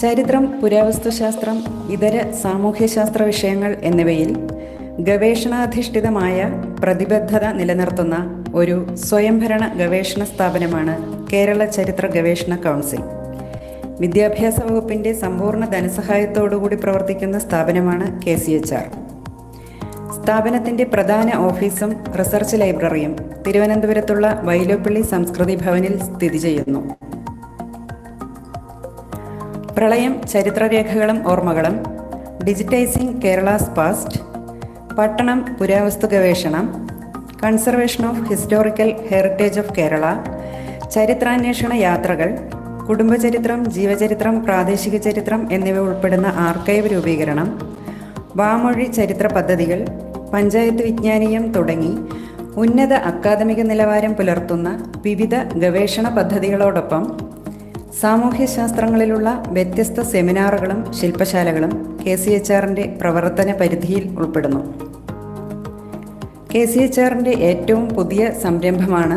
ചരിത്രം പുരാവസ്തുശാസ്ത്രം ഇതര സാമൂഹ്യശാസ്ത്ര വിഷയങ്ങൾ എന്നിവയിൽ ഗവേഷണാധിഷ്ഠിതമായ പ്രതിബദ്ധത നിലനിർത്തുന്ന ഒരു സ്വയംഭരണ ഗവേഷണ സ്ഥാപനമാണ് കേരള ചരിത്ര ഗവേഷണ കൗൺസിൽ. വിദ്യാഭ്യാസ വകുപ്പിന്റെ സമ്പൂർണ ധനസഹായത്തോടുകൂടി പ്രവർത്തിക്കുന്ന സ്ഥാപനമാണ് കെ സി എച്ച് ആർ. സ്ഥാപനത്തിന്റെ പ്രധാന ഓഫീസും റിസർച്ച് ലൈബ്രറിയും തിരുവനന്തപുരത്തുള്ള വൈലോപ്പള്ളി സംസ്കൃതി ഭവനിൽ സ്ഥിതി ചെയ്യുന്നു. പ്രളയം ചരിത്രരേഖകളും ഓർമ്മകളും ഡിജിറ്റൈസിംഗ് കേരളാസ് പാസ്റ്റ് പട്ടണം പുരാവസ്തു ഗവേഷണം conservation of historical heritage of Kerala ചരിത്രാന്വേഷണ യാത്രകൾ കുടുംബചരിത്രം ജീവചരിത്രം പ്രാദേശിക ചരിത്രം എന്നിവ ഉൾപ്പെടുന്ന ആർക്കൈവ് രൂപീകരണം വാമൊഴി ചരിത്ര പദ്ധതികൾ പഞ്ചായത്ത് വിജ്ഞാനീയം തുടങ്ങി ഉന്നത അക്കാദമിക നിലവാരം പുലർത്തുന്ന വിവിധ ഗവേഷണ പദ്ധതികളോടൊപ്പം സാമൂഹ്യശാസ്ത്രങ്ങളിലുള്ള വ്യത്യസ്ത സെമിനാറുകളും ശില്പശാലകളും കെ സി എച്ച് ആറിന്റെ പ്രവർത്തന പരിധിയിൽ ഉൾപ്പെടുന്നു. കെ സി എച്ച് ആറിന്റെ ഏറ്റവും പുതിയ സംരംഭമാണ്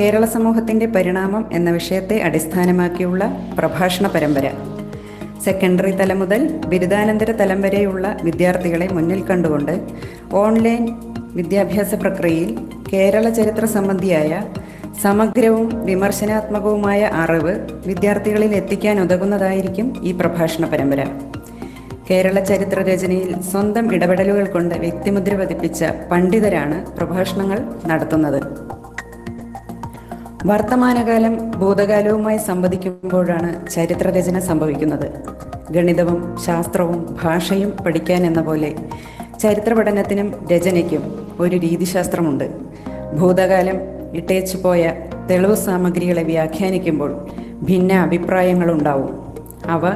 കേരള സമൂഹത്തിന്റെ പരിണാമം എന്ന വിഷയത്തെ അടിസ്ഥാനമാക്കിയുള്ള പ്രഭാഷണ പരമ്പര. സെക്കൻഡറി തലം മുതൽ ബിരുദാനന്തര തലം വരെയുള്ള വിദ്യാർത്ഥികളെ മുന്നിൽ കണ്ടുകൊണ്ട് ഓൺലൈൻ വിദ്യാഭ്യാസ പ്രക്രിയയിൽ കേരള ചരിത്ര സംബന്ധിയായ സമഗ്രവും വിമർശനാത്മകവുമായ അറിവ് വിദ്യാർത്ഥികളിൽ എത്തിക്കാൻ ഉതകുന്നതായിരിക്കും ഈ പ്രഭാഷണ പരമ്പര. കേരള ചരിത്ര രചനയിൽ സ്വന്തം ഇടപെടലുകൾ കൊണ്ട് വ്യക്തിമുദ്ര പതിപ്പിച്ച പണ്ഡിതരാണ് പ്രഭാഷണങ്ങൾ നടത്തുന്നത്. വർത്തമാനകാലം ഭൂതകാലവുമായി സംവദിക്കുമ്പോഴാണ് ചരിത്രരചന സംഭവിക്കുന്നത്. ഗണിതവും ശാസ്ത്രവും ഭാഷയും പഠിക്കാൻ എന്ന പോലെ ചരിത്ര പഠനത്തിനും രചനയ്ക്കും ഒരു രീതിശാസ്ത്രമുണ്ട്. ഭൂതകാലം ഇട്ടേച്ചു പോയ തെളിവ് സാമഗ്രികളെ വ്യാഖ്യാനിക്കുമ്പോൾ ഭിന്ന അഭിപ്രായങ്ങളുണ്ടാവും. അവ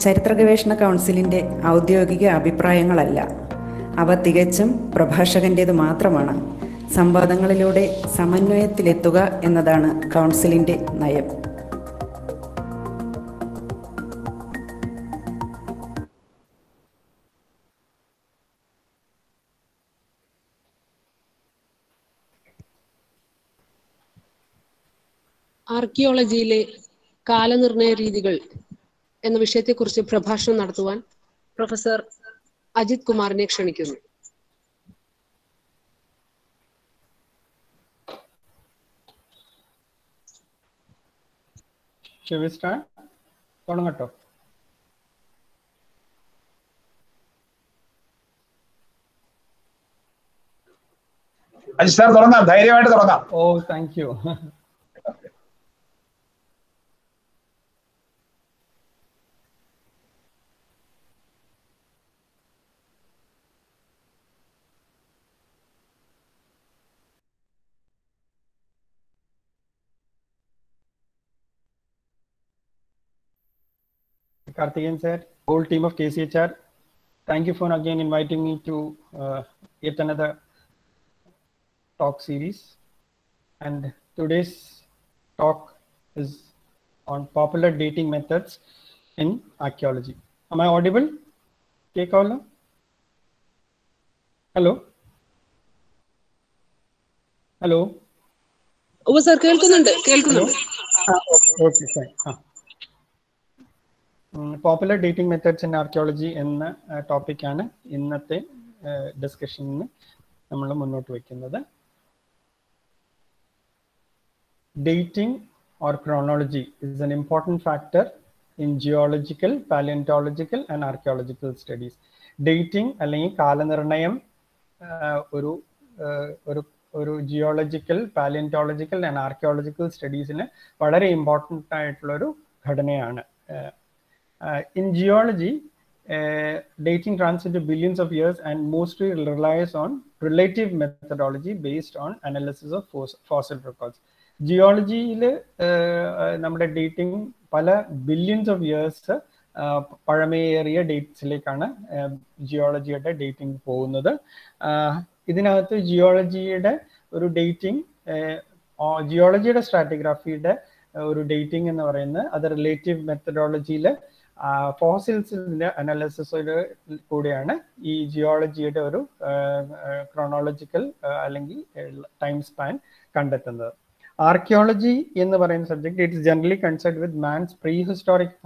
ചരിത്ര ഗവേഷണ കൗൺസിലിന്റെ ഔദ്യോഗിക അഭിപ്രായങ്ങളല്ല. അവ തികച്ചും പ്രഭാഷകന്റേത് മാത്രമാണ്. സംവാദങ്ങളിലൂടെ സമന്വയത്തിലെത്തുക എന്നതാണ് കൗൺസിലിന്റെ നയം. ആർക്കിയോളജിയിലെ കാലനിർണയ രീതികൾ എന്ന വിഷയത്തെക്കുറിച്ച് പ്രഭാഷണം നടത്തുവാൻ പ്രൊഫസർ അജിത് കുമാറിനെ ക്ഷണിക്കുന്നു? തുടങ്ങട്ടോ. അജിത് സാർ തുടങ്ങാം. ധൈര്യമായിട്ട് തുടങ്ങാം. ഓ thank you Karthikeyan sir, whole team of KCHR, thank you for again inviting me to uh, yet another talk series. And today's talk is on popular dating methods in archaeology. Am I audible? K caller? Hello? Hello? Oh sir കേൾക്കുന്നുണ്ട് കേൾക്കുന്നുണ്ട് okay fine ആ popular dating methods in archaeology എന്ന ടോപ്പിക്കാണ് ഇന്നത്തെ ഡിസ്കഷനിന് നമ്മൾ മുന്നോട്ട് വയ്ക്കുന്നത് dating or chronology is an important factor in geological palaeontological and archaeological studies dating അല്ലെങ്കിൽ കാലനിർണയം ഒരു ഒരു ഒരു ജിയോളജിക്കൽ പാലിയന്റോളജിക്കൽ ആൻഡ് ആർക്കിയോളജിക്കൽ സ്റ്റഡീസിന് വളരെ ഇമ്പോർട്ടന്റ് ആയിട്ടുള്ള ഒരു ഘടനയാണ് in geology, uh, dating runs into billions of years and mostly relies on relative methodology based on analysis of fossil records. ജിയോളജിയിൽ നമ്മുടെ ഡേറ്റിംഗ് പല ബില്യൻസ് ഓഫ് ഇയേഴ്സ് പഴമയേറിയ ഡേറ്റ്സിലേക്കാണ് ജിയോളജിയുടെ ഡേറ്റിംഗ് പോകുന്നത് ഇതിനകത്ത് ജിയോളജിയുടെ ഒരു ഡേറ്റിംഗ് ജിയോളജിയുടെ സ്ട്രാറ്റിഗ്രാഫിയുടെ ഒരു ഡേറ്റിംഗ് എന്ന് പറയുന്നത് അത് റിലേറ്റീവ് മെത്തഡോളജിയിൽ ഫോസിൽസിന്റെ അനാലിസിസിൽ കൂടിയാണ് ഈ ജിയോളജിയുടെ ഒരു ക്രോണോളജിക്കൽ അല്ലെങ്കിൽ ടൈം സ്പാൻ കണ്ടെത്തുന്നത്. ആർക്കിയോളജി എന്ന് പറയുന്ന subject it is generally concerned with man's prehistoric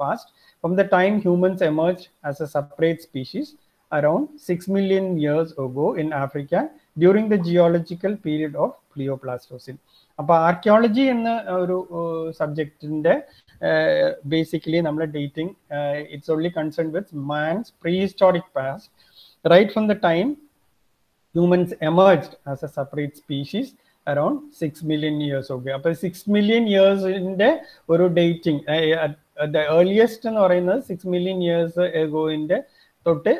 past from the time humans emerge as a separate species around six million years ago in Africa during the geological period of Plio-Pleistocene അപ്പൊ archaeology എന്ന ഒരു സബ്ജക്റ്റിന്റെ basically നമ്മൾ dating it's only concern with man's prehistoric past right from the time humans emerge as a separate species around six million years okay അപ്പൊ six million ഇയേഴ്സിന്റെ ഒരു dating earliest എന്ന് പറയുന്നത് സിക്സ് മില്യൺ ഇയേഴ്സ് എഗോയിന്റെ തൊട്ട്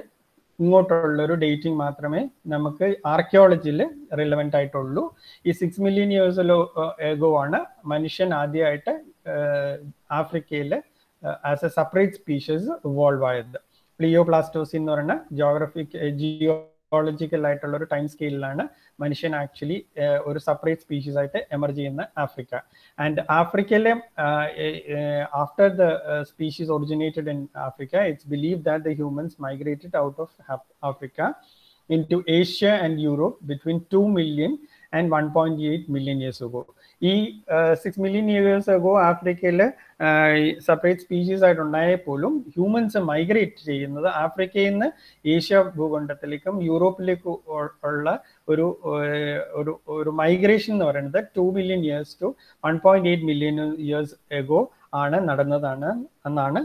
ഇങ്ങോട്ടുള്ള ഒരു dating മാത്രമേ നമുക്ക് ആർക്കിയോളജിയിൽ റിലവന്റ് ആയിട്ടുള്ളൂ. ഈ സിക്സ് മില്യൺ ഇയേഴ്സ് എഗോ ആണ് മനുഷ്യൻ ആദ്യമായിട്ട് ആഫ്രിക്കയിൽ as a separate species evolve ആയത്. പ്ലിയോപ്ലാസ്റ്റോസി എന്ന് പറയുന്ന ജോഗ്രഫിക് ജിയോളജിക്കൽ ആയിട്ടുള്ള ഒരു ടൈം സ്കെയിലാണ് മനുഷ്യൻ ആക്ച്വലി ഒരു സെപ്പറേറ്റ് സ്പീഷീസ് ആയിട്ട് എമർജ് ചെയ്യുന്ന ആഫ്രിക്ക. ആൻഡ് ആഫ്രിക്കയിലെ after the species originated in Africa it's believe that the humans migrated out of Africa into Asia and Europe between two million and one point eight million years ago ഈ six million years ago ആഫ്രിക്കയിൽ separate species ആയിട്ട് ഉണ്ടായാൽ പോലും humans migrate ചെയ്യുന്നത് ആഫ്രിക്കയിൽ നിന്ന് Asia ഭൂഖണ്ഡത്തിലേക്കും യൂറോപ്പിലേക്കും ഉള്ള ഒരു ഒരു ഒരു മൈഗ്രേഷൻ എന്ന് പറയുന്നത് two million years to one point eight million years ago ആണ് നടന്നതാണ് എന്നാണ്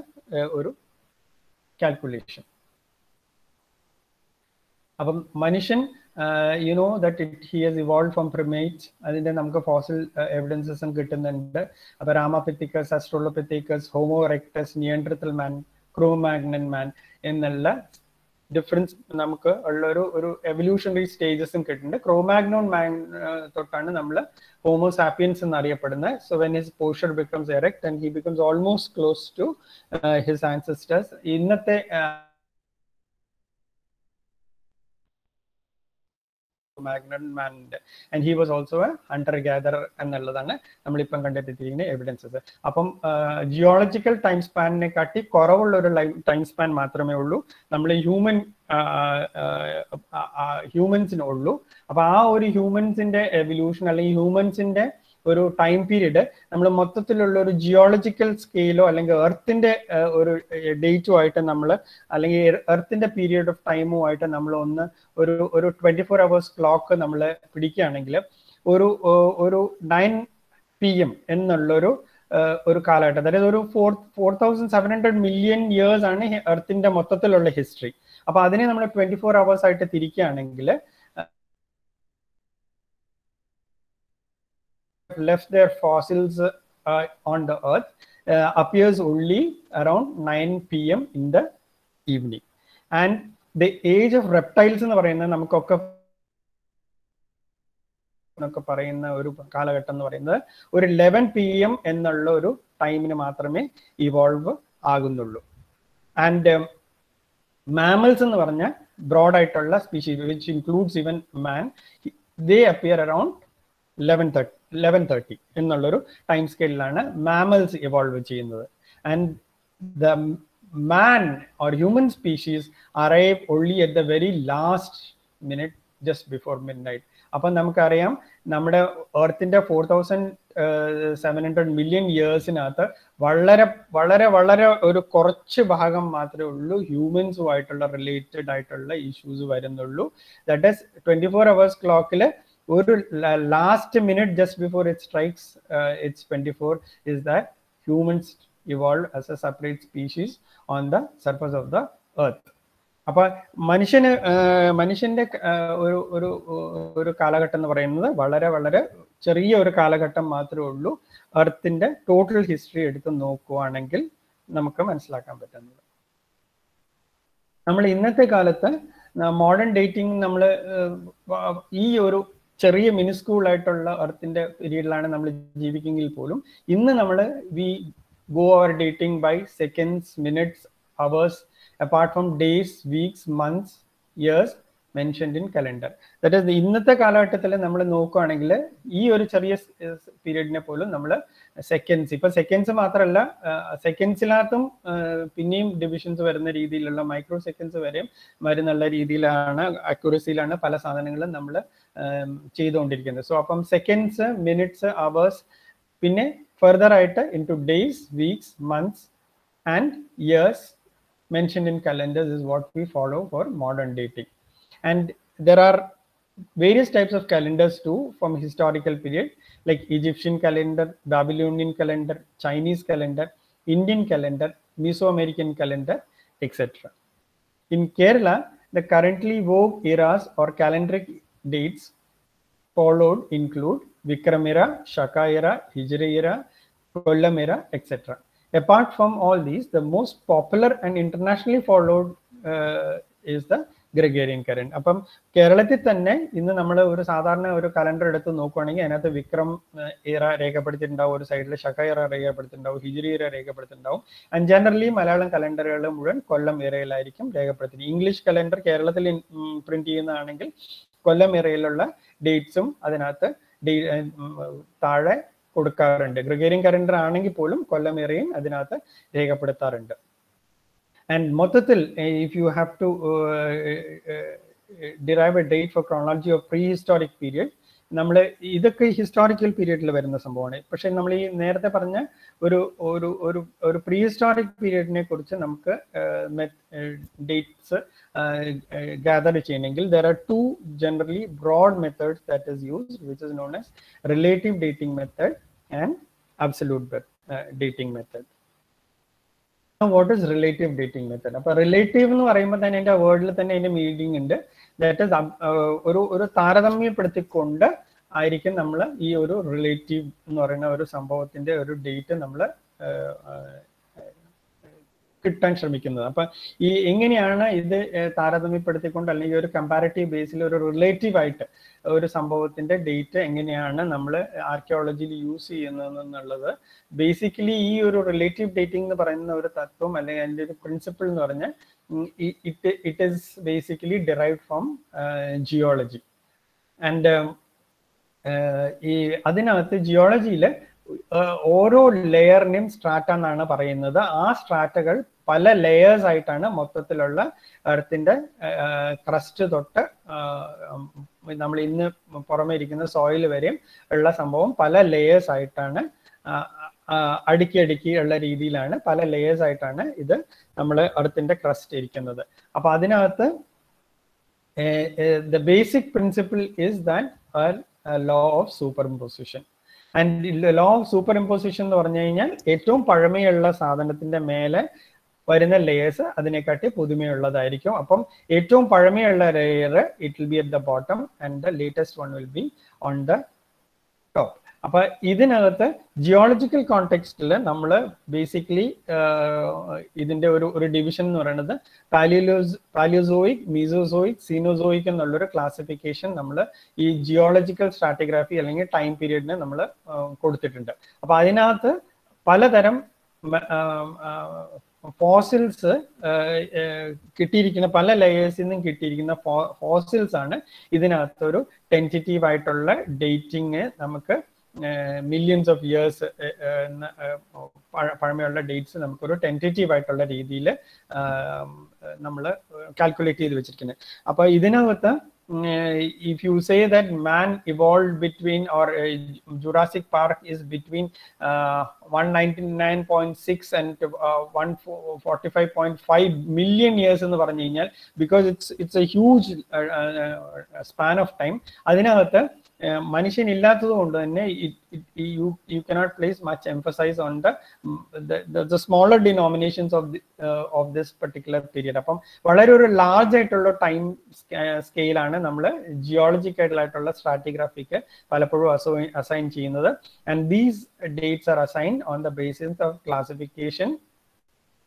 ഒരു കാൽക്കുലേഷൻ അപ്പം മനുഷ്യൻ you know that it he has evolve from primate അതിന്റെ നമുക്ക് ഫോസിൽ എവിഡൻസസും കിട്ടുന്നുണ്ട്. അപ്പൊ രാമപിത്തിക്കസ് അസ്ട്രോളോപിത്തിക്കസ് ഹോമോ റെക്ടസ് നിയന്ത്രത്തിൽ മാൻ ക്രോമാഗ്നൻ മാൻ എന്നുള്ള ഡിഫറൻസ് നമുക്ക് ഉള്ള ഒരു എവല്യൂഷണറി സ്റ്റേജസും കിട്ടുന്നുണ്ട്. ക്രോമാഗ്നോൺ മാൻ തൊട്ടാണ് നമ്മൾ ഹോമോസാപ്പിയൻസ് എന്ന് അറിയപ്പെടുന്നത് so when his posture becomes erect and he becomes almost close to his ancestors ഇന്നത്തെ മാഗ്നൻ മാനിന്റെ and he was also a hunter gatherer എന്നുള്ളതാണ് നമ്മളിപ്പം കണ്ടെത്തിയിരിക്കുന്ന എവിഡൻസസ് അപ്പം ജിയോളജിക്കൽ ടൈം സ്പാനിനെ കാട്ടി കുറവുള്ള ഒരു ടൈം സ്പാൻ മാത്രമേ ഉള്ളൂ. നമ്മൾ ഹ്യൂമൻ ഹ്യൂമൻസിനുള്ളൂ അപ്പൊ ആ ഒരു ഹ്യൂമൻസിന്റെ എവല്യൂഷൻ അല്ലെങ്കിൽ ഹ്യൂമൻസിന്റെ ഒരു ടൈം പീരീഡ് നമ്മൾ മൊത്തത്തിലുള്ള ഒരു ജിയോളജിക്കൽ സ്കെയിലോ അല്ലെങ്കിൽ എർത്തിന്റെ ഒരു ഡേറ്റോ ആയിട്ട് നമ്മൾ അല്ലെങ്കിൽ എർത്തിന്റെ പീരീഡ് ഓഫ് ടൈമും ആയിട്ട് നമ്മൾ ഒന്ന് ഒരു ഒരു ട്വന്റി ഫോർ അവേഴ്സ് ക്ലോക്ക് നമ്മൾ പിടിക്കുകയാണെങ്കിൽ ഒരു ഒരു നയൻ പി എം എന്നുള്ളൊരു ഒരു കാലഘട്ടം. അതായത് ഒരു four four thousand seven hundred million years ആണ് എർത്തിന്റെ മൊത്തത്തിലുള്ള ഹിസ്റ്ററി അപ്പൊ അതിനെ നമ്മൾ ട്വന്റി ഫോർ അവേഴ്സ് ആയിട്ട് തിരിക്കുകയാണെങ്കിൽ left their fossils uh, on the earth uh, appears only around 9 p.m. in the evening. And the age of reptiles എന്ന് പറയുന്നത് നമുക്കൊക്കെ എന്നൊക്കെ പറയുന്ന ഒരു കാലഘട്ടം എന്ന് പറയുന്നത് ഒരു ലെവൻ പി എം എന്നുള്ള ഒരു ടൈമിന് മാത്രമേ ഇവോൾവ് ആകുന്നുള്ളൂ ആൻഡ് മാമൽസ് എന്ന് പറഞ്ഞ ബ്രോഡ് ആയിട്ടുള്ള species which includes even man they appear around eleven thirty eleven thirty എന്നുള്ളൊരു ടൈം സ്കെയിലാണ് മാമൽസ് ഇവോൾവ് ചെയ്യുന്നത്. And the man or human species arrive only at the very last minute just before midnight അപ്പം നമുക്കറിയാം നമ്മുടെ എർത്തിന്റെ four thousand seven hundred million ഇയേഴ്സിനകത്ത് വളരെ വളരെ വളരെ ഒരു കുറച്ച് ഭാഗം മാത്രമേ ഉള്ളൂ ഹ്യൂമൻസുമായിട്ടുള്ള റിലേറ്റഡ് ആയിട്ടുള്ള ഇഷ്യൂസ് വരുന്നുള്ളൂ. That is twenty four hours ക്ലോക്കിൽ ഒരു last minute just before it strikes it's twenty four is the humans evolve as a separate species on the surface of the earth അപ്പൊ മനുഷ്യന് മനുഷ്യന്റെ ഒരു ഒരു ഒരു കാലഘട്ടം എന്ന് പറയുന്നത് വളരെ വളരെ ചെറിയ ഒരു കാലഘട്ടം മാത്രമേ ഉള്ളൂ. എർത്തിന്റെ ടോട്ടൽ ഹിസ്റ്ററി എടുത്ത് നോക്കുവാണെങ്കിൽ നമുക്ക് മനസ്സിലാക്കാൻ പറ്റുന്നത്. നമ്മൾ ഇന്നത്തെ കാലത്ത് മോഡേൺ ഡേറ്റിംഗ് നമ്മൾ ഈ ഒരു ചെറിയ മിനിസ്കൂൾ ആയിട്ടുള്ള എർത്തിന്റെ പീരീഡിലാണ് നമ്മൾ ജീവിക്കുമെങ്കിൽ പോലും ഇന്ന് നമ്മൾ we go our dating by seconds minutes hours apart from days weeks months years mentioned in calendar that is ഇന്നത്തെ കാലഘട്ടത്തിൽ നമ്മൾ നോക്കുകയാണെങ്കിൽ ഈ ഒരു ചെറിയ പീരീഡിനെ പോലും നമ്മൾ സെക്കൻഡ്സ് ഇപ്പൊ സെക്കൻഡ്സ് മാത്രമല്ല സെക്കൻഡ്സിനകത്തും പിന്നെയും ഡിവിഷൻസ് വരുന്ന രീതിയിലുള്ള മൈക്രോ സെക്കൻഡ്സ് വരെയും വരുന്നുള്ള രീതിയിലാണ് അക്യുറസിയിലാണ് പല സാധനങ്ങളും നമ്മൾ ചെയ്തുകൊണ്ടിരിക്കുന്നത്. സോ അപ്പം സെക്കൻഡ്സ് മിനിറ്റ്സ് അവേഴ്സ് പിന്നെ ഫെർദർ ആയിട്ട് into days weeks months and years mentioned in calendars is what we follow for modern dating. And there are various types of calendars too from historical period like Egyptian calendar, Babylonian calendar, Chinese calendar, Indian calendar, Mesoamerican calendar, etc. In Kerala, the currently vogue eras or calendaric dates followed include Vikram era, Shaka era, Hijra era, Kollam era, etc. Apart from all these, the most popular and internationally followed uh, is the Gregorian current അപ്പം കേരളത്തിൽ തന്നെ ഇന്ന് നമ്മൾ ഒരു സാധാരണ ഒരു calendar എടുത്ത് നോക്കുകയാണെങ്കിൽ അതിനകത്ത് വിക്രം ഇറ രേഖപ്പെടുത്തിയിട്ടുണ്ടാവും ഒരു സൈഡിൽ ശക ഇറ രേഖപ്പെടുത്തിയിട്ടുണ്ടാവും ഹിജുരി ഇറ രേഖപ്പെടുത്തിയിട്ടുണ്ടാവും. ആൻഡ് ജനറലി മലയാളം കലണ്ടറുകൾ മുഴുവൻ കൊല്ലം ഇറയിലായിരിക്കും രേഖപ്പെടുത്തുന്നത്. ഇംഗ്ലീഷ് കലണ്ടർ കേരളത്തിൽ പ്രിന്റ് ചെയ്യുന്നതാണെങ്കിൽ കൊല്ലം ഇറയിലുള്ള ഡേറ്റ്സും അതിനകത്ത് താഴെ കൊടുക്കാറുണ്ട്. ഗ്രിഗേറിയൻ കലണ്ടർ ആണെങ്കിൽ പോലും കൊല്ലം ഇറയും അതിനകത്ത് രേഖപ്പെടുത്താറുണ്ട്. ആൻഡ് മൊത്തത്തിൽ if you have to derive a date for chronology of prehistoric period നമ്മൾ ഇതൊക്കെ ഹിസ്റ്റോറിക്കൽ പീരിയഡിൽ വരുന്ന സംഭവമാണ്. പക്ഷെ നമ്മൾ ഈ നേരത്തെ പറഞ്ഞ ഒരു ഒരു ഒരു ഒരു പ്രീ ഹിസ്റ്റോറിക് പീരിയഡിനെ കുറിച്ച് നമുക്ക് ഡേറ്റ്സ് gather ചെയ്യണമെങ്കിൽ there are two generally broad methods that is used which is known as relative dating method and absolute uh, dating method. What is relative dating method അപ്പൊ റിലേറ്റീവ് എന്ന് പറയുമ്പോൾ തന്നെ അതിന്റെ വേർഡിൽ തന്നെ അതിന്റെ മീനിങ് ഉണ്ട്. ദാറ്റ് ഇസ് ഒരു ഒരു താരതമ്യപ്പെടുത്തിക്കൊണ്ട് ആയിരിക്കും നമ്മൾ ഈ ഒരു റിലേറ്റീവ് എന്ന് പറയുന്ന ഒരു സംഭവത്തിന്റെ ഒരു ഡേറ്റ് നമ്മൾ കിട്ടാൻ ശ്രമിക്കുന്നത്. അപ്പൊ ഈ എങ്ങനെയാണ് ഇത് താരതമ്യപ്പെടുത്തിക്കൊണ്ട് അല്ലെങ്കിൽ ഒരു കമ്പാരിറ്റീവ് ബേസിൽ ഒരു റിലേറ്റീവ് ആയിട്ട് ഒരു സംഭവത്തിന്റെ ഡേറ്റ് എങ്ങനെയാണ് നമ്മൾ ആർക്കിയോളജിയിൽ യൂസ് ചെയ്യുന്നത് എന്നുള്ളത് ബേസിക്കലി ഈ ഒരു റിലേറ്റീവ് ഡേറ്റിംഗ് എന്ന് പറയുന്ന ഒരു തത്വം അല്ലെങ്കിൽ അതിന്റെ ഒരു പ്രിൻസിപ്പിൾ എന്ന് പറഞ്ഞാൽ it it is basically derive from geology and ഈ അതിനകത്ത് ജിയോളജിയിൽ ഓരോ ലെയറിനെയും സ്ട്രാറ്റ എന്നാണ് പറയുന്നത്. ആ സ്ട്രാറ്റകൾ പല ലെയേഴ്സ് ആയിട്ടാണ് മൊത്തത്തിലുള്ള എർത്തിന്റെ ക്രസ്റ്റ് തൊട്ട് നമ്മൾ ഇന്ന് പുറമേ ഇരിക്കുന്ന സോയിൽ വരെയും ഉള്ള സംഭവം പല ലെയേഴ്സ് ആയിട്ടാണ് അടുക്കി അടുക്കി ഉള്ള രീതിയിലാണ് പല ലെയേഴ്സ് ആയിട്ടാണ് ഇത് നമ്മൾ എർത്തിന്റെ ക്രസ്റ്റ് ഇരിക്കുന്നത്. അപ്പൊ അതിനകത്ത് the basic principle is that law of superimposition and law of superimposition എന്ന് പറഞ്ഞു കഴിഞ്ഞാൽ ഏറ്റവും പഴമയുള്ള സാധനത്തിന്റെ മേലെ വരുന്ന ലെയേഴ്സ് അതിനെക്കാട്ടി പുതുമയുള്ളതായിരിക്കും. അപ്പം ഏറ്റവും പഴമയുള്ള layer it will be at the bottom and the latest one will be on the top അപ്പൊ ഇതിനകത്ത് ജിയോളജിക്കൽ കോണ്ടെക്സ്റ്റിൽ നമ്മൾ ബേസിക്കലി ഇതിന്റെ ഒരു ഒരു ഡിവിഷൻ എന്ന് പറയുന്നത് പാലിയോസ് പാലിയോസോയിക് മീസോസോയിക് സീനോസോയിക് എന്നുള്ളൊരു ക്ലാസിഫിക്കേഷൻ നമ്മൾ ഈ ജിയോളജിക്കൽ സ്ട്രാറ്റിഗ്രാഫി അല്ലെങ്കിൽ ടൈം പീരീഡിന് നമ്മൾ കൊടുത്തിട്ടുണ്ട്. അപ്പൊ അതിനകത്ത് പലതരം ഫോസിൽസ് കിട്ടിയിരിക്കുന്ന പല ലെയേഴ്സിൽ നിന്നും കിട്ടിയിരിക്കുന്ന ഫോസിൽസ് ആണ് ഇതിനകത്തൊരു ടെന്റേറ്റീവ് ആയിട്ടുള്ള ഡേറ്റിങ് നമുക്ക് മില്യൺസ് ഓഫ് ഇയേഴ്സ് പഴമയുള്ള ഡേറ്റ്സ് നമുക്കൊരു ടെന്റേറ്റീവ് ആയിട്ടുള്ള രീതിയിൽ നമ്മൾ കാൽക്കുലേറ്റ് ചെയ്ത് വെച്ചിരിക്കുന്നത് അപ്പോൾ ഇതിനകത്ത് if you say that man evolved between or uh, Jurassic Park is between uh, 199.6 and uh, 145.5 million years എന്ന് പറഞ്ഞു കഴിഞ്ഞാൽ because it's it's a huge span of time അതിനകത്ത് മനുഷ്യൻ ഇല്ലാത്തത് കൊണ്ട് തന്നെ you you cannot place much emphasise on the smaller denominations of of this particular period അപ്പം വളരെ ഒരു ലാർജ് ആയിട്ടുള്ള ടൈം സ്കെയിലാണ് നമ്മൾ ജിയോളജിക്കലായിട്ടുള്ള സ്ട്രാറ്റിഗ്രാഫിക്ക് പലപ്പോഴും അസൈൻ ചെയ്യുന്നത് and these dates are assign on the basis of classification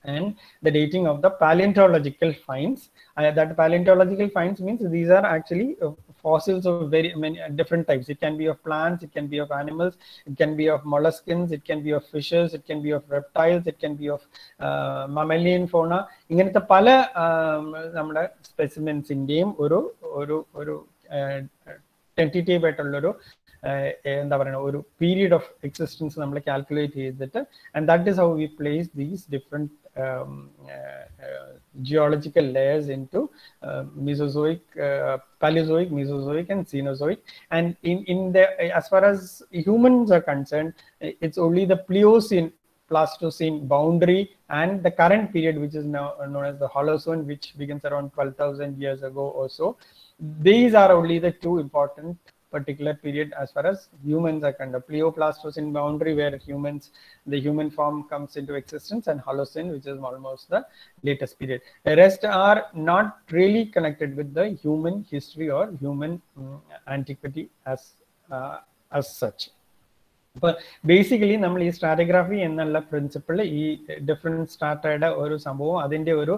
and the dating of the paleontological finds. Uh, that paleontological finds means these are actually uh, fossils of very many uh, different types. It can be of plants, it can be of animals, it can be of molluscans, it can be of fishes, it can be of reptiles, it can be of uh, mammalian fauna. ഇങ്ങനത്തെ പല നമ്മുടെ സ്പെസിമെൻസിന്റെയും ഒരു ഒരു ഒരു tentative ആയിട്ടുള്ളൊരു എന്താ പറയുക ഒരു പീരീഡ് ഓഫ് എക്സിസ്റ്റൻസ് നമ്മൾ കാൽക്കുലേറ്റ് ചെയ്തിട്ട് and that is how we place these different geological layers into uh, Mesozoic, uh, Paleozoic, Mesozoic, and Cenozoic. And in, in the as far as humans are concerned, it's only the Pliocene, Pleistocene boundary and the current period, which is now known as the Holocene, which begins around 12,000 years ago or so. These are only the two important particular period as far as humans are concerned. Pleoplastocene boundary where humans, the human form comes into existence and Holocene, which is almost the latest period. The rest are not really connected with the human history or human mm, antiquity as, uh, as such. അപ്പൊ basically നമ്മൾ ഈ സ്ട്രാറ്റഗ്രാഫി എന്നുള്ള principle ഈ different സ്ട്രാറ്റയുടെ ഒരു സംഭവം അതിന്റെ ഒരു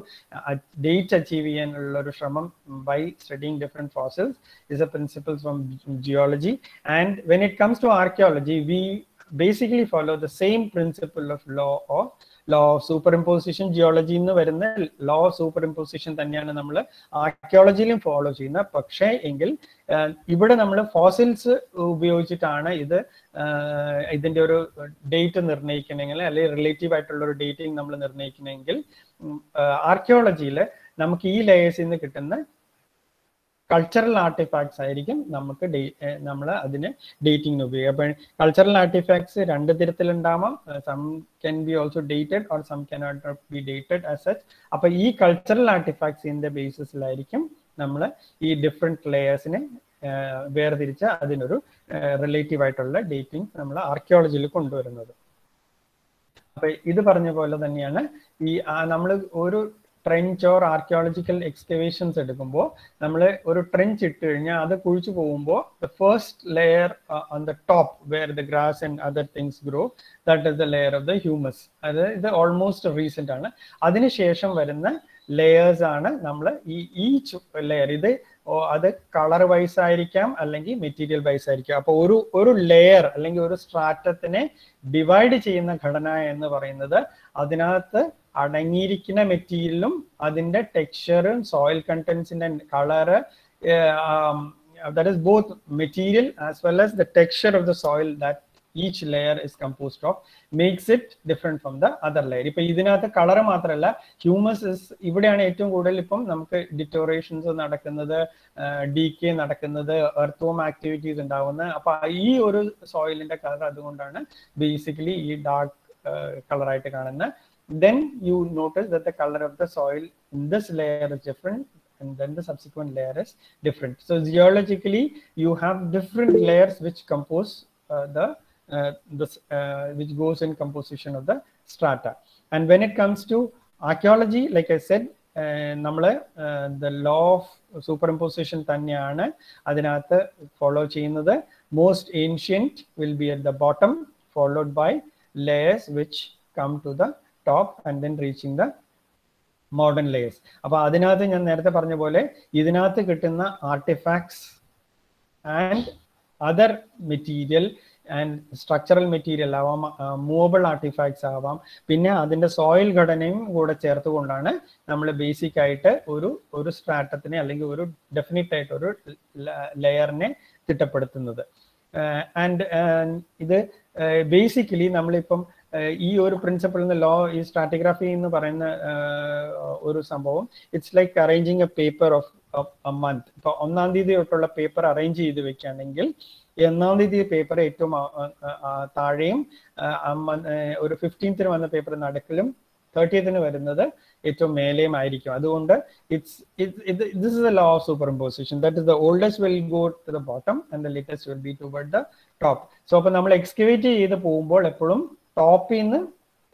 date achieve ചെയ്യാനുള്ള ഒരു ശ്രമം by studying different fossils is a principle from geology and when it comes to archaeology we basically follow the same principle of law of law of superimposition geology എന്ന് വരുന്ന law of super imposition തന്നെയാണ് നമ്മൾ ആർക്കിയോളജിയിലും follow ചെയ്യുന്നത് പക്ഷേ എങ്കിൽ ഇവിടെ നമ്മൾ fossils ഉപയോഗിച്ചിട്ടാണ് ഇത് ഇതിന്റെ ഒരു ഡേറ്റ് നിർണയിക്കണമെങ്കിൽ അല്ലെങ്കിൽ റിലേറ്റീവ് ആയിട്ടുള്ള ഒരു ഡേറ്റിംഗ് നമ്മൾ നിർണയിക്കണമെങ്കിൽ ആർക്കിയോളജിയിൽ നമുക്ക് ഈ ലേയേഴ്സിൽ നിന്ന് കിട്ടുന്ന കൾച്ചറൽ ആർട്ടിഫാക്ട്സ് ആയിരിക്കും നമുക്ക് നമ്മൾ അതിന് ഡേറ്റിംഗിന് ഉപയോഗിക്കുക. അപ്പൊ കൾച്ചറൽ ആർട്ടിഫാക്ട്സ് രണ്ട് തരത്തിലുണ്ടാവാം. Some can be also dated or some can not be dated as such അപ്പൊ ഈ കൾച്ചറൽ ആർട്ടിഫാക്ട്സിന്റെ ബേസിസിലായിരിക്കും നമ്മൾ ഈ ഡിഫറെന്റ് ലെയേഴ്സിനെ വേർതിരിച്ച് അതിനൊരു റിലേറ്റീവ് ആയിട്ടുള്ള ഡേറ്റിംഗ് നമ്മൾ ആർക്കിയോളജിയിൽ കൊണ്ടുവരുന്നത്. അപ്പൊ ഇത് പറഞ്ഞ പോലെ തന്നെയാണ് ഈ നമ്മൾ ഒരു ട്രെഞ്ച് ഓർ ആർക്കിയോളജിക്കൽ എക്സ്കവേഷൻസ് എടുക്കുമ്പോൾ നമ്മൾ ഒരു ട്രെഞ്ച് ഇട്ട് കഴിഞ്ഞാൽ അത് കുഴിച്ചു പോകുമ്പോൾ the first layer on the top where the grass and other things grow that is the layer of the humus അത് ഇത് ഓൾമോസ്റ്റ് റീസെന്റ് ആണ്. അതിനുശേഷം വരുന്ന ലെയേഴ്സ് ആണ് നമ്മൾ ഈ ഈച്ച് ലെയർ ഇത് അത് കളർ വൈസ് ആയിരിക്കാം അല്ലെങ്കിൽ മെറ്റീരിയൽ വൈസ് ആയിരിക്കാം. അപ്പോൾ ഒരു ഒരു ലെയർ അല്ലെങ്കിൽ ഒരു സ്ട്രാറ്റത്തിനെ ഡിവൈഡ് ചെയ്യുന്ന ഘടന എന്ന് പറയുന്നത് അതിനകത്ത് അടങ്ങിയിരിക്കുന്ന മെറ്റീരിയലും അതിന്റെ ടെക്സ്ചറും soil കണ്ടന്റ്സിന്റെ colour that is both material as well as the texture of the soil that each layer is composed of makes it different from the other layer ഇപ്പൊ ഇതിനകത്ത് കളർ മാത്രമല്ല ഹ്യൂമസ് ഇവിടെയാണ് ഏറ്റവും കൂടുതൽ ഇപ്പം നമുക്ക് ഡിറ്റോറേഷൻസ് നടക്കുന്നത് ഡി കെ നടക്കുന്നത് എർത്ത്വോം ആക്ടിവിറ്റീസ് ഉണ്ടാവുന്നത്. അപ്പൊ ഈ ഒരു സോയിലിന്റെ കളർ അതുകൊണ്ടാണ് ബേസിക്കലി ഈ ഡാർക്ക് കളറായിട്ട് കാണുന്നത് then you notice that the color of the soil in this layer is different and then the subsequent layer is different so geologically you have different layers which compose uh, the uh, this uh, which goes in composition of the strata and when it comes to archaeology like i said നമ്മൾ the law of superimposition തന്നെയാണ് അതിനകത്ത് follow ചെയ്യുന്നത് most ancient will be at the bottom followed by layers which come to the top and then reaching the modern layers അപ്പൊ അതിനകത്ത് ഞാൻ നേരത്തെ പറഞ്ഞ പോലെ ഇതിനകത്ത് കിട്ടുന്ന artefacts and other material and structural material ആവാം മൂവബിൾ ആർട്ടിഫാക്ട്സ് ആവാം. പിന്നെ അതിന്റെ സോയിൽ ഘടനയും കൂടെ ചേർത്തുകൊണ്ടാണ് നമ്മൾ ബേസിക് ആയിട്ട് ഒരു ഒരു സ്ട്രാറ്റത്തിനെ അല്ലെങ്കിൽ ഒരു ഡെഫിനറ്റ് ആയിട്ട് ഒരു ലെയറിനെ തിട്ടപ്പെടുത്തുന്നത്. ആൻഡ് ഇത് ബേസിക്കലി നമ്മളിപ്പം ഈ ഒരു പ്രിൻസിപ്പിൾ ലോ ഈ സ്ട്രാറ്റിഗ്രാഫി എന്ന് പറയുന്ന ഒരു സംഭവം. It's like arranging a paper of a month ഇപ്പൊ ഒന്നാം തീയതി തൊട്ടുള്ള പേപ്പർ അറേഞ്ച് ചെയ്ത് വെക്കുകയാണെങ്കിൽ ഒന്നാം തീയതി പേപ്പർ ഏറ്റവും താഴെയും ഒരു ഫിഫ്റ്റീൻത്തിന് വന്ന പേപ്പർ നടുക്കിലും തേർട്ടിയത്തിന് വരുന്നത് ഏറ്റവും മേലെയും ആയിരിക്കും. അതുകൊണ്ട് it's this is the law of superimposition that is the oldest will go to the bottom and the latest will be toward the top so അപ്പൊ നമ്മൾ എക്സ്കവേറ്റ് ചെയ്ത് പോകുമ്പോൾ എപ്പോഴും ടോപ്പിൽ നിന്ന്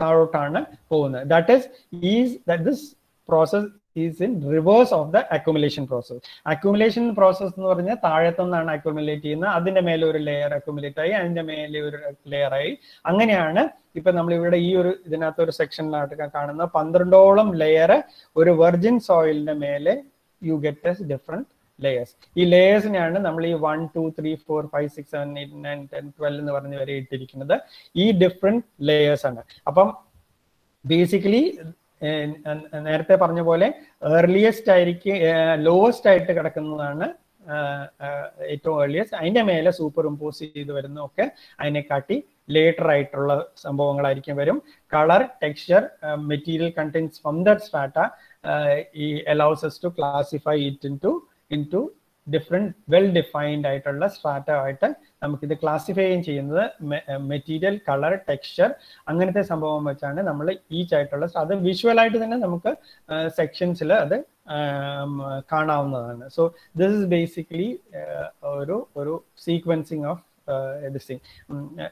താഴോട്ടാണ് പോകുന്നത്. That is is that this process is in reverse of the accumulation process accumulation process എന്ന് പറഞ്ഞാൽ താഴത്തുനിന്നാണ് അക്യുമുലേറ്റ് ചെയ്യുന്നത്. അതിന്റെ മേലെ ഒരു ലെയർ അക്യുമുലേറ്റ് ആയി അതിന്റെ മേലെ ഒരു ലെയർ ആയി. അങ്ങനെയാണ് ഇപ്പൊ നമ്മൾ ഇവിടെ ഈ ഒരു ഇതിനകത്ത് ഒരു സെക്ഷനിലായിട്ട് കാണുന്ന പന്ത്രണ്ടോളം ലെയർ ഒരു വെർജിൻ സോയിലിന്റെ മേലെ you get as different layers ഈ ലെയേഴ്സിനെയാണ് നമ്മൾ ഈ one two three four five six seven eight nine ten twelve എന്ന് പറഞ്ഞ് വരെ ഇട്ടിരിക്കുന്നത്. ഈ ഡിഫറെന്റ് ലെയേഴ്സ് ആണ്. അപ്പം ബേസിക്കലി നേരത്തെ പറഞ്ഞ പോലെ ഏർലിയസ്റ്റ് ആയിരിക്കും ലോവസ്റ്റ് ആയിട്ട് കിടക്കുന്നതാണ് ഏറ്റവും ഏർലിയസ്റ്റ് അതിന്റെ മേലെ സൂപ്പർ ഇമ്പോസ് ചെയ്ത് വരുന്നതൊക്കെ അതിനെക്കാട്ടി ലേറ്റർ ആയിട്ടുള്ള സംഭവങ്ങളായിരിക്കും വരും. Colour texture material content from that strata ഈ allows us to classify it into into different well defined ആയിട്ടുള്ള സ്ട്രാറ്റ ആയിട്ട് നമുക്കിത് ക്ലാസിഫൈ ചെയ്യുന്നത് മെറ്റീരിയൽ കളർ ടെക്സ്ചർ അങ്ങനത്തെ സംഭവം വെച്ചാണ് നമ്മൾ ഈച്ച് ആയിട്ടുള്ള അത് വിഷ്വൽ ആയിട്ട് തന്നെ നമുക്ക് സെക്ഷൻസിൽ അത് കാണാവുന്നതാണ്. സോ ദിസ് ഇസ് ബേസിക്കലി ഒരു ഒരു സീക്വൻസിങ് ഓഫ്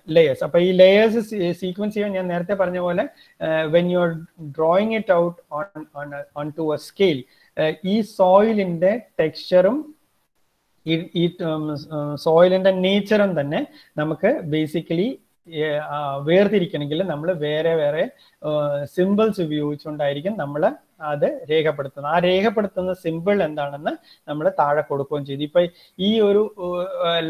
ലെയേഴ്സ് അപ്പൊ ഈ ലെയേഴ്സ് സീക്വൻസ് ചെയ്യാൻ ഞാൻ നേരത്തെ പറഞ്ഞ പോലെ when you are drawing it out on on to a scale ഈ സോയിലിന്റെ ടെക്സ്ചറും ഈ സോയിലിന്റെ നേച്ചറും തന്നെ നമുക്ക് ബേസിക്കലി വേർതിരിക്കണമെങ്കിൽ നമ്മൾ വേറെ വേറെ സിമ്പിൾസ് ഉപയോഗിച്ചുകൊണ്ടായിരിക്കും നമ്മൾ അത് രേഖപ്പെടുത്തുന്നത്. ആ രേഖപ്പെടുത്തുന്ന സിമ്പിൾ എന്താണെന്ന് നമ്മൾ താഴെ കൊടുക്കുകയും ചെയ്തു. ഇപ്പൊ ഈ ഒരു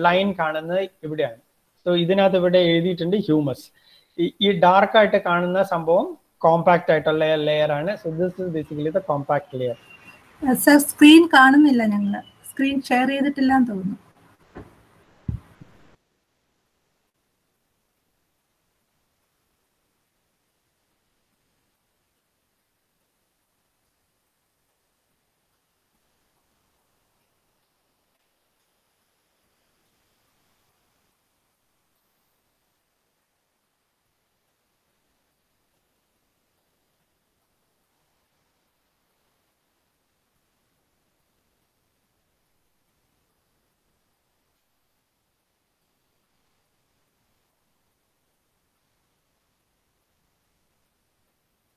ലൈൻ കാണുന്നത് ഇവിടെയാണ്. സോ ഇതിനകത്ത് ഇവിടെ എഴുതിയിട്ടുണ്ട് ഹ്യൂമസ്. ഈ ഡാർക്ക് ആയിട്ട് കാണുന്ന സംഭവം കോമ്പാക്റ്റ് ആയിട്ടുള്ള ലെയർ ആണ് so this is basically the compact layer sir screen കാണുന്നില്ല ഞങ്ങൾ. സ്ക്രീൻ ഷെയർ ചെയ്തിട്ടില്ല എന്ന് തോന്നുന്നു.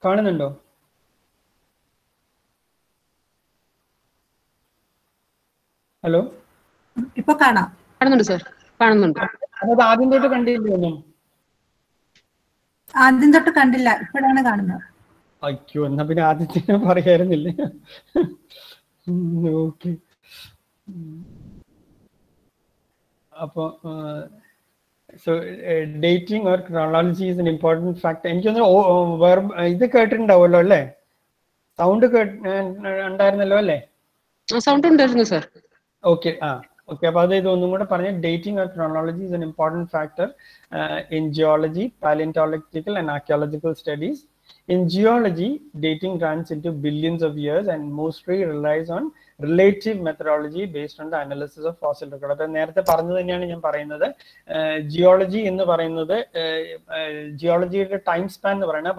കാണുന്നുണ്ടോ? ഹലോ? ഇപ്പൊ കാണാം. കാണുന്നുണ്ട് സർ. കാണുന്നുണ്ട്. അതായത് ആദ്യം തൊട്ട് കണ്ടില്ലേ ഒന്നും? ആദ്യം തൊട്ട് കണ്ടില്ല. ഇപ്പോഴാണ് കാണുന്നത്. അയ്യോ എന്നാ പിന്നെ ആദ്യത്തെ പറയായിരുന്നില്ലേ? ഓക്കെ. അപ്പൊ so dating or chronology is an important factor എനിക്കൊന്ന് വെർബ് ഇത് കേട്ടിട്ടുണ്ടാവുമല്ലോ അല്ലേ? സൗണ്ട് ഉണ്ടായിരുന്നല്ലോ അല്ലേ? സൗണ്ട് ഉണ്ടായിരുന്നു സർ ഓക്കെ ആ ഓക്കെ അപ്പൊ അത് ഇതൊന്നും കൂടെ പറഞ്ഞ dating or chronology is an important factor in geology palaeontological and archaeological studies In geology, dating runs into billions of years and mostly relies on relative methodology based on the analysis of fossil record അപ്പൊ നേരത്തെ പറഞ്ഞത് തന്നെയാണ് ഞാൻ പറയുന്നത്. Geology എന്ന് പറയുന്നത് ജിയോളജിയുടെ time span എന്ന് പറയുന്നത്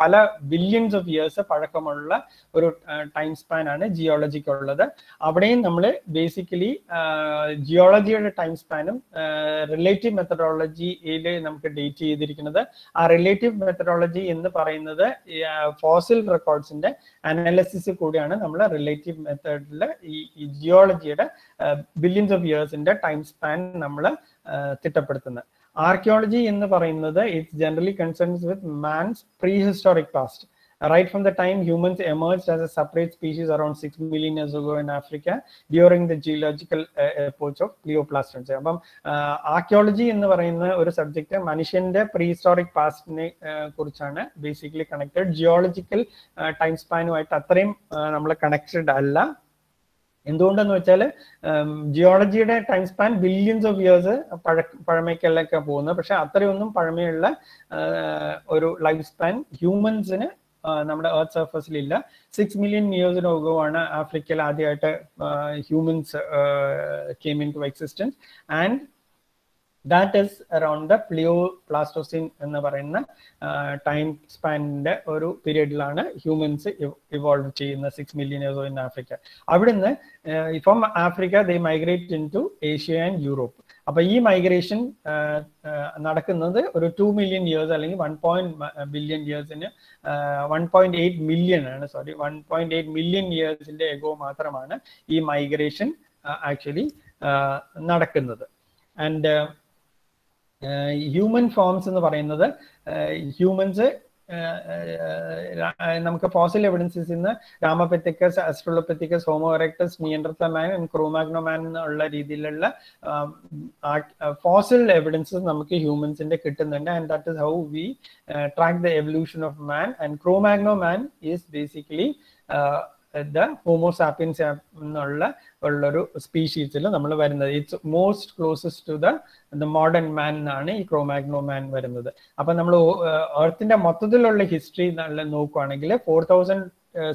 പല ബില്യൺസ് ഓഫ് ഇയേഴ്സ് പഴക്കമുള്ള ഒരു ടൈം സ്പാൻ ആണ് ജിയോളജിക്ക് ഉള്ളത് അവിടെയും നമ്മൾ ബേസിക്കലി ജിയോളജിയുടെ ടൈം സ്പാനും റിലേറ്റീവ് മെത്തഡോളജിയിൽ നമുക്ക് ഡേറ്റ് ചെയ്തിരിക്കുന്നത്. ആ റിലേറ്റീവ് മെത്തഡോളജി എന്ന് പറയുന്നത് ഫോസിൽ റെക്കോർഡ്സിന്റെ അനാലിസിസ് കൂടിയാണ് നമ്മൾ റിലേറ്റീവ് മെത്തേഡിൽ ഈ ജിയോളജിയുടെ ബില്യൻസ് ഓഫ് ഇയേഴ്സിന്റെ ടൈം സ്പാൻ നമ്മൾ തിട്ടപ്പെടുത്തുന്നത്. ആർക്കിയോളജി എന്ന് പറയുന്നത് it's generally concerns with man's prehistoric past right from the time humans emerged as a separate species around 6 million years ago in Africa during the geological uh, epoch of Pleoplastons. അപ്പം archaeology എന്ന് പറയുന്ന ഒരു subject മനുഷ്യന്റെ prehistoric പാസ്റ്റിനെ കുറിച്ചാണ് basically connected geological time സ്പാനുമായിട്ട് അത്രയും നമ്മൾ കണക്റ്റഡ് അല്ല. എന്തുകൊണ്ടെന്ന് വെച്ചാൽ ജിയോളജിയുടെ time span billions of years പഴ പഴമയ്ക്കല്ലൊക്കെ പോകുന്നത് പക്ഷെ അത്രയൊന്നും പഴമയുള്ള ഒരു ലൈഫ് സ്പാൻ ഹ്യൂമൻസിന് നമ്മുടെ എർത്ത് സർഫസിൽ ഇല്ല. സിക്സ് മില്യൺ ഇയേഴ്സിന് ആണ് ആഫ്രിക്കയിൽ ആദ്യമായിട്ട് humans came into existence and that is around the Plio Pleistocene എന്ന് പറയുന്ന ടൈം സ്പാനിന്റെ ഒരു പീരീഡിലാണ് ഹ്യൂമൻസ് ഇവോൾവ് ചെയ്യുന്ന six million years in Africa അവിടുന്ന് from Africa they migrate into Asia and Europe അപ്പൊ ഈ മൈഗ്രേഷൻ നടക്കുന്നത് ഒരു ടു മില്യൺ ഇയേഴ്സ് അല്ലെങ്കിൽ വൺ പോയിന്റ് ബില്യൺ ഇയേഴ്സിന് വൺ പോയിന്റ് എയ്റ്റ് മില്യൺ ആണ്. Sorry one point eight million ഇയേഴ്സിന്റെ ago മാത്രമാണ് ഈ മൈഗ്രേഷൻ ആക്ച്വലി നടക്കുന്നത്. ആൻഡ് ഹ്യൂമൻ ഫോംസ് എന്ന് പറയുന്നത് ഹ്യൂമൻസ് നമുക്ക് ഫോസിൽ എവിഡൻസിൽ നിന്ന് രാമപെത്തിക്കസ് അസ്ട്രോളോപെത്തിക്കസ് ഹോമോറക്ടസ് എറക്ടസ് നിയന്ത്രത്ത മാൻ ക്രോമാഗ്നോ മാൻ എന്നുള്ള രീതിയിലുള്ള ഫോസിൽ എവിഡൻസസ് നമുക്ക് ഹ്യൂമൻസിന്റെ കിട്ടുന്നുണ്ട്. And that is how we track the evolution of man and Cromagnon man is basically the homo sapiens എന്നുള്ള ഉള്ളൊരു സ്പീഷീസിൽ നമ്മൾ വരുന്നത്. It's most closest to the modern man എന്നാണ് ഈ ക്രോമാഗ്നോ മാൻ വരുന്നത്. അപ്പൊ നമ്മൾ എർത്തിന്റെ മൊത്തത്തിലുള്ള ഹിസ്റ്ററി നല്ല നോക്കുവാണെങ്കിൽ four thousand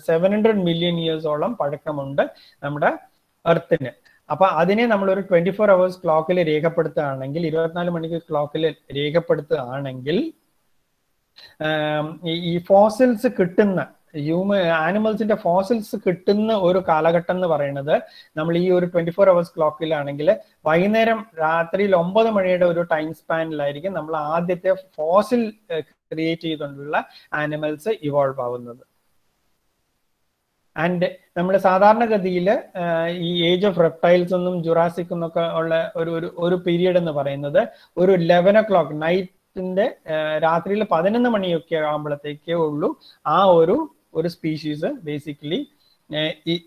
seven hundred million ഇയേഴ്സോളം പഴക്കമുണ്ട് നമ്മുടെ എർത്തിന് അപ്പൊ അതിനെ നമ്മൾ ഒരു ട്വന്റി ഫോർ അവേഴ്സ് ക്ലോക്കിൽ രേഖപ്പെടുത്തുകയാണെങ്കിൽ ഇരുപത്തിനാല് മണിക്കൂർ ക്ലോക്കിൽ രേഖപ്പെടുത്തുകയാണെങ്കിൽ ഈ ഫോസിൽസ് കിട്ടുന്ന ഹ്യൂമ ആനിമൽസിന്റെ ഫോസിൽസ് കിട്ടുന്ന ഒരു കാലഘട്ടം എന്ന് പറയുന്നത് നമ്മൾ ഈ ഒരു ട്വന്റി ഫോർ അവേഴ്സ് ക്ലോക്കിലാണെങ്കിൽ വൈകുന്നേരം രാത്രിയിൽ ഒമ്പത് മണിയുടെ ഒരു ടൈം സ്പാനിലായിരിക്കും നമ്മൾ ആദ്യത്തെ ഫോസിൽ ക്രിയേറ്റ് ചെയ്തുകൊണ്ടുള്ള ആനിമൽസ് ഇവോൾവ് ആവുന്നത്. ആൻഡ് നമ്മൾ സാധാരണഗതിയിൽ ഈ ഏജ് ഓഫ് റെപ്റ്റൈൽസ് ഒന്നും ജുറാസിക് എന്നൊക്കെ ഉള്ള ഒരു ഒരു പീരീഡ് എന്ന് പറയുന്നത് ഒരു ലെവൻ ഒ ക്ലോക്ക് നൈറ്റിന്റെ രാത്രിയിൽ പതിനൊന്ന് മണിയൊക്കെ ആകുമ്പോഴത്തേക്കേ ഉള്ളൂ ആ ഒരു ഒരു സ്പീഷീസ് ബേസിക്കലി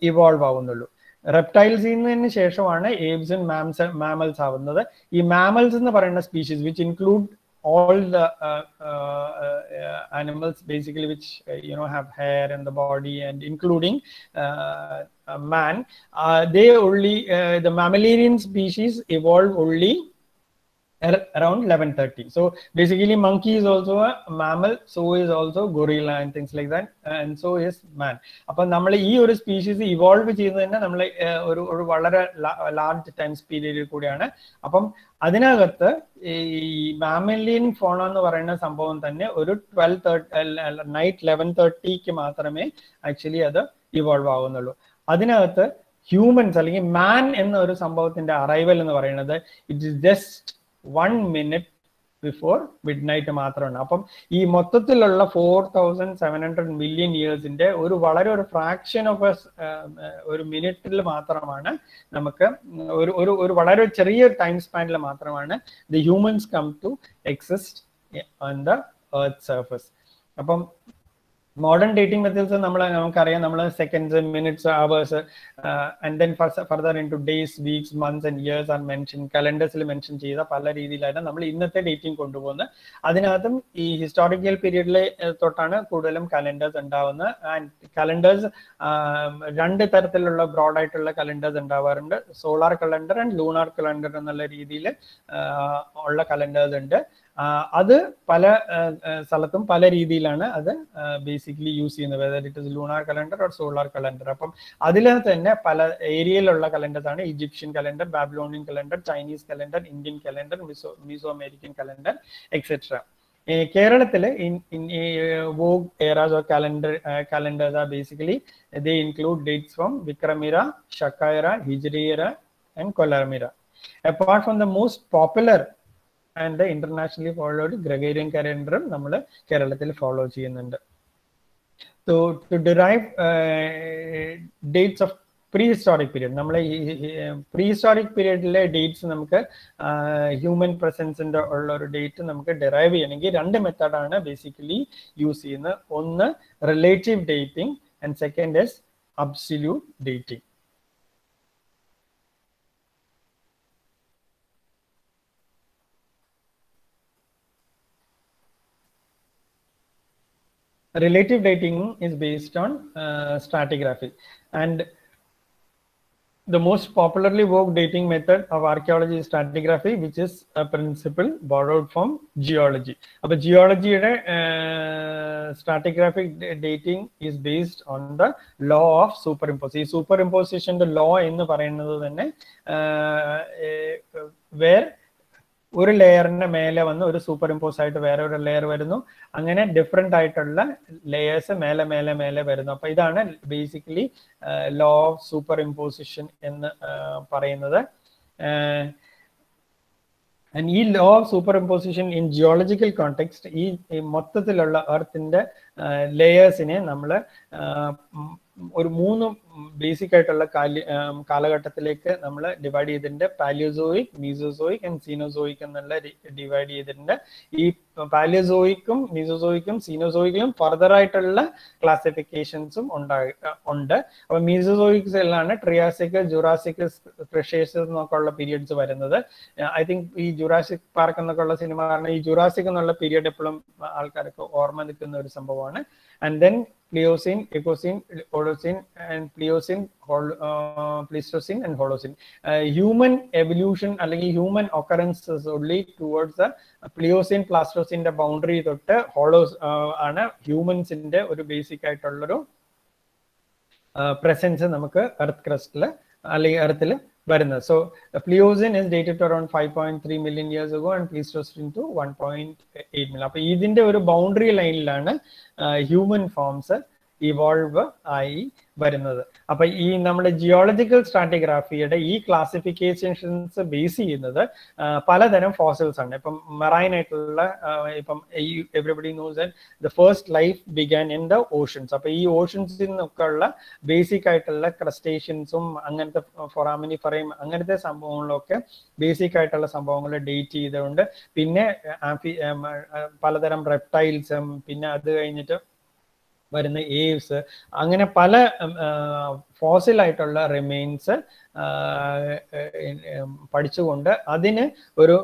ഇവോൾവ് ആവുന്നുള്ളൂ റെപ്റ്റൈൽസിന് ശേഷമാണ് ഏബ്സ് ആൻഡ് മാംസ് മാമൽസ് ആവുന്നത് ഈ മാമൽസ് എന്ന് പറയുന്ന species which include all the uh, uh, uh, animals basically which you know have hair in the body and including man they only the mammalian species evolve only around 1130 so basically monkey is also a mammal so is also gorilla and things like that and so is man. അപ്പൊ നമ്മൾ ഈ ഒരു species evolve ചെയ്യുന്നത് തന്നെ നമ്മൾ ഒരു ഒരു വളരെ ലാർജ് ടൈം പീരീഡിൽ കൂടിയാണ്. അപ്പം അതിനകത്ത് ഈ മാമലിയൻ ഫോണ എന്ന് പറയുന്ന സംഭവം തന്നെ ഒരു ട്വൽവ് തേർട്ടി നൈറ്റ് ലെവൻ തേർട്ടിക്ക് മാത്രമേ ആക്ച്വലി അത് ഇവോൾവ് ആവുന്നുള്ളൂ. അതിനകത്ത് ഹ്യൂമൻസ് അല്ലെങ്കിൽ മാൻ എന്ന ഒരു സംഭവത്തിന്റെ അറൈവൽ എന്ന് പറയുന്നത് it is just one minute before midnight മാത്രമാണ്. അപ്പം ഈ മൊത്തത്തിലുള്ള four thousand seven hundred million ഇയേഴ്സിന്റെ ഒരു വളരെ ഒരു ഫ്രാക്ഷൻ ഓഫ് ഒരു മിനിറ്റിൽ മാത്രമാണ് നമുക്ക് ഒരു ഒരു ഒരു വളരെ ചെറിയ ടൈം സ്പാനിൽ മാത്രമാണ് the humans come to exist on the earth surface അപ്പം മോഡേൺ ഡേറ്റിംഗ് മെത്തേഡ്സ് നമ്മൾ നമുക്കറിയാം. നമ്മൾ seconds minutes hours and then further into days weeks months and years are mention കലണ്ടേഴ്സിൽ mention ചെയ്ത പല രീതിയിലാണ് നമ്മൾ ഇന്നത്തെ ഡേറ്റിംഗ് കൊണ്ടുപോകുന്നത്. അതിനകത്തും ഈ ഹിസ്റ്റോറിക്കൽ പീരീഡിൽ തൊട്ടാണ് കൂടുതലും കലണ്ടേഴ്സ് ഉണ്ടാവുന്നത്. ആൻഡ് കലണ്ടേഴ്സ് രണ്ട് തരത്തിലുള്ള ബ്രോഡ് ആയിട്ടുള്ള കലണ്ടേഴ്സ് ഉണ്ടാവാറുണ്ട്. Solar calendar and lunar calendar എന്നുള്ള രീതിയിൽ ഉള്ള കലണ്ടേഴ്സ് ഉണ്ട്. അത് പല സ്ഥലത്തും പല രീതിയിലാണ് അത് ബേസിക്കലി യൂസ് ചെയ്യുന്നത്. Whether it is lunar calendar or solar calendar അപ്പം അതിൽ തന്നെ പല ഏരിയയിലുള്ള കലണ്ടേഴ്സ് ആണ്. Egyptian calendar Babylonian calendar Chinese calendar Indian calendar meso Mesoamerican calendar etcetera കേരളത്തിൽ vogue eras or calendar calendars are basically they include dates from വിക്രമിര ഷക്കായറ ഹിജ്രിയറ and കൊലർമിര apart from the most popular and internationally followed Gregorian കലണ്ടറും നമ്മൾ കേരളത്തിൽ follow ചെയ്യുന്നുണ്ട്. So to derive dates of prehistoric period നമ്മൾ ഈ pre historic പീരീഡിലെ dates നമുക്ക് human പ്രസൻസിന്റെ ഉള്ള ഒരു ഡേറ്റ് നമുക്ക് ഡിറൈവ് ചെയ്യണമെങ്കിൽ രണ്ട് മെത്തേഡാണ് ബേസിക്കലി യൂസ് ചെയ്യുന്നത്. ഒന്ന് relative dating and second is absolute dating relative dating is based on uh, stratigraphy and the most popularly worked dating method of archaeology is stratigraphy which is a principle borrowed from geology അപ്പോൾ ജിയോളജിയുടെ stratigraphic dating is based on the law of superimpose ഈ super ഇമ്പോസിഷന്റെ law എന്ന് പറയുന്നത് തന്നെ where ഒരു ലെയറിന്റെ മേലെ വന്ന് ഒരു super impose ആയിട്ട് വേറെ ഒരു ലെയർ വരുന്നു. അങ്ങനെ ഡിഫറെന്റ് ആയിട്ടുള്ള ലെയേഴ്സ് മേലെ മേലെ മേലെ വരുന്നു. അപ്പൊ ഇതാണ് basically law of superimposition എന്ന് പറയുന്നത്. ആൻഡ് ഈ law of superimposition in geological context ഈ മൊത്തത്തിലുള്ള എർത്തിന്റെ ലെയേഴ്സിനെ നമ്മൾ ഒരു മൂന്ന് ബേസിക് ആയിട്ടുള്ള കാലഘട്ടത്തിലേക്ക് നമ്മൾ ഡിവൈഡ് ചെയ്തിട്ടുണ്ട്. പാലിയോസോയിക് മീസോസോയിക് ആൻഡ് സീനോസോയിക് എന്നുള്ള ഡിവൈഡ് ചെയ്തിട്ടുണ്ട്. ഈ പാലിയോസോയിക്കും മീസോസോയിക്കും സീനോസോയിക്കിലും ഫർദർ ആയിട്ടുള്ള ക്ലാസിഫിക്കേഷൻസും ഉണ്ടായി ഉണ്ട് അപ്പൊ മീസോസോയിക്സിലാണ് ട്രിയാസിക് ജുറാസിക് ക്രിഷേസ് എന്നൊക്കെ ഉള്ള പീരിയഡ്സ് വരുന്നത്. ഐ തിങ്ക് ഈ ജുറാസിക് പാർക്ക് എന്നൊക്കെ ഉള്ള സിനിമ കാരണം ഈ ജുറാസിക് എന്നുള്ള പീരിയഡ് എപ്പോഴും ആൾക്കാർക്ക് ഓർമ്മ നിൽക്കുന്ന ഒരു സംഭവമാണ്. And then Pliocene Eocene Holocene and Pliocene Pleistocene and Holocene. Human evolution അല്ലെങ്കിൽ ഹ്യൂമൻ ഒക്കറൻസസ് ഉള്ളി ടുവേർഡ്സ് ദ പ്ലിയോസിൻ പ്ലാസ്റ്റോസിന്റെ ബൗണ്ടറി തൊട്ട് ഹോളോസ് ആണ് ഹ്യൂമൻസിന്റെ ഒരു ബേസിക് ആയിട്ടുള്ളൊരു പ്രസൻസ് നമുക്ക് എർത്ത് ക്രസ്റ്റിൽ അല്ലെങ്കിൽ എർത്തിൽ വരുന്നത്. So Pliocene is dated to around five point three million years ago and Pleistocene to one point eight million അപ്പൊ ഇതിന്റെ ഒരു ബൗണ്ടറി ലൈനിലാണ് ഹ്യൂമൻ ഫോംസ് ഇവോൾവ് ആയി വരുന്നത്. അപ്പൊ ഈ നമ്മുടെ ജിയോളജിക്കൽ സ്ട്രാറ്റിഗ്രാഫിയുടെ ഈ ക്ലാസിഫിക്കേഷൻസ് ബേസ് ചെയ്യുന്നത് പലതരം ഫോസിൽസ് ആണ്. ഇപ്പം മെറൈൻ ആയിട്ടുള്ള ഇപ്പം everybody knows the first life began in the oceans അപ്പൊ ഈ ഓഷൻസിൽ നിന്നൊക്കെ ഉള്ള ബേസിക് ആയിട്ടുള്ള ക്രസ്റ്റേഷ്യൻസും അങ്ങനത്തെ ഫൊറാമിനി ഫറയും അങ്ങനത്തെ സംഭവങ്ങളൊക്കെ ബേസിക് ആയിട്ടുള്ള സംഭവങ്ങൾ ഡേറ്റ് ചെയ്തുകൊണ്ട് പിന്നെ പലതരം റെപ്റ്റൈൽസും പിന്നെ അത് കഴിഞ്ഞിട്ട് വരുന്ന ഏവ്സ്. അങ്ങനെ പല ഫോസിലായിട്ടുള്ള റിമെയിൻസ് പഠിച്ചുകൊണ്ട് അതിന് ഒരു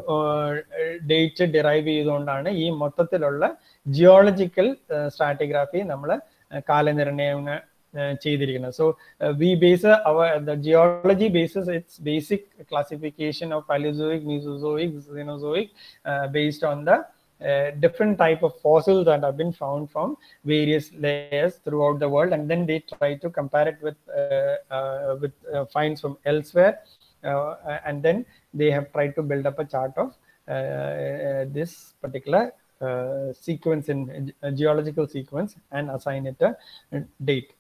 ഡേറ്റ് ഡിറൈവ് ചെയ്തുകൊണ്ടാണ് ഈ മൊത്തത്തിലുള്ള ജിയോളജിക്കൽ സ്ട്രാറ്റിഗ്രാഫി നമ്മൾ കാലനിർണയം ചെയ്തിരിക്കുന്നത്. So we base our the geology bases it's basic classification of Palaeozoic Mesozoic Cenozoic based on the uh, different type of fossils that have been found from various layers throughout the world and then they try to compare it with uh, uh, with uh, finds from elsewhere uh, and then they have tried to build up a chart of this particular sequence in geological sequence and assign it a date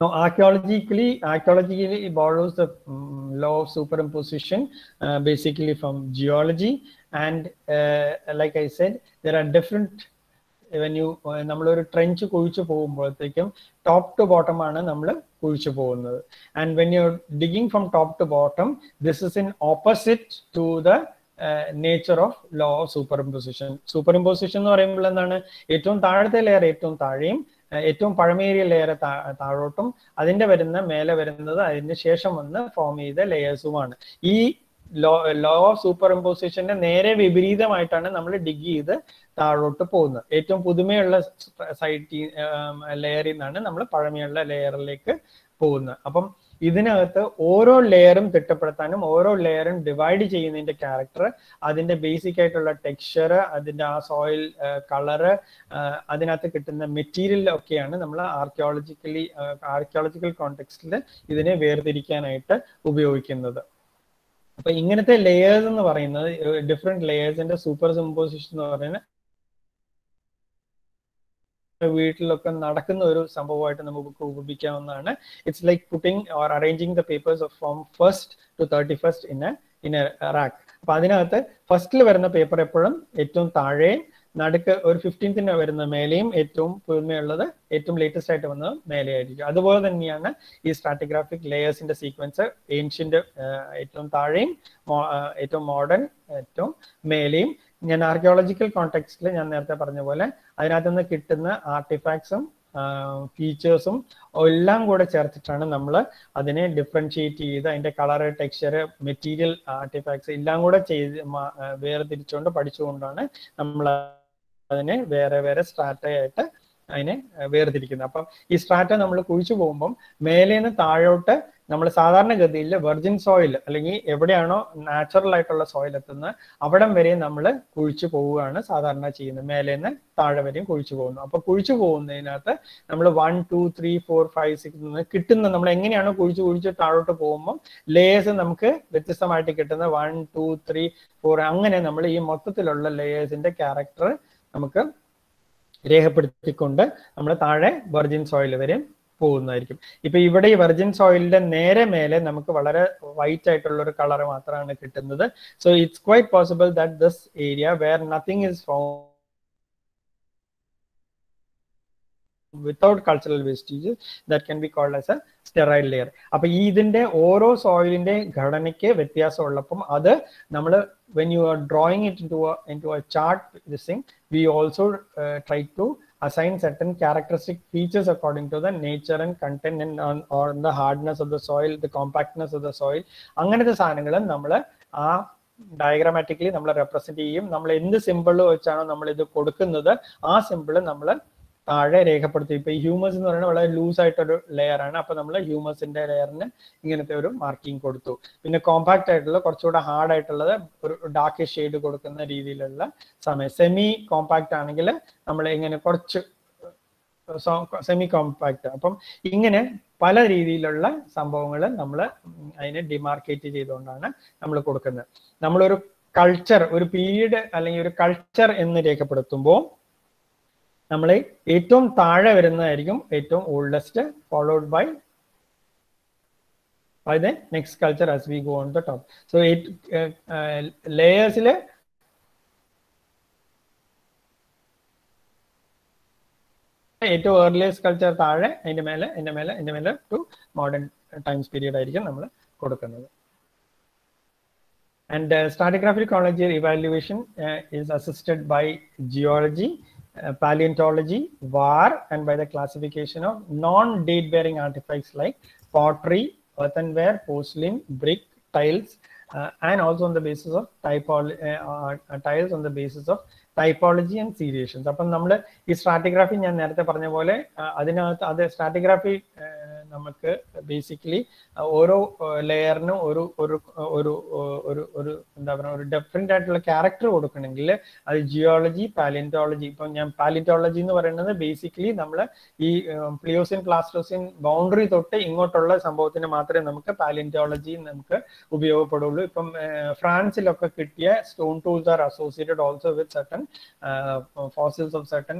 now, archaeologically, archaeologically it borrows the um, law of superimposition, uh, basically from geology. And like I said there are are different when നമ്മളൊരു trench കുഴിച്ചു പോകുമ്പോഴത്തേക്കും top to bottom ആണ് നമ്മൾ കുഴിച്ചു പോകുന്നത്. And when you digging from top to bottom this is in opposite to the nature of law of superimposition superimposition എന്ന് പറയുമ്പോൾ എന്താണ്? ഏറ്റവും താഴത്തെ ലെയർ ഏറ്റവും താഴെയും ഏറ്റവും പഴമേറിയ ലെയർ താഴോട്ടും അതിന്റെ വരുന്ന മേലെ വരുന്നത് അതിന് ശേഷം വന്ന് ഫോം ചെയ്ത ലെയേഴ്സുമാണ് ഈ ലോ ലോ ഓഫ് സൂപ്പർ ഇമ്പോസിഷന്റെ നേരെ വിപരീതമായിട്ടാണ് നമ്മൾ ഡിഗ് ചെയ്ത് താഴോട്ട് പോകുന്നത്. ഏറ്റവും പുതുമയുള്ള സൈറ്റ് ലെയറിൽ നിന്നാണ് നമ്മൾ പഴമയുള്ള ലെയറിലേക്ക് പോകുന്നത്. അപ്പം ഇതിനകത്ത് ഓരോ ലെയറും തിട്ടപ്പെടുത്താനും ഓരോ ലെയറും ഡിവൈഡ് ചെയ്യുന്നതിന്റെ ക്യാരക്ടർ അതിന്റെ ബേസിക് ആയിട്ടുള്ള ടെക്സ്ചർ അതിന്റെ ആ സോയിൽ കളറ് അതിനകത്ത് കിട്ടുന്ന മെറ്റീരിയൽ ഒക്കെയാണ് നമ്മൾ ആർക്കിയോളജിക്കലി ആർക്കിയോളജിക്കൽ കോണ്ടെക്സ്റ്റിൽ ഇതിനെ വേർതിരിക്കാനായിട്ട് ഉപയോഗിക്കുന്നത്. അപ്പൊ ഇങ്ങനത്തെ ലെയേഴ്സ് എന്ന് പറയുന്നത് ഡിഫറെന്റ് ലെയേഴ്സിന്റെ സൂപ്പർ സിമ്പോസിഷൻ എന്ന് പറയുന്നത് വീട്ടിലൊക്കെ നടക്കുന്ന ഒരു സംഭവമായിട്ട് നമുക്ക് ഉപയോഗിക്കാവുന്നതാണ് it's like putting or arranging the papers from first to thirty first in a in a rack അപ്പൊ അതിനകത്ത് ഫസ്റ്റിൽ വരുന്ന പേപ്പർ എപ്പോഴും ഏറ്റവും താഴെയും നടുക്ക് ഒരു ഫിഫ്റ്റീൻത്തിന് വരുന്ന മേലെയും ഏറ്റവും പുതുമയുള്ളത് ഏറ്റവും ലേറ്റസ്റ്റ് ആയിട്ട് വന്നത് മേലെയായിരിക്കും. അതുപോലെ തന്നെയാണ് ഈ സ്ട്രാറ്റിഗ്രാഫിക് ലെയേഴ്സിന്റെ സീക്വൻസ് ഏൻഷ്യന്റ് ഏറ്റവും താഴെയും ഏറ്റവും മോഡേൺ ഏറ്റവും മേലെയും. ഞാൻ ആർക്കിയോളജിക്കൽ കോണ്ടെക്സ്റ്റിൽ ഞാൻ നേരത്തെ പറഞ്ഞ പോലെ അതിനകത്ത് നിന്ന് കിട്ടുന്ന ആർട്ടിഫാക്ട്സും ഫീച്ചേഴ്സും എല്ലാം കൂടെ ചേർത്തിട്ടാണ് നമ്മൾ അതിനെ ഡിഫറൻഷിയേറ്റ് ചെയ്ത് അതിന്റെ കളർ ടെക്സ്ചർ മെറ്റീരിയൽ ആർട്ടിഫാക്ട്സ് എല്ലാം കൂടെ ചെയ്ത് വേർതിരിച്ചുകൊണ്ട് പഠിച്ചുകൊണ്ടാണ് നമ്മൾ അതിനെ വേറെ വേറെ സ്ട്രാറ്റയായിട്ട് അതിനെ വേർതിരിക്കുന്നത് അപ്പം ഈ സ്ട്രാറ്റ നമ്മൾ കുഴിച്ചു പോകുമ്പം നിന്ന് താഴോട്ട് നമ്മൾ സാധാരണഗതിയിൽ വെർജിൻ സോയിൽ അല്ലെങ്കിൽ എവിടെയാണോ നാച്ചുറൽ ആയിട്ടുള്ള സോയിൽ എത്തുന്നത് അവിടം വരെ നമ്മൾ കുഴിച്ചു പോവുകയാണ് സാധാരണ ചെയ്യുന്നത്. നിന്ന് താഴെ വരെയും കുഴിച്ചു പോകുന്നു. അപ്പൊ കുഴിച്ചു പോകുന്നതിനകത്ത് നമ്മൾ one two three four five six കിട്ടുന്ന നമ്മൾ എങ്ങനെയാണോ കുഴിച്ചു കുഴിച്ച് താഴോട്ട് പോകുമ്പോൾ ലേയേഴ്സ് നമുക്ക് വ്യത്യസ്തമായിട്ട് കിട്ടുന്ന വൺ ടു ത്രീ ഫോർ അങ്ങനെ നമ്മൾ ഈ മൊത്തത്തിലുള്ള ലേയേഴ്സിന്റെ ക്യാരക്ടർ നമുക്ക് രേഖപ്പെടുത്തിക്കൊണ്ട് നമ്മൾ താഴെ വെർജിൻ സോയിൽ വരെ പോകുന്നതായിരിക്കും. ഇപ്പൊ ഇവിടെ ഈ വെർജിൻ സോയിലിന്റെ നേരെ മേലെ നമുക്ക് വളരെ വൈറ്റ് ആയിട്ടുള്ള ഒരു കളർ മാത്രമാണ് കിട്ടുന്നത്. So it's quite possible that this area where nothing is without cultural wastage that can be called as a sterile layer അപ്പൊ ഈ ഇതിന്റെ ഓരോ സോയിലിന്റെ ഘടനയ്ക്ക് വ്യത്യാസം ഉള്ളപ്പം അത് നമ്മൾ when you are drawing it in a into a chart this thing we also uh, try to assign certain characteristic features according to the nature and content and or the hardness of the soil the compactness of the soil അങ്ങനത്തെ സാധനങ്ങൾ നമ്മൾ ആ ഡയഗ്രാമാറ്റിക്കലി നമ്മൾ represent ചെയ്യും നമ്മൾ എന്ത് simple വെച്ചാണോ നമ്മൾ ഇത് കൊടുക്കുന്നത് ആ സിമ്പിൾ നമ്മൾ താഴെ രേഖപ്പെടുത്തി. ഇപ്പൊ ഈ ഹ്യൂമസ് എന്ന് പറയുന്നത് വളരെ ലൂസ് ആയിട്ടൊരു ലെയർ ആണ്. അപ്പൊ നമ്മൾ ഹ്യൂമസിന്റെ ലെയറിന് ഇങ്ങനത്തെ ഒരു മാർക്കിംഗ് കൊടുത്തു. പിന്നെ കോമ്പാക്ട് ആയിട്ടുള്ള കുറച്ചുകൂടെ ഹാർഡ് ആയിട്ടുള്ളത് ഒരു ഡാർക്ക് ഷെയ്ഡ് കൊടുക്കുന്ന രീതിയിലുള്ള സമയം. സെമി കോമ്പാക്ട് ആണെങ്കിൽ നമ്മൾ ഇങ്ങനെ കുറച്ച് സെമി കോമ്പാക്ട് അപ്പം ഇങ്ങനെ പല രീതിയിലുള്ള സംഭവങ്ങൾ നമ്മൾ അതിനെ ഡിമാർക്കേറ്റ് ചെയ്തുകൊണ്ടാണ് നമ്മൾ കൊടുക്കുന്നത്. നമ്മളൊരു കൾച്ചർ ഒരു പീരീഡ് അല്ലെങ്കിൽ ഒരു കൾച്ചർ എന്ന് രേഖപ്പെടുത്തുമ്പോൾ നമ്മൾ ഏറ്റവും താഴെ വരുന്നതായിരിക്കും ഏറ്റവും oldest followed by by the next culture as we go on the top so ലേയേഴ്സിൽ ഏറ്റവും ഏർലിയസ്റ്റ് കൾച്ചർ താഴെ അതിന്റെ മേലെ അതിന്റെ മേലെ അതിന്റെ മേലെ ടു മോഡേൺ ടൈംസ് പീരീഡ് ആയിരിക്കും നമ്മൾ കൊടുക്കുന്നത്. And stratigraphic college evaluation is assisted by geology uh, paleontology, VAR, and by the classification of non-date bearing artifacts like pottery, earthenware, porcelain, brick, tiles, uh, and also on the basis of typolo- uh, uh, tiles on the basis of typology and seriations അപ്പം നമ്മൾ ഈ stratigraphy ഞാൻ നേരത്തെ പറഞ്ഞ പോലെ അതിനകത്ത് അത് stratigraphy നമുക്ക് ബേസിക്കലി ഓരോ ലെയറിനും ഒരു ഒരു ഒരു ഒരു ഒരു എന്താ പറയുക ഒരു ഡിഫറെന്റ് ആയിട്ടുള്ള ക്യാരക്ടർ കൊടുക്കണമെങ്കിൽ അത് ജിയോളജി പാലിന്റോളജി ഇപ്പം ഞാൻ പാലിയന്റോളജി എന്ന് പറയുന്നത് ബേസിക്കലി നമ്മൾ ഈ പ്ലിയോസിൻ പ്ലാസ്റ്റോസിൻ ബൗണ്ടറി തൊട്ട് ഇങ്ങോട്ടുള്ള സംഭവത്തിന് മാത്രമേ നമുക്ക് പാലിന്റോളജി നമുക്ക് ഉപയോഗപ്പെടുള്ളൂ. ഇപ്പം ഫ്രാൻസിലൊക്കെ കിട്ടിയ stone tools are associated also with certain fossils of certain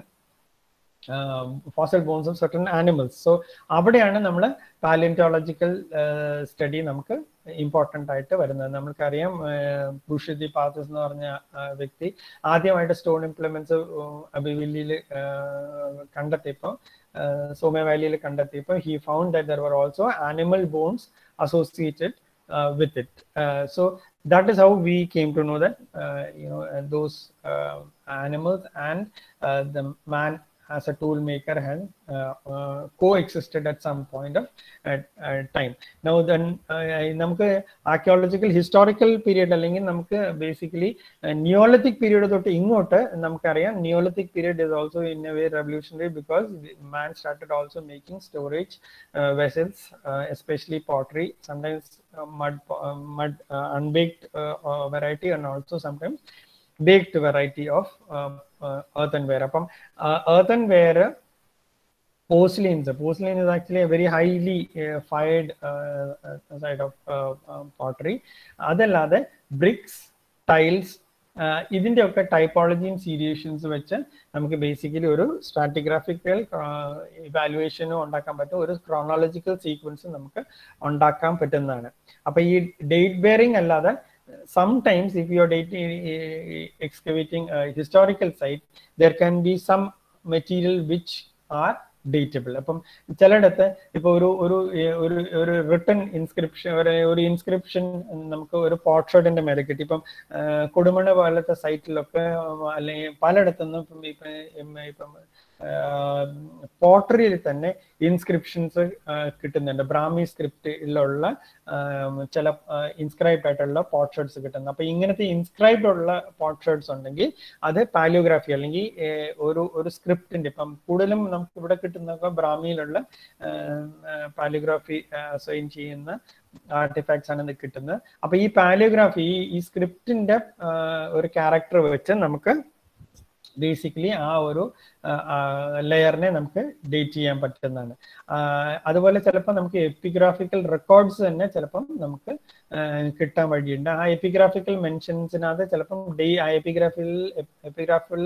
fossil bones of certain animals so അവിടെയാണ് നമ്മൾ പാലിയന്റോളജിക്കൽ സ്റ്റഡി നമുക്ക് ഇമ്പോർട്ടന്റ് ആയിട്ട് വരുന്നത്. നമ്മൾക്കറിയാം ഭൂഷതി പാത്തസ് എന്ന് പറഞ്ഞ വ്യക്തി ആദ്യമായിട്ട് സ്റ്റോൺ ഇംപ്ലിമെന്റ്സ് അബിവില്ലിയിൽ കണ്ടെത്തിയപ്പോൾ സോമ്യ വാലിയിൽ കണ്ടെത്തിയപ്പോൾ he found that there were also animal bones associated how we came to know that uh, you know those uh, animals and the man as a tool maker had coexisted at some point of time. Now then നമുക്ക് archaeological historical period അല്ലെങ്കിൽ നമുക്ക് basically Neolithic period തൊട്ട് ഇങ്ങോട്ട് നമുക്കറിയാം Neolithic period is also in a way revolutionary because man started also making storage vessels especially pottery sometimes mud uh, mud uh, unbaked uh, variety and also sometimes baked variety of earthenware. അപ്പം earthenware porcelains. Porcelain is actually a very highly fired side of pottery. അതല്ലാതെ bricks tiles ഇതിന്റെ ഒക്കെ ടൈപ്പോളജിയും സീരിയേഷൻസ് വെച്ച് നമുക്ക് basically ഒരു സ്ട്രാറ്റിഗ്രാഫിക്കൽ ഇവാലുവേഷനും ഉണ്ടാക്കാൻ പറ്റും. ഒരു ക്രോണോളജിക്കൽ സീക്വൻസും നമുക്ക് ഉണ്ടാക്കാൻ പറ്റുന്നതാണ്. അപ്പൊ ഈ ഡേറ്റ് ബെയറിംഗ് അല്ലാതെ sometimes if you are data, excavating a historical site there can be some material which are datable അപ്പം ചിലയിടത്ത് ഇപ്പൊ ഒരു ഒരു ഒരു ഒരു റിട്ടൺ ഇൻസ്ക്രിപ്ഷൻ ഒരു ഇൻസ്ക്രിപ്ഷൻ നമുക്ക് ഒരു പോർട്രേറ്റിന്റെ മേലെ കിട്ടി. ഇപ്പം കൊടുമണ പോലത്തെ സൈറ്റിലൊക്കെ അല്ലെങ്കിൽ പലയിടത്തുനിന്നും ഇപ്പം ഇപ്പം പോട്ടറിയിൽ തന്നെ ഇൻസ്ക്രിപ്ഷൻസ് കിട്ടുന്നുണ്ട്. ബ്രാഹ്മി സ്ക്രിപ്റ്റിലുള്ള ചില ഇൻസ്ക്രൈബ്ഡ് ആയിട്ടുള്ള പോർട്രേറ്റ്സ് കിട്ടുന്നു. അപ്പൊ ഇങ്ങനത്തെ ഇൻസ്ക്രൈബ്ഡ് ഉള്ള പോർട്രേറ്റ്സ് ഉണ്ടെങ്കിൽ അത് പാലിയോഗ്രാഫി അല്ലെങ്കിൽ ഒരു ഒരു സ്ക്രിപ്റ്റിന്റെ ഇപ്പം കൂടുതലും നമുക്ക് ഇവിടെ കിട്ടുന്ന ബ്രാഹ്മിയിലുള്ള പാലിയോഗ്രാഫി സൈൻ ചെയ്യുന്ന ആർട്ടിഫാക്ട്സ് ആണ് ഇത് കിട്ടുന്നത്. അപ്പൊ ഈ പാലിയോഗ്രാഫി ഈ സ്ക്രിപ്റ്റിന്റെ ഒരു ക്യാരക്ടർ വെച്ച് നമുക്ക് ബേസിക്കലി ആ ഒരു ലെയറിനെ നമുക്ക് ഡേറ്റ് ചെയ്യാൻ പറ്റുന്നതാണ്. അതുപോലെ ചിലപ്പോൾ നമുക്ക് എപ്പിഗ്രാഫിക്കൽ റെക്കോർഡ്സ് തന്നെ ചിലപ്പം നമുക്ക് കിട്ടാൻ വഴിയുണ്ട്. ആ എപ്പിഗ്രാഫിക്കൽ മെൻഷൻസിനകത്ത് ചിലപ്പം ഡേ ആ എപ്പിഗ്രാഫിൽ എപ്പിഗ്രാഫിൽ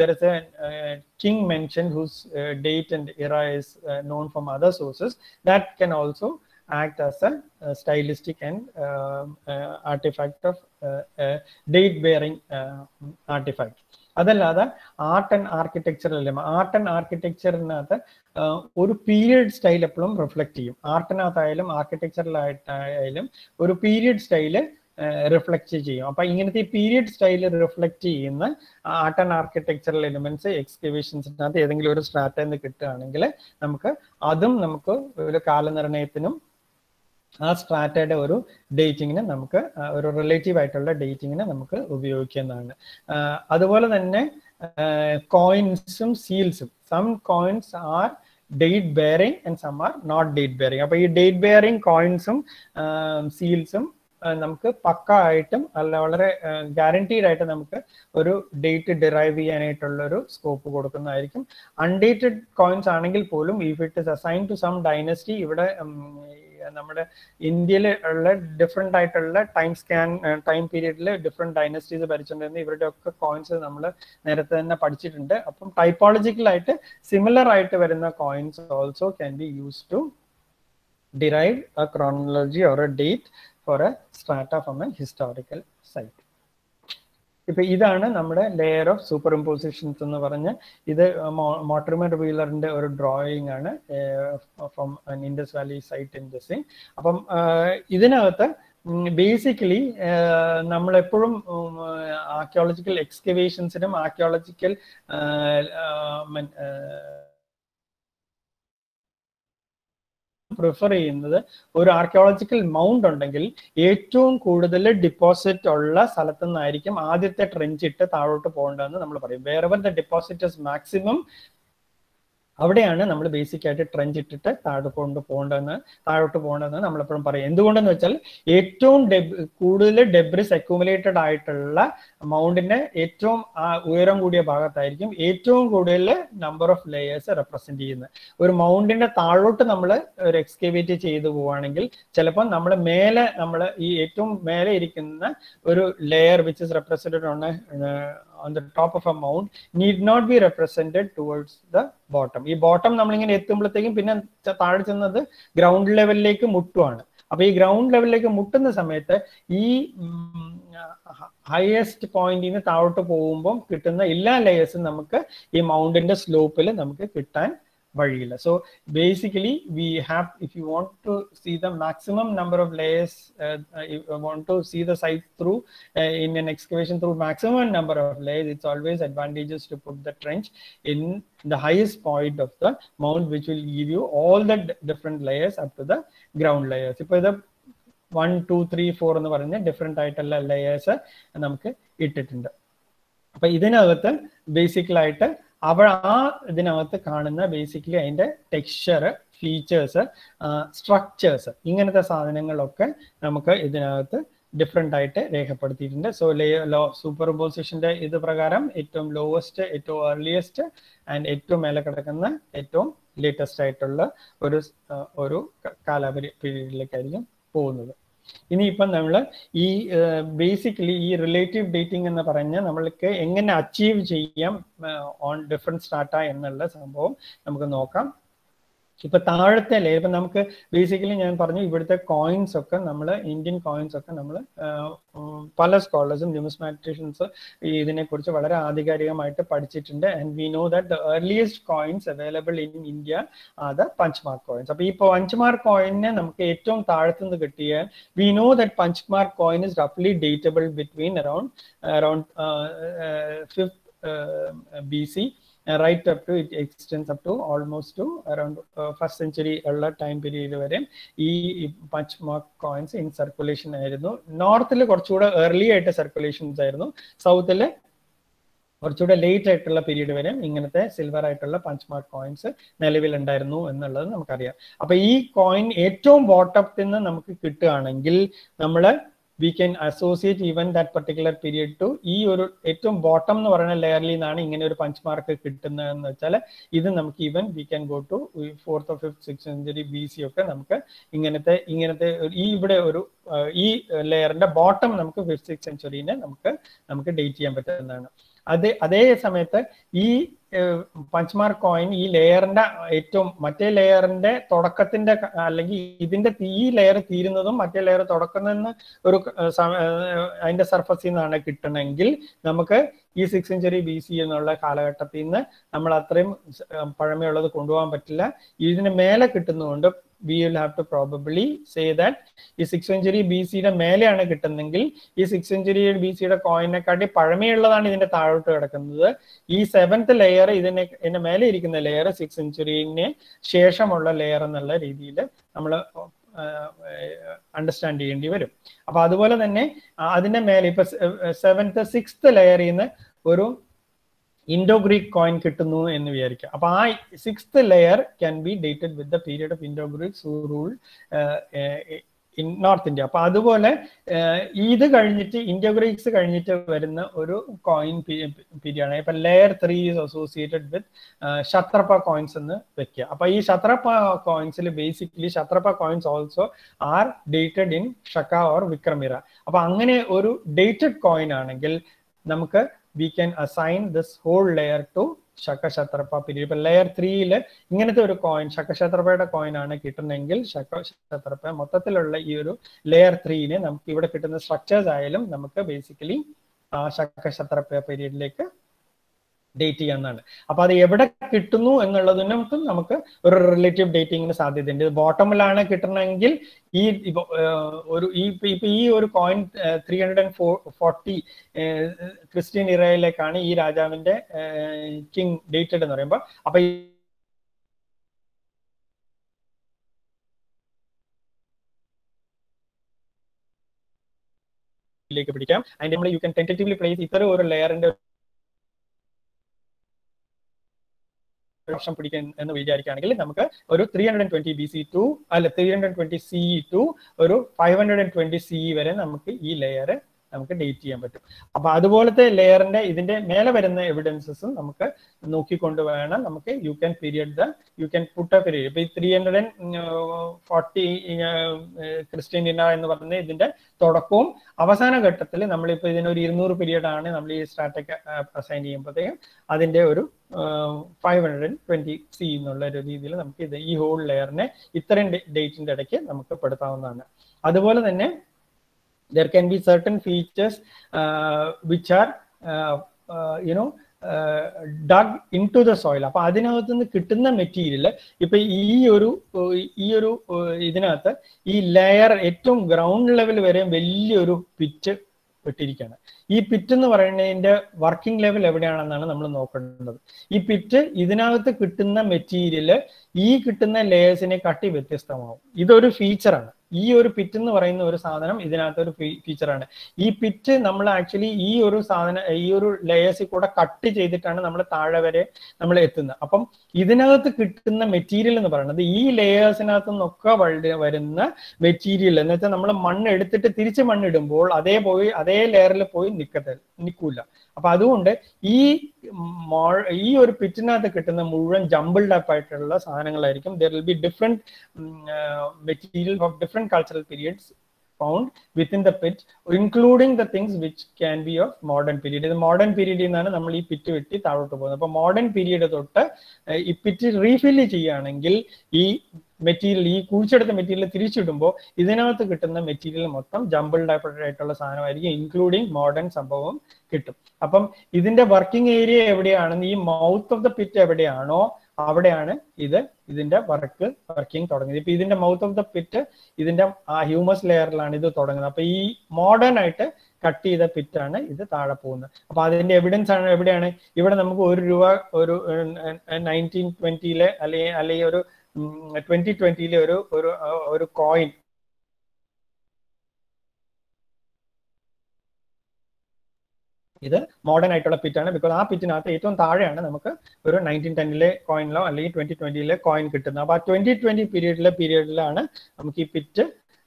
there a king mention whose date and era is known from other sources that can also act as a, a stylistic and uh, uh, artifact artifact. അതല്ലാതെ ആർട്ട് ആൻഡ് ആർക്കിടെക്ചർ അല്ലേ? ആർട്ട് ആൻഡ് ആർക്കിടെക്ചറിനകത്ത് ഒരു period style എപ്പോഴും reflect ചെയ്യും. ആർട്ടിനകത്തായാലും ആർക്കിടെക്ചറിലായിട്ടായാലും ഒരു period style reflect ചെയ്യും. അപ്പൊ ഇങ്ങനത്തെ പീരിയഡ് സ്റ്റൈൽ റിഫ്ലക്ട് ചെയ്യുന്ന ആർട്ട് ആൻഡ് ആർക്കിടെക്ചറൽ എലിമെന്റ്സ് എക്സ്കവേഷൻസിനകത്ത് ഏതെങ്കിലും ഒരു സ്ട്രാറ്റ നിന്ന് കിട്ടുകയാണെങ്കിൽ നമുക്ക് അതും നമുക്ക് ഒരു കാലനിർണയത്തിനും ആ സ്ട്രാറ്റയുടെ ഒരു ഡേറ്റിങ്ങിന് നമുക്ക് ഒരു റിലേറ്റീവ് ആയിട്ടുള്ള ഡേറ്റിങ്ങിന് നമുക്ക് ഉപയോഗിക്കുന്നതാണ് അതുപോലെ തന്നെ കോയിൻസും സീൽസും some coins are date bearing and some are not date bearing അപ്പൊ ഈ ഡേറ്റ് ബെയറിംഗ് കോയിൻസും സീൽസും നമുക്ക് പക്ക ആയിട്ടും അല്ല വളരെ ഗ്യാരണ്ടീഡ് ആയിട്ട് നമുക്ക് ഒരു ഡേറ്റ് ഡിറൈവ് ചെയ്യാനായിട്ടുള്ള ഒരു സ്കോപ്പ് കൊടുക്കുന്നതായിരിക്കും. അൺഡേറ്റഡ് കോയിൻസ് ആണെങ്കിൽ പോലും if it is assign to some dynasty ഇവിടെ നമ്മുടെ ഇന്ത്യയിൽ ഉള്ള ഡിഫറെന്റ് ആയിട്ടുള്ള ടൈം സ്കാൻ ടൈം പീരീഡിൽ ഡിഫറെന്റ് ഡൈനസ്റ്റീസ് ഭരിച്ചുകൊണ്ടിരുന്ന ഇവരുടെ ഒക്കെ കോയിൻസ് നമ്മൾ നേരത്തെ തന്നെ പഠിച്ചിട്ടുണ്ട്. അപ്പം ടൈപ്പോളജിക്കലായിട്ട് സിമിലർ ആയിട്ട് വരുന്ന coins also can be use to derive a chronology or a date for a strata of a historical site ഇപ്പൊ ഇതാണ് നമ്മുടെ ലെയർ ഓഫ് സൂപ്പർ ഇമ്പോസിഷൻസ് എന്ന് പറഞ്ഞ് ഇത് മോട്ടർമെൻ വീലറിന്റെ ഒരു ഡ്രോയിങ് ആണ് from Indus valley site in അപ്പം ഇതിനകത്ത് ബേസിക്കലി നമ്മളെപ്പോഴും ആർക്കിയോളജിക്കൽ എക്സ്കവേഷൻസിനും ആർക്കിയോളജിക്കൽ പ്രിഫർ ചെയ്യുന്നത് ഒരു ആർക്കിയോളജിക്കൽ മൗണ്ട് ഉണ്ടെങ്കിൽ ഏറ്റവും കൂടുതൽ ഡിപ്പോസിറ്റ് ഉള്ള സ്ഥലത്തു നിന്നായിരിക്കും ആദ്യത്തെ ട്രെഞ്ച് ഇട്ട് താഴോട്ട് പോകേണ്ടതെന്ന് നമ്മൾ പറയും. വേറെ ദ ഡിപ്പോസിറ്റ് മാക്സിമം അവിടെയാണ് നമ്മൾ ബേസിക് ആയിട്ട് ട്രെഞ്ച് ഇട്ടിട്ട് താഴോട്ട് കൊണ്ട് പോകേണ്ടതെന്ന് താഴോട്ട് പോകേണ്ടതെന്ന് നമ്മളെപ്പോഴും പറയും. എന്തുകൊണ്ടെന്ന് വെച്ചാൽ ഏറ്റവും ഡെബ് കൂടുതൽ ഡെബ്രിസ് അക്യൂമുലേറ്റഡ് ആയിട്ടുള്ള മൗണ്ടിന്റെ ഏറ്റവും ഉയരം കൂടിയ ഭാഗത്തായിരിക്കും ഏറ്റവും കൂടുതൽ നമ്പർ ഓഫ് ലെയേഴ്സ് റെപ്രസെന്റ് ചെയ്യുന്നത്. ഒരു മൗണ്ടിന്റെ താഴോട്ട് നമ്മൾ ഒരു എക്സ്കേവേറ്റ് ചെയ്തു പോവുകയാണെങ്കിൽ ചിലപ്പോൾ നമ്മൾ മേലെ നമ്മൾ ഈ ഏറ്റവും മേലെ ഇരിക്കുന്ന ഒരു layer which is represented on on the top of a mound need not be represented towards the bottom. ഈ ബോട്ടം നമ്മളിങ്ങനെ എത്തുമ്പോഴത്തേക്കും പിന്നെ താഴെ ചെന്നത് ഗ്രൗണ്ട് ലെവലിലേക്ക് മുട്ടുവാണ്. അപ്പൊ ഈ ഗ്രൗണ്ട് ലെവലിലേക്ക് മുട്ടുന്ന സമയത്ത് ഈ ഹയസ്റ്റ് പോയിന്റിൽ നിന്ന് താഴോട്ട് പോകുമ്പോൾ കിട്ടുന്ന എല്ലാ ലെയേഴ്സും നമുക്ക് ഈ മൗണ്ടിന്റെ സ്ലോപ്പിൽ നമുക്ക് കിട്ടാൻ വഴിയില്ല. So basically we have if you want to see the maximum number of layers want to see the site through in an excavation through maximum number of layers it's always advantages to put the trench in the highest point of the mound which will give you all the different layers up to the ground layers. ഇപ്പോൾ ഇത് one two three four എന്ന് പറഞ്ഞ different ആയിട്ടുള്ള layers നമുക്ക് ഇട്ടിട്ടുണ്ട്. അപ്പൊ ഇതിനകത്ത് ബേസിക്കലായിട്ട് അവ ആ ഇതിനകത്ത് കാണുന്ന ബേസിക്കലി അതിന്റെ ടെക്സ്ചർ ഫീച്ചേഴ്സ് സ്ട്രക്ചേഴ്സ് ഇങ്ങനത്തെ സാധനങ്ങളൊക്കെ നമുക്ക് ഇതിനകത്ത് ഡിഫറെന്റ് ആയിട്ട് രേഖപ്പെടുത്തിയിട്ടുണ്ട്. സോ ലേ ലോ സൂപ്പർ ഇമ്പോസിഷന്റെ ഇത് പ്രകാരം ഏറ്റവും ലോവസ്റ്റ് ഏറ്റവും ഏർലിയസ്റ്റ് ആൻഡ് ഏറ്റവും മേലെ കിടക്കുന്ന ഏറ്റവും ലേറ്റസ്റ്റ് ആയിട്ടുള്ള ഒരു ഒരു കാലാപരി പീരീഡിലേക്കായിരിക്കും പോകുന്നത്. ഇനിയിപ്പം നമ്മൾ ഈ ബേസിക്കലി ഈ റിലേറ്റീവ് ഡേറ്റിംഗ് എന്ന് പറഞ്ഞ നമ്മൾക്ക് എങ്ങനെ അച്ചീവ് ചെയ്യാം ഓൺ ഡിഫറെന്റ് സ്റ്റാർട്ട എന്നുള്ള സംഭവം നമുക്ക് നോക്കാം. ഇപ്പൊ താഴത്തെ ലെയർ ഇപ്പൊ നമുക്ക് ബേസിക്കലി ഞാൻ പറഞ്ഞു ഇവിടുത്തെ കോയിൻസ് ഒക്കെ നമ്മൾ ഇന്ത്യൻ കോയിൻസ് ഒക്കെ നമ്മൾ പല സ്കോളേഴ്സും ന്യൂമിസ്മാറ്റീഷ്യൻസ് ഇതിനെക്കുറിച്ച് വളരെ ആധികാരികമായിട്ട് പഠിച്ചിട്ടുണ്ട്. And we know that the earliest coins available in India are the punch mark coins അപ്പൊ ഈ പഞ്ച്മാർക്ക് കോയിനെ നമുക്ക് ഏറ്റവും താഴത്തുനിന്ന് കിട്ടിയ we know that punch mark coin is റഫ്ലി datable between around around fifth B C right up to it extends up to almost to around first century ഉള്ള time period വരെ ഈ punch mark coins in circulation ആയിരുന്നു. നോർത്തിൽ കുറച്ചുകൂടെ early ആയിട്ട് circulations ആയിരുന്നു. സൗത്തിൽ കുറച്ചുകൂടെ late ആയിട്ടുള്ള പീരീഡ് വരെ ഇങ്ങനത്തെ സിൽവർ ആയിട്ടുള്ള പഞ്ച് മാർക്ക് കോയിൻസ് നിലവിലുണ്ടായിരുന്നു എന്നുള്ളത് നമുക്കറിയാം. അപ്പൊ ഈ കോയിൻ ഏറ്റവും ബോട്ടത്തിൽ നിന്ന് നമുക്ക് കിട്ടുകയാണെങ്കിൽ നമ്മൾ we can associate even that particular period to ഈ ഒരു ഏറ്റവും ബോട്ടം എന്ന് പറയുന്ന ലെയറിൽ നിന്നാണ് ഇങ്ങനെ ഒരു പഞ്ച് മാർക്ക് കിട്ടുന്നതെന്ന് വെച്ചാൽ ഇത് നമുക്ക് even we can go to fourth of fifth six century B C ഒക്കെ നമുക്ക് ഇങ്ങനത്തെ ഇങ്ങനത്തെ ഈ ഇവിടെ ഒരു ഈ ലെയറിന്റെ ബോട്ടം നമുക്ക് ഫിഫ്ത് സിക്സ് സെഞ്ചുറീനെ നമുക്ക് നമുക്ക് ഡേറ്റ് ചെയ്യാൻ പറ്റുന്നതാണ്. അതേ അതേ സമയത്ത് ഈ പഞ്ച്മാർക്ക് കോയിൻ ഈ ലെയറിന്റെ ഏറ്റവും മറ്റേ ലെയറിന്റെ തുടക്കത്തിന്റെ അല്ലെങ്കിൽ ഇതിന്റെ ഈ ലെയർ തീരുന്നതും മറ്റേ ലെയർ തുടക്കുന്നതെന്ന് ഒരു അതിന്റെ സർഫസിൽ നിന്നാണ് കിട്ടണമെങ്കിൽ നമുക്ക് ഈ സിക്സ് സെഞ്ചുറി ബി സി എന്നുള്ള കാലഘട്ടത്തിൽ നിന്ന് നമ്മൾ അത്രയും പഴമയുള്ളത് കൊണ്ടുപോകാൻ പറ്റില്ല. ഇതിന് മേലെ കിട്ടുന്നതുകൊണ്ട് we will have to probably say that ഈ സിക്സ് സെഞ്ചുറി ബി സിയുടെ മേലെയാണ് കിട്ടുന്നെങ്കിൽ ഈ സിക്സ് സെഞ്ചുറി ബി സിയുടെ കോയിനെക്കാട്ടി പഴമയുള്ളതാണ് ഇതിന്റെ താഴോട്ട് കിടക്കുന്നത്. ഈ സെവൻത്ത് ലെയർ ഇതിനെ ഇതിന്റെ മേലെ ഇരിക്കുന്ന ലെയർ സിക്സ് സെഞ്ചുറിന് ശേഷമുള്ള ലെയർ എന്നുള്ള രീതിയിൽ നമ്മൾ അണ്ടർസ്റ്റാൻഡ് ചെയ്യേണ്ടി വരും. അപ്പൊ അതുപോലെ തന്നെ അതിന്റെ മേലെ ഇപ്പൊ സെവൻത്ത് സിക്സ്ത് ലെയറിൽ നിന്ന് ഒരു ഇൻഡോ ഗ്രീക്ക് കോയിൻ കിട്ടുന്നു എന്ന് വിചാരിക്കുക. അപ്പൊ ആ sixth layer can be dated with the period of Indo Greeks rule in north India അപ്പൊ അതുപോലെ ഏഹ്, ഇത് കഴിഞ്ഞിട്ട് ഇൻഡോ ഗ്രീക്സ് കഴിഞ്ഞിട്ട് വരുന്ന ഒരു കോയിൻ പീരിയഡ് ആണ് ഇപ്പൊ layer three is associated with Kshatrapa coins എന്ന് വെക്കുക. അപ്പൊ ഈ Kshatrapa കോയിൻസിൽ basically Kshatrapa coins also are dated in Saka or Vikram era അപ്പൊ അങ്ങനെ ഒരു ഡേറ്റഡ് കോയിൻ ആണെങ്കിൽ നമുക്ക് we can assign this whole layer to Saka Kshatrapa period ഇപ്പൊ ലെയർ ത്രീയിൽ ഇങ്ങനത്തെ ഒരു കോയിൻ ശക്കശത്രപ്പയുടെ കോയിൻ ആണ് കിട്ടുന്നതെങ്കിൽ ശക്കശത്രപ്പ മൊത്തത്തിലുള്ള ഈ ഒരു ലെയർ ത്രീനെ നമുക്ക് ഇവിടെ കിട്ടുന്ന സ്ട്രക്ചേഴ്സ് ആയാലും നമുക്ക് ബേസിക്കലി ആ ശക്ക പീരീഡിലേക്ക് ഡേറ്റ് ചെയ്യാന്നാണ് അപ്പൊ അത് എവിടെ കിട്ടുന്നു എന്നുള്ളതിനും നമുക്ക് ഒരു റിലേറ്റീവ് ഡേറ്റിംഗിന് സാധ്യതയുണ്ട്. ബോട്ടമിലാണ് കിട്ടണമെങ്കിൽ ഈ ഒരു ഈ ഇപ്പൊ ഈ ഒരു coin three hundred and forty Christian ഇറയിലേക്കാണ് ഈ രാജാവിന്റെ കിങ് ഡേറ്റഡ് എന്ന് പറയുമ്പോൾ അപ്പൊ ിലേക്ക് പിടിക്കാം. അതിന്റെ നമ്മൾ യു കൻ ടെന്റേറ്റീവ്ലി പ്ലേസ് ഇത്തരം ഒരു ലെയറിന്റെ വർഷം പിടിക്കാൻ എന്ന് വിചാരിക്കുകയാണെങ്കിൽ നമുക്ക് ഒരു three hundred twenty B C to അല്ല three hundred twenty C to ഒരു ഫൈവ് ഹൺഡ്രഡ് ട്വന്റി സി വരെ നമുക്ക് ഈ ലെയർ നമുക്ക് ഡേറ്റ് ചെയ്യാൻ പറ്റും. അപ്പൊ അതുപോലത്തെ ലെയറിന്റെ ഇതിന്റെ മേലെ വരുന്ന എവിഡൻസസും നമുക്ക് നോക്കിക്കൊണ്ട് വേണം നമുക്ക് you can period the you can put a period ഇപ്പൊ ഈ three hundred and forty Christian Dina എന്ന് പറഞ്ഞ ഇതിന്റെ തുടക്കവും അവസാന ഘട്ടത്തിൽ നമ്മളിപ്പോ ഇതിനൊരു ഇരുന്നൂറ് പീരിയഡ് ആണ് നമ്മൾ ഈ സ്ട്രാറ്റക് അസൈൻ ചെയ്യുമ്പോഴത്തേക്കും അതിന്റെ ഒരു five hundred and twenty C എന്നുള്ള ഒരു രീതിയിൽ നമുക്ക് ഇത് ഈ ഹോൾ ലെയറിനെ ഇത്രയും ഡേറ്റിന്റെ ഇടയ്ക്ക് നമുക്ക് പെടുത്താവുന്നതാണ്. അതുപോലെ തന്നെ there can be certain features uh, which are uh, uh, you know dug into the soil അപ്പൊ അതിനകത്ത് നിന്ന് കിട്ടുന്ന മെറ്റീരിയൽ ഇപ്പൊ ഈ ഒരു ഈ ഒരു ഇതിനകത്ത് ഈ ലെയർ ഏറ്റവും ഗ്രൗണ്ട് ലെവൽ വരെ വലിയൊരു പിച്ച് ഇട്ടിരിക്കുകയാണ് ഈ പിറ്റ് എന്ന് പറയുന്നതിന്റെ വർക്കിംഗ് ലെവൽ എവിടെയാണെന്നാണ് നമ്മൾ നോക്കേണ്ടത്. ഈ പിറ്റ് ഇതിനകത്ത് കിട്ടുന്ന മെറ്റീരിയൽ ഈ കിട്ടുന്ന ലേയേഴ്സിനെ കട്ടി വ്യത്യസ്തമാവും. ഇതൊരു ഫീച്ചറാണ് ഈ ഒരു പിറ്റ് എന്ന് പറയുന്ന ഒരു സാധനം ഇതിനകത്ത് ഒരു ഫീച്ചറാണ് ഈ പിറ്റ് നമ്മൾ ആക്ച്വലി ഈ ഒരു സാധനം ഈ ഒരു ലെയേഴ്സിൽ കൂടെ കട്ട് ചെയ്തിട്ടാണ് നമ്മൾ താഴെ വരെ നമ്മൾ എത്തുന്നത്. അപ്പം ഇതിനകത്ത് കിട്ടുന്ന മെറ്റീരിയൽ എന്ന് പറയുന്നത് ഈ ലെയേഴ്സിനകത്ത് നിന്നൊക്കെ വരുന്ന മെറ്റീരിയൽ എന്ന് വെച്ചാൽ നമ്മൾ മണ്ണ് എടുത്തിട്ട് തിരിച്ച് മണ്ണിടുമ്പോൾ അതേ പോയി അതേ ലെയറിൽ പോയി നിൽക്കത്തില്ല നിൽക്കൂല അപ്പൊ അതുകൊണ്ട് ഈ ഈ ഒരു പിറ്റിനകത്ത് കിട്ടുന്ന മുഴുവൻ ജമ്പിൾഡ് അപ്പ് ആയിട്ടുള്ള സാധനങ്ങളായിരിക്കും. There will be different material of different cultural periods found within the pit including the things which can be of modern period ഇത് മോഡേൺ പീരീഡിൽ നിന്നാണ് നമ്മൾ ഈ പിറ്റ് വെട്ടി താഴോട്ട് പോകുന്നത്. അപ്പൊ മോഡേൺ പീരീഡ് തൊട്ട് ഈ പിറ്റ് റീഫില്ല് ചെയ്യുകയാണെങ്കിൽ ഈ മെറ്റീരിയൽ ഈ കുഴിച്ചെടുത്ത മെറ്റീരിയൽ തിരിച്ചിടുമ്പോൾ ഇതിനകത്ത് കിട്ടുന്ന മെറ്റീരിയൽ മൊത്തം ജമ്പിൾഡ് ആയിട്ടുള്ള സാധനമായിരിക്കും ഇൻക്ലൂഡിങ് മോഡേൺ സംഭവം കിട്ടും. അപ്പം ഇതിന്റെ വർക്കിംഗ് ഏരിയ എവിടെയാണെന്ന് ഈ മൗത്ത് ഓഫ് ദ പിറ്റ് എവിടെയാണോ അവിടെയാണ് ഇത് ഇതിന്റെ വർക്ക് വർക്കിംഗ് തുടങ്ങിയത് ഇപ്പൊ ഇതിന്റെ മൗത്ത് ഓഫ് ദ പിറ്റ് ഇതിന്റെ ആ ഹ്യൂമസ് ലെയറിലാണ് ഇത് തുടങ്ങുന്നത്. അപ്പൊ ഈ മോഡേൺ ആയിട്ട് കട്ട് ചെയ്ത പിറ്റാണ് ഇത് താഴെ പോകുന്നത്. അപ്പൊ അതിന്റെ എവിഡൻസ് ആണ് എവിടെയാണ്? ഇവിടെ നമുക്ക് ഒരു രൂപ ഒരു നയന്റീൻ ട്വന്റിയിലെ അല്ലെങ്കിൽ അല്ലെങ്കിൽ ഒരു ട്വന്റി ട്വന്റിയിലെ ഒരു ഒരു ഒരു കോയിൻ ഇത് മോഡേൺ ആയിട്ടുള്ള പിറ്റാണ് ബിക്കോസ് ആ പിറ്റിനകത്ത് ഏറ്റവും താഴെയാണ് നമുക്ക് ഒരു നയന്റീൻ ടെന്നിലെ കോയിനിലോ അല്ലെങ്കിൽ ട്വന്റി ട്വന്റിയിലെ കോയിൻ കിട്ടുന്നത്. അപ്പൊ ആ ട്വന്റി ട്വന്റി പീരീഡിലെ പീരീഡിലാണ് നമുക്ക് ഈ പിറ്റ്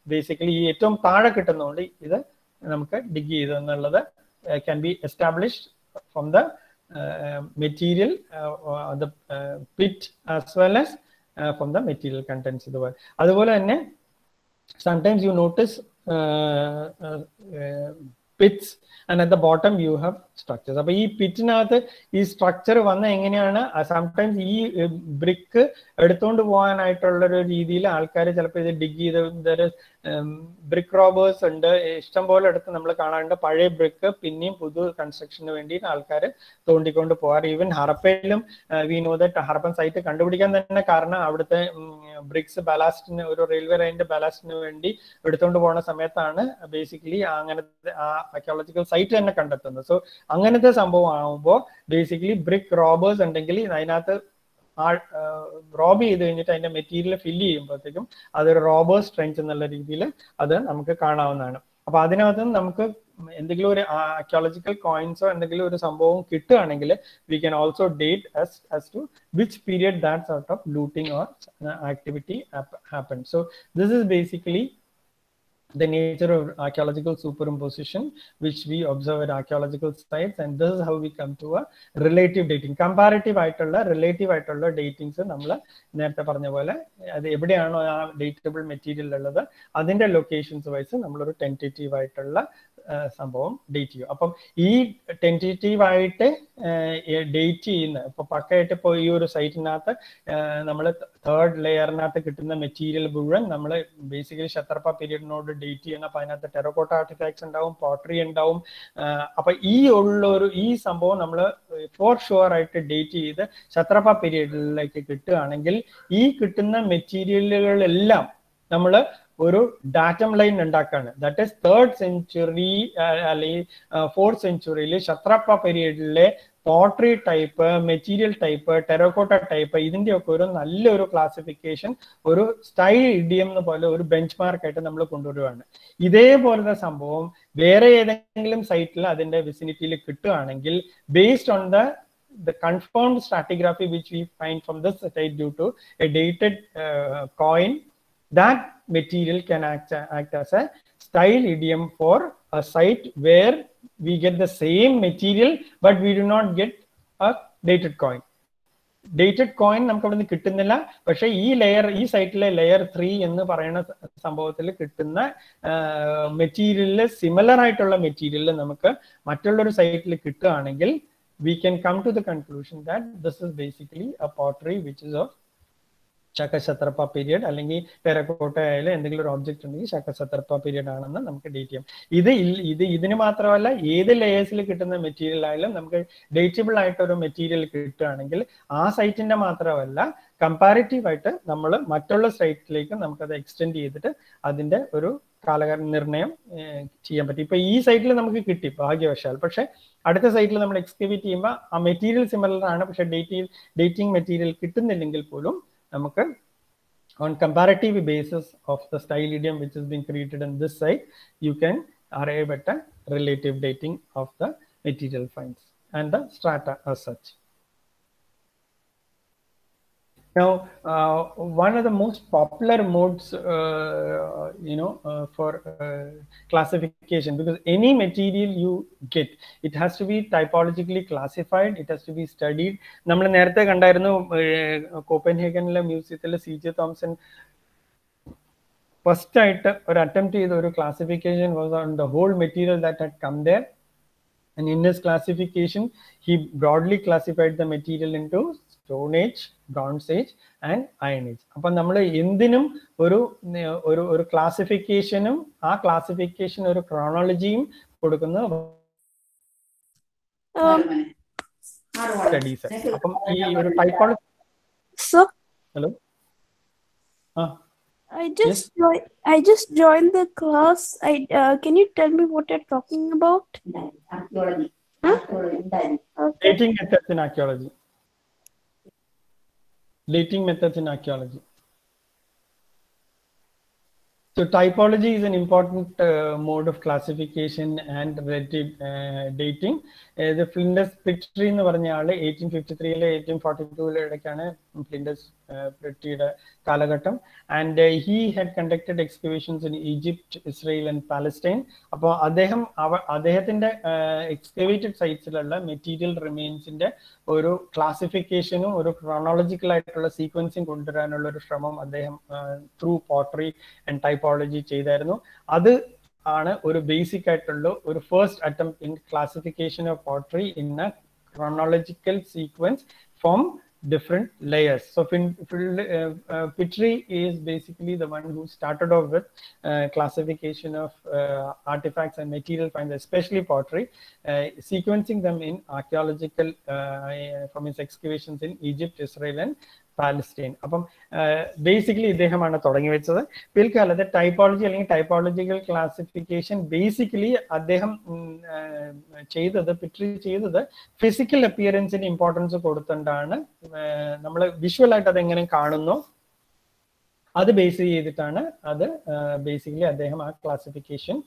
ബേസിക്കലി ഈ ഏറ്റവും താഴെ കിട്ടുന്നതുകൊണ്ട് ഇത് നമുക്ക് ഡിഗ് ചെയ്തു എന്നുള്ളത് can be establish from the material the pit as well as from the material contents ഇതുപോലെ അതുപോലെ തന്നെ sometimes you notice pits and at the bottom you have structures അപ്പൊ ഈ പിറ്റിനകത്ത് ഈ സ്ട്രക്ചർ വന്ന എങ്ങനെയാണ്? സംടൈംസ് ഈ ബ്രിക്ക് എടുത്തുകൊണ്ട് പോകാനായിട്ടുള്ള ഒരു രീതിയിൽ ആൾക്കാർ ചിലപ്പോൾ ഇത് ഡിഗ് ചെയ്ത് ബ്രിക്ക് റോബേഴ്സ് ഉണ്ട്. ഇഷ്ടം പോലെ എടുത്ത് നമ്മൾ കാണാറുണ്ട്. പഴയ ബ്രിക്ക് പിന്നെയും പുതു കൺസ്ട്രക്ഷന് വേണ്ടി ആൾക്കാർ തോണ്ടിക്കൊണ്ട് പോകാറ്. Even ഹറപ്പയിലും we know that Harappan site കണ്ടുപിടിക്കാൻ തന്നെ കാരണം അവിടുത്തെ ബ്രിക്സ് ബാലാസ്റ്റിന് ഒരു റെയിൽവേ ലൈനിന്റെ ബാലാസ്റ്റിന് വേണ്ടി എടുത്തുകൊണ്ട് പോകുന്ന സമയത്താണ് ബേസിക്കലി അങ്ങനത്തെ ആ ആർക്കിയോളജിക്കൽ സൈറ്റ് തന്നെ കണ്ടെത്തുന്നത്. സോ അങ്ങനത്തെ സംഭവം ആകുമ്പോൾ ബേസിക്കലി ബ്രിക്ക് റോബേഴ്സ് ഉണ്ടെങ്കിൽ അതിനകത്ത് ആ റോബ് ചെയ്ത് കഴിഞ്ഞിട്ട് അതിന്റെ മെറ്റീരിയൽ ഫില്ല് ചെയ്യുമ്പോഴത്തേക്കും അതൊരു റോബേഴ്സ് സ്ട്രെങ്ത് എന്നുള്ള രീതിയിൽ അത് നമുക്ക് കാണാവുന്നതാണ്. അപ്പൊ അതിനകത്ത് നമുക്ക് എന്തെങ്കിലും ഒരു ആർക്കിയോളജിക്കൽ കോയിൻസോ എന്തെങ്കിലും ഒരു സംഭവം കിട്ടുകയാണെങ്കിൽ we can also date as as to which period that sort of looting or activity happen so this is basically the nature of archaeological superimposition which we observe at archaeological sites and this is how we come to a relative dating comparative ആയിട്ടുള്ള relative ആയിട്ടുള്ള datings നമ്മൾ നേരത്തെ പറഞ്ഞ പോലെ അത് എവിടെയാണോ ആ ഡേറ്റബിൾ material ഉള്ളത് അതിന്റെ ലൊക്കേഷൻസ് വൈസ് നമ്മളൊരു ടെന്റേറ്റീവ് ആയിട്ടുള്ള സംഭവം ഡേറ്റ് ചെയ്യും. അപ്പം ഈ ടെന്റേറ്റീവ് ആയിട്ട് ഡേറ്റ് ചെയ്യുന്ന ഇപ്പൊ പക്കയായിട്ട് ഇപ്പോൾ ഈ ഒരു സൈറ്റിനകത്ത് നമ്മൾ തേർഡ് ലെയറിനകത്ത് കിട്ടുന്ന മെറ്റീരിയൽ മുഴുവൻ നമ്മൾ ബേസിക്കലി ഷത്രപ്പ പീരീഡിനോട് ഡേറ്റ് ചെയ്യുന്ന അപ്പൊ അതിനകത്ത് ടെറോക്കോട്ട ആർട്ടിഫാക്ട്സ് ഉണ്ടാവും പോട്ടറി ഉണ്ടാവും. അപ്പൊ ഈ ഉള്ള ഒരു ഈ സംഭവം നമ്മൾ ഫോർ ഷുവർ ആയിട്ട് ഡേറ്റ് ചെയ്ത് ഷത്രപ്പ പീരീഡിലേക്ക് കിട്ടുകയാണെങ്കിൽ ഈ കിട്ടുന്ന മെറ്റീരിയലുകളെല്ലാം നമ്മൾ ഒരു ഡാറ്റം ലൈൻ ഉണ്ടാക്കാണ്. ദാറ്റ് ഈസ് തേർഡ് സെഞ്ചുറി അല്ലെങ്കിൽ ഫോർത്ത് സെഞ്ചുറിയിൽ Kshatrapa പീരീഡിലെ pottery type material type terracotta type ഇതിന്റെയൊക്കെ ഒരു നല്ലൊരു ക്ലാസിഫിക്കേഷൻ ഒരു സ്റ്റൈൽ ഇഡിയം എന്ന് പോലെ ഒരു ബെഞ്ച് മാർക്കായിട്ട് നമ്മൾ കൊണ്ടുവരുവാണ്. ഇതേപോലത്തെ സംഭവം വേറെ ഏതെങ്കിലും സൈറ്റിൽ അതിന്റെ വിസിനിറ്റിയിൽ കിട്ടുകയാണെങ്കിൽ based on the the confirmed stratigraphy which we find from this site due to a dated uh, coin that material can act, act as a style idiom for a site where we get the same material but we do not get a dated coin dated coin നമുക്ക് അവിടെ നിന്ന് കിട്ടുന്നില്ല layer ഈ layer ഈ സൈറ്റിലെ layer three എന്ന് പറയുന്ന സംഭവത്തിൽ കിട്ടുന്ന മെറ്റീരിയലിൽ സിമിലർ ആയിട്ടുള്ള മെറ്റീരിയൽ നമുക്ക് മറ്റുള്ളൊരു സൈറ്റിൽ കിട്ടുകയാണെങ്കിൽ we can come to the conclusion that this is basically a pottery which is of Saka Kshatrapa period അല്ലെങ്കിൽ ടെറക്കോട്ട ആയാലും എന്തെങ്കിലും ഒരു ഒബ്ജക്റ്റ് ഉണ്ടെങ്കിൽ ശക്കശത്രപ്പ പീരിയഡ് ആണെന്ന് നമുക്ക് ഡേറ്റ് ചെയ്യാം. ഇത് ഇത് ഇതിന് മാത്രമല്ല ഏത് ലെയേഴ്സിൽ കിട്ടുന്ന മെറ്റീരിയൽ ആയാലും നമുക്ക് ഡേറ്റബിൾ ആയിട്ട് ഒരു മെറ്റീരിയൽ കിട്ടുകയാണെങ്കിൽ ആ സൈറ്റിന്റെ മാത്രമല്ല കമ്പാരിറ്റീവ് ആയിട്ട് നമ്മൾ മറ്റുള്ള സൈറ്റിലേക്ക് നമുക്കത് എക്സ്റ്റെൻഡ് ചെയ്തിട്ട് അതിന്റെ ഒരു കാലക നിർണയം ചെയ്യാൻ പറ്റും. ഇപ്പൊ ഈ സൈറ്റിൽ നമുക്ക് കിട്ടി ഭാഗ്യവശാൽ. പക്ഷെ അടുത്ത സൈറ്റിൽ നമ്മൾ എക്സ്കവേറ്റ് ചെയ്യുമ്പോൾ ആ മെറ്റീരിയൽ സിമിലർ ആണ്. പക്ഷെ ഡേറ്റിംഗ് ഡേറ്റിംഗ് മെറ്റീരിയൽ കിട്ടുന്നില്ലെങ്കിൽ പോലും നമുക്ക് on comparative basis of the style idiom which has been created in this site, you can arrive at a relative dating of the material finds and the strata as such. Now, uh, one of the most popular modes, uh, you know, uh, for uh, classification, because any material you get, it has to be typologically classified, it has to be studied. നമ്മൾ നേരത്തെ കണ്ടായിരുന്നു കോപ്പൻഹേഗനിലെ മ്യൂസിയത്തിലെ C J Thomsen first ആയിട്ട് ഒരു attempt ചെയ്ത ഒരു classification was on the whole material that had come there and in his classification he broadly classified the material into stone age bronze age and iron age അപ്പം നമ്മൾ എന്തിനും ഒരു ഒരു ഒരു ക്ലാസിഫിക്കേഷനും ആ ക്ലാസിഫിക്കേഷൻ ഒരു ക്രോണോളജിയും കൊടുക്കുന്ന Um, സ്റ്റഡീസ് അപ്പം ഈ ഒരു ടൈപ്പോളജി so ഹലോ ആ I just yes? joined. I just joined the class. I uh, can you tell me what you're talking about? Archaeology. Huh? Archaeology. Okay. dating methods in archaeology dating methods in archaeology so typology is an important uh, mode of classification and relative uh, dating Uh, the flinders Petrie എന്ന് പറഞ്ഞ ആൾ eighteen fifty ത്രീയിലെ പിക്ടറിയുടെ കാലഘട്ടം. And he had conducted excavations in Egypt Israel and Palestine അപ്പോൾ അദ്ദേഹം അവ അദ്ദേഹത്തിന്റെ എക്സ്കവേറ്റഡ് സൈറ്റ്സിലുള്ള മെറ്റീരിയൽ റിമെയിൻസിന്റെ ഒരു ക്ലാസിഫിക്കേഷനും ഒരു ക്രോണോളജിക്കൽ ആയിട്ടുള്ള സീക്വൻസിങ് കൊണ്ടുവരാനുള്ള ഒരു ശ്രമം അദ്ദേഹം ത്രൂ പോട്ടറി ആൻഡ് ടൈപ്പോളജി ചെയ്തായിരുന്നു. അത് ആണ് ഒരു ബേസിക് ആയിട്ടുള്ള ഒരു first attempt in classification of pottery in a chronological sequence from different layers. So fin- uh, uh, Petrie is basically the one who started off with uh, classification of uh, artifacts and material finds, especially pottery, uh, sequencing them in archaeological uh, from his excavations in Egypt, Israel, and Palestine. അപ്പം basically ഇദ്ദേഹമാണ് തുടങ്ങി വെച്ചത്. പിൽക്കാലത്ത് typology അല്ലെങ്കിൽ typological classification basically അദ്ദേഹം ചെയ്തത് പിട്രി ചെയ്തത് physical അപ്പിയറൻസിന് importance കൊടുത്തുകൊണ്ടാണ് നമ്മൾ വിഷ്വൽ ആയിട്ട് അതെങ്ങനെ കാണുന്നു? അത് ബേസ് ചെയ്തിട്ടാണ് അത് ബേസിക്കലി അദ്ദേഹം ആ ക്ലാസിഫിക്കേഷൻ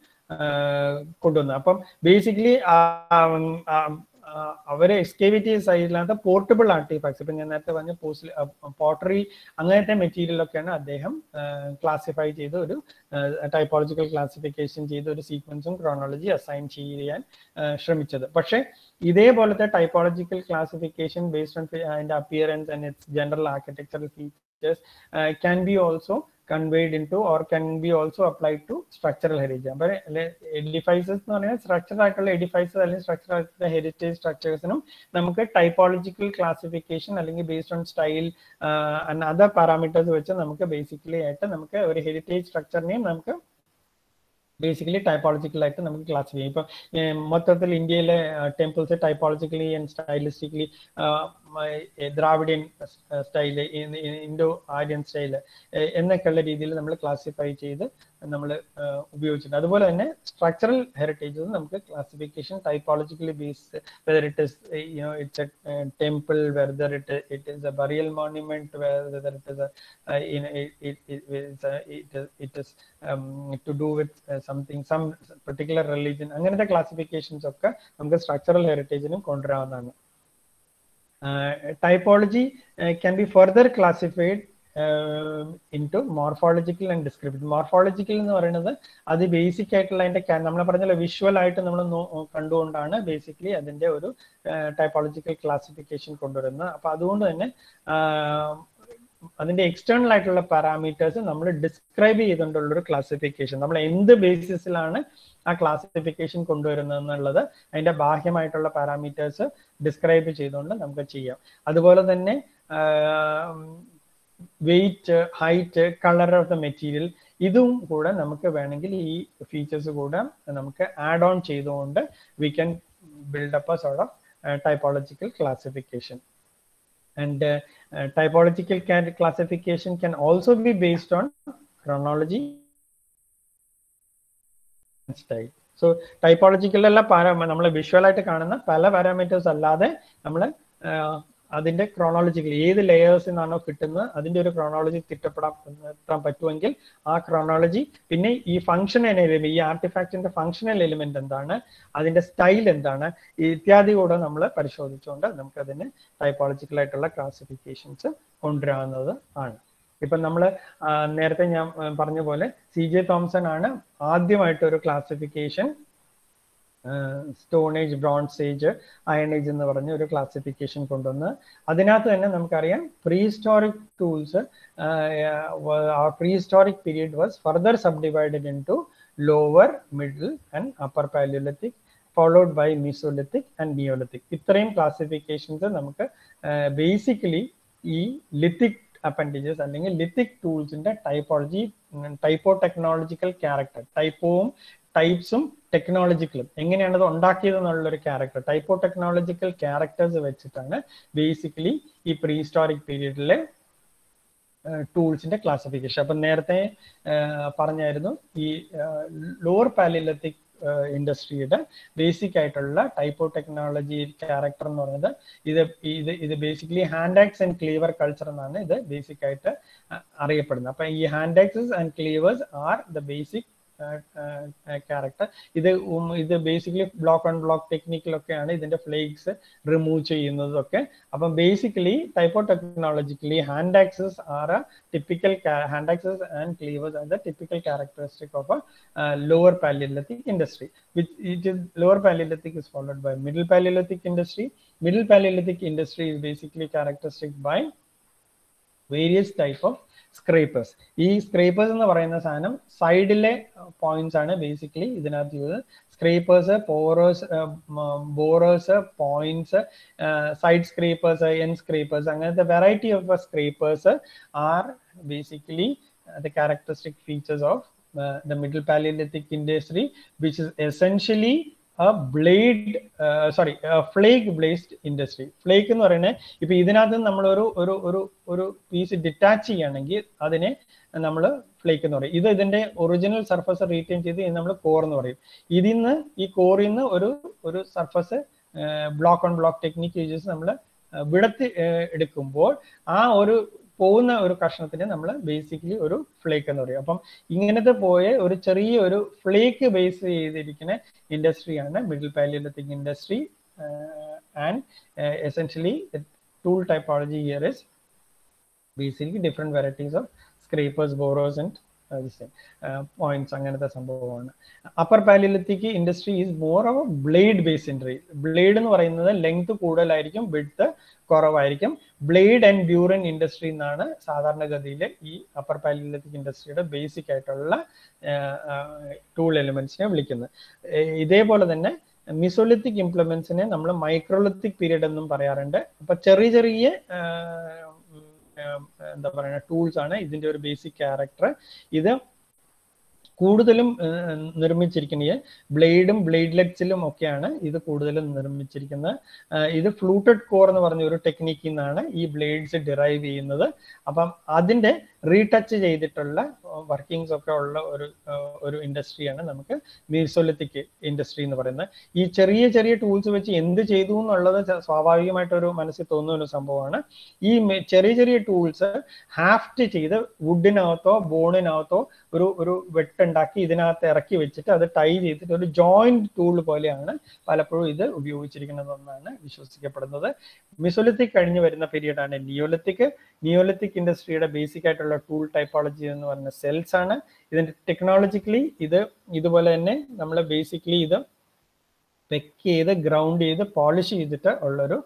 കൊണ്ടുവന്നത്. അപ്പം ബേസിക്കലി അവരെ എക്സ്കേവിറ്റ് ചെയ്ത സൈഡിലകത്ത് പോർട്ടബിൾ ആർട്ടിഫാക്ട്സ് ഇപ്പൊ ഞാൻ നേരത്തെ പറഞ്ഞ പോസ്റ്റ് പോട്ടറി അങ്ങനത്തെ മെറ്റീരിയലൊക്കെയാണ് അദ്ദേഹം ക്ലാസിഫൈ ചെയ്ത് ഒരു ടൈപ്പോളജിക്കൽ ക്ലാസിഫിക്കേഷൻ ചെയ്ത് ഒരു സീക്വൻസും ക്രോണോളജി അസൈൻ ചെയ്യാൻ ശ്രമിച്ചത്. പക്ഷേ ഇതേപോലത്തെ ടൈപ്പോളജിക്കൽ ക്ലാസിഫിക്കേഷൻ ബേസ്ഡ് ഓൺ അതിന്റെ appearance and its general architectural features can be also conveyed into or can be also applied to structural heritage. അപ്പൊ എഡിഫൈസസ് എന്ന് പറഞ്ഞാൽ സ്ട്രക്ചർ ആയിട്ടുള്ള എഡിഫൈസസ് അല്ലെങ്കിൽ സ്ട്രക്ചർ ആയിട്ടുള്ള ഹെറിറ്റേജ് സ്ട്രക്ചേഴ്സിനും നമുക്ക് ടൈപ്പോളജിക്കൽ ക്ലാസിഫിക്കേഷൻ അല്ലെങ്കിൽ based on style other parameters വെച്ച് നമുക്ക് ബേസിക്കലി ആയിട്ട് നമുക്ക് ഒരു ഹെറിറ്റേജ് സ്ട്രക്ചറിനെയും നമുക്ക് ബേസിക്കലി ടൈപ്പോളജിക്കലായിട്ട് നമുക്ക് ക്ലാസിഫൈ ചെയ്യാം ഇപ്പൊ മൊത്തത്തിൽ ഇന്ത്യയിലെ temples typologically and stylistically Dravidian style Indo Aryan style എന്നൊക്കെയുള്ള രീതിയിൽ നമ്മൾ ക്ലാസിഫൈ ചെയ്ത് നമ്മൾ ഉപയോഗിച്ചിട്ടുണ്ട്. അതുപോലെ തന്നെ സ്ട്രക്ചറൽ ഹെറിറ്റേജസ് നമുക്ക് classification typologically base whether it is it's a temple whether it it is a burial monument whether it is it is to do with something some particular religion അങ്ങനത്തെ classifications ഒക്കെ നമുക്ക് structural ഹെറിറ്റേജിനും കൊണ്ടുവരാവുന്നതാണ്. Typology can be further classified into morphological and descriptive morphological എന്ന് പറയുന്നത് അത് basic ആയിട്ടുള്ള അതിന്റെ നമ്മൾ പറഞ്ഞല്ലോ വിഷ്വൽ ആയിട്ട് നമ്മൾ കണ്ടുകൊണ്ടാണ് ബേസിക്കലി അതിന്റെ ഒരു ടൈപ്പോളജിക്കൽ ക്ലാസിഫിക്കേഷൻ കൊണ്ടുവരുന്നത്. അപ്പൊ അതുകൊണ്ട് തന്നെ അതിന്റെ എക്സ്റ്റേണൽ ആയിട്ടുള്ള പാരാമീറ്റേഴ്സ് നമ്മൾ ഡിസ്ക്രൈബ് ചെയ്തുകൊണ്ടുള്ള ഒരു ക്ലാസിഫിക്കേഷൻ നമ്മൾ എന്ത് ബേസിസിലാണ് ആ ക്ലാസിഫിക്കേഷൻ കൊണ്ടുവരുന്നത് എന്നുള്ളത് അതിന്റെ ബാഹ്യമായിട്ടുള്ള പാരാമീറ്റേഴ്സ് ഡിസ്ക്രൈബ് ചെയ്തുകൊണ്ട് നമുക്ക് ചെയ്യാം. അതുപോലെ തന്നെ weight height colour of the material ഇതും കൂടെ നമുക്ക് വേണമെങ്കിൽ ഈ ഫീച്ചേഴ്സ് കൂടെ നമുക്ക് ആഡ് ഓൺ ചെയ്തുകൊണ്ട് we can build up a sort of typological classification and uh, uh, typological classification can also be based on chronology and style so ടൈപ്പോളജിക്കലുള്ള പാരാ നമ്മൾ വിഷ്വലായിട്ട് കാണുന്ന പല പാരാമീറ്റേഴ്സ് അല്ലാതെ നമ്മൾ അതിന്റെ ക്രോണോളജിക്കൽ ഏത് ലെയേഴ്സിൽ നിന്നാണോ കിട്ടുന്നത് അതിന്റെ ഒരു ക്രോണോളജി തിട്ടപ്പെടാൻ എത്താൻ പറ്റുമെങ്കിൽ ആ ക്രോണോളജി പിന്നെ ഈ ഫങ്ഷണൽ എലിമെന്റ് ഈ ആർട്ടിഫാക്റ്റിന്റെ ഫങ്ഷണൽ എലിമെന്റ് എന്താണ് അതിന്റെ സ്റ്റൈൽ എന്താണ് ഇത്യാദി കൂടെ നമ്മൾ പരിശോധിച്ചുകൊണ്ട് നമുക്ക് അതിന് ടൈപ്പോളജിക്കൽ ആയിട്ടുള്ള ക്ലാസിഫിക്കേഷൻസ് കൊണ്ടുവരാവുന്നത് ആണ്. ഇപ്പൊ നമ്മൾ നേരത്തെ ഞാൻ പറഞ്ഞ പോലെ സി ജെ തോംസൺ ആണ് ആദ്യമായിട്ട് ഒരു classification stone age bronze age iron age എന്ന് പറഞ്ഞ ഒരു ക്ലാസിഫിക്കേഷൻ കൊണ്ടുവന്ന് അതിനകത്ത് തന്നെ നമുക്കറിയാം prehistoric tools prehistoric period was further subdivided into lower middle and upper Palaeolithic followed by Mesolithic and Neolithic ഇത്രയും ക്ലാസിഫിക്കേഷൻസ് നമുക്ക് ബേസിക്കലി ഈ ലിത്തിക് അപ്പൻഡേജസ് അല്ലെങ്കിൽ ലിത്തിക് ടൂൾസിന്റെ ടൈപ്പോളജി ടൈപ്പോ ടെക്നോളജിക്കൽ ക്യാരക്ടർ ടൈപ്പോവും ടൈപ്സും ടെക്നോളജിക്കലും എങ്ങനെയാണ് അത് ഉണ്ടാക്കിയത് എന്നുള്ള ഒരു ക്യാരക്ടർ ടൈപ്പോ ടെക്നോളജിക്കൽ ക്യാരക്ടേഴ്സ് വെച്ചിട്ടാണ് ബേസിക്കലി ഈ പ്രീ ഹിസ്റ്റോറിക് പീരീഡിലെ ടൂൾസിന്റെ ക്ലാസിഫിക്കേഷൻ അപ്പൊ നേരത്തെ പറഞ്ഞായിരുന്നു ഈ ലോവർ പാലിലത്തിക് ഇൻഡസ്ട്രിയുടെ ബേസിക് ആയിട്ടുള്ള ടൈപ്പോ ടെക്നോളജി ക്യാരക്ടർ എന്ന് പറയുന്നത് ഇത് ഇത് ഇത് basically hand axe and cleaver culture എന്നാണ് ഇത് ബേസിക് ആയിട്ട് അറിയപ്പെടുന്നത്. അപ്പൊ ഈ hand axes and cleavers are the basic character ഇത് ഇത് ബേസിക്കലി ബ്ലോക്ക് ഓൺ ബ്ലോക്ക് ടെക്നിക്കിലൊക്കെയാണ് ഇതിന്റെ ഫ്ലേക്സ് റിമൂവ് ചെയ്യുന്നതൊക്കെ. അപ്പം basically typo technologically hand axes are a typical hand axes and cleavers are the typical characteristic of a lower palaeolithic industry which it is lower palaeolithic is followed by middle paleolithic industry. Middle paleolithic industry is basically characteristic by various type of scrapers ഈ scrapers എന്ന് പറയുന്ന സാധനം സൈഡിലെ points ആണ് basically ഇതിനകത്ത് ചെയ്തത് scrapers borers borers points side scrapers end scrapers അങ്ങനത്തെ variety of scrapers are basically the characteristic features of the middle paleolithic industry which is essentially a sorry flake based industry flake എന്ന് പറയുന്നത് ഇപ്പൊ ഇതിനകത്ത് നമ്മൾ ഒരു ഒരു ഒരു പീസ് ഡിറ്റാച്ച് ചെയ്യുകയാണെങ്കിൽ അതിനെ നമ്മൾ ഫ്ലേക്ക് എന്ന് പറയും. ഇത് ഇതിന്റെ ഒറിജിനൽ സർഫസ് റീറ്റെയിൻ ചെയ്ത് നമ്മൾ കോർ എന്ന് പറയും. ഇതിൽ നിന്ന് ഈ കോറിൽ നിന്ന് ഒരു ഒരു surface block on block technique use നമ്മൾ വിടത്ത് എടുക്കുമ്പോൾ ആ ഒരു പോകുന്ന ഒരു കഷ്ണത്തിന് നമ്മൾ ബേസിക്കലി ഒരു ഫ്ലേക്ക് എന്ന് പറയും. അപ്പം ഇങ്ങനത്തെ പോയ ഒരു ചെറിയ ഒരു ഫ്ലേക്ക് ബേസ് ചെയ്തിരിക്കുന്ന ഇൻഡസ്ട്രിയാണ് middle palaeolithic industry and essentially tool typology here is basically different varieties of scrapers borers and points അങ്ങനത്തെ സംഭവമാണ്. Upper palaeolithic industry is more of blade based industry blade എന്ന് പറയുന്നത് ലെങ്ത് കൂടുതലായിരിക്കും വിഡ്ത്ത് കുറവായിരിക്കും. Blade and Durand industry എന്നാണ് സാധാരണഗതിയിൽ ഈ upper പാലിലത്തിക് ഇൻഡസ്ട്രിയുടെ ബേസിക് ആയിട്ടുള്ള ടൂൾ എലിമെന്റ്സിനെ വിളിക്കുന്നത്. ഇതേപോലെ തന്നെ മിസോലിത്തിക് ഇംപ്ലിമെന്റ്സിനെ നമ്മൾ മൈക്രോലിത്തിക് പീരീഡ് എന്നും പറയാറുണ്ട്. അപ്പൊ ചെറിയ ചെറിയ എന്താ പറയുക ടൂൾസ് ആണ് ഇതിന്റെ ഒരു ബേസിക് ക്യാരക്ടർ ഇത് കൂടുതലും നിർമ്മിച്ചിരിക്കുന്നത് ബ്ലേഡും ബ്ലേഡ് ബ്ലേഡ്ലെറ്റ്സിലും ഒക്കെയാണ് ഇത് കൂടുതലും നിർമ്മിച്ചിരിക്കുന്നത്. ഇത് ഫ്ലൂട്ടഡ് കോർ എന്ന് പറഞ്ഞ ഒരു ടെക്നിക്കിൽ നിന്നാണ് ഈ ബ്ലേഡ്സ് ഡിറൈവ് ചെയ്യുന്നത്. അപ്പം അതിന്റെ റീടച്ച് ചെയ്തിട്ടുള്ള വർക്കിംഗ്സ് ഒക്കെ ഉള്ള ഒരു ഒരു ഇൻഡസ്ട്രിയാണ് നമുക്ക് മീസോലിത്തിക് ഇൻഡസ്ട്രി എന്ന് പറയുന്നത്. ഈ ചെറിയ ചെറിയ ടൂൾസ് വെച്ച് എന്ത് ചെയ്തു എന്നുള്ളത് സ്വാഭാവികമായിട്ടൊരു മനസ്സിൽ തോന്നുന്ന ഒരു സംഭവമാണ്. ഈ ചെറിയ ചെറിയ ടൂൾസ് ഹാഫ്റ്റ് ചെയ്ത് വുഡിനകത്തോ ബോണിനകത്തോ ഒരു ഒരു വെട്ടുണ്ടാക്കി ഇതിനകത്ത് ഇറക്കി വെച്ചിട്ട് അത് ടൈ ചെയ്തിട്ട് ഒരു ജോയിന്റ് ടൂൾ പോലെയാണ് പലപ്പോഴും ഇത് ഉപയോഗിച്ചിരിക്കുന്നതെന്നാണ് വിശ്വസിക്കപ്പെടുന്നത്. മിസോലിത്തിക് കഴിഞ്ഞു വരുന്ന പീരീഡാണ് നിയോലിത്തിക് നിയോലിത്തിക് ഇൻഡസ്ട്രിയുടെ ബേസിക് ആയിട്ടുള്ള ടൂൾ ടൈപ്പോളജി എന്ന് പറഞ്ഞ സെൽസ് ആണ്. ഇതിന്റെ ടെക്നോളജിക്കലി ഇത് ഇതുപോലെ തന്നെ നമ്മൾ ബേസിക്കലി ഇത് പെക്ക് ചെയ്ത് ഗ്രൗണ്ട് ചെയ്ത് പോളിഷ് ചെയ്തിട്ട് ഉള്ളൊരു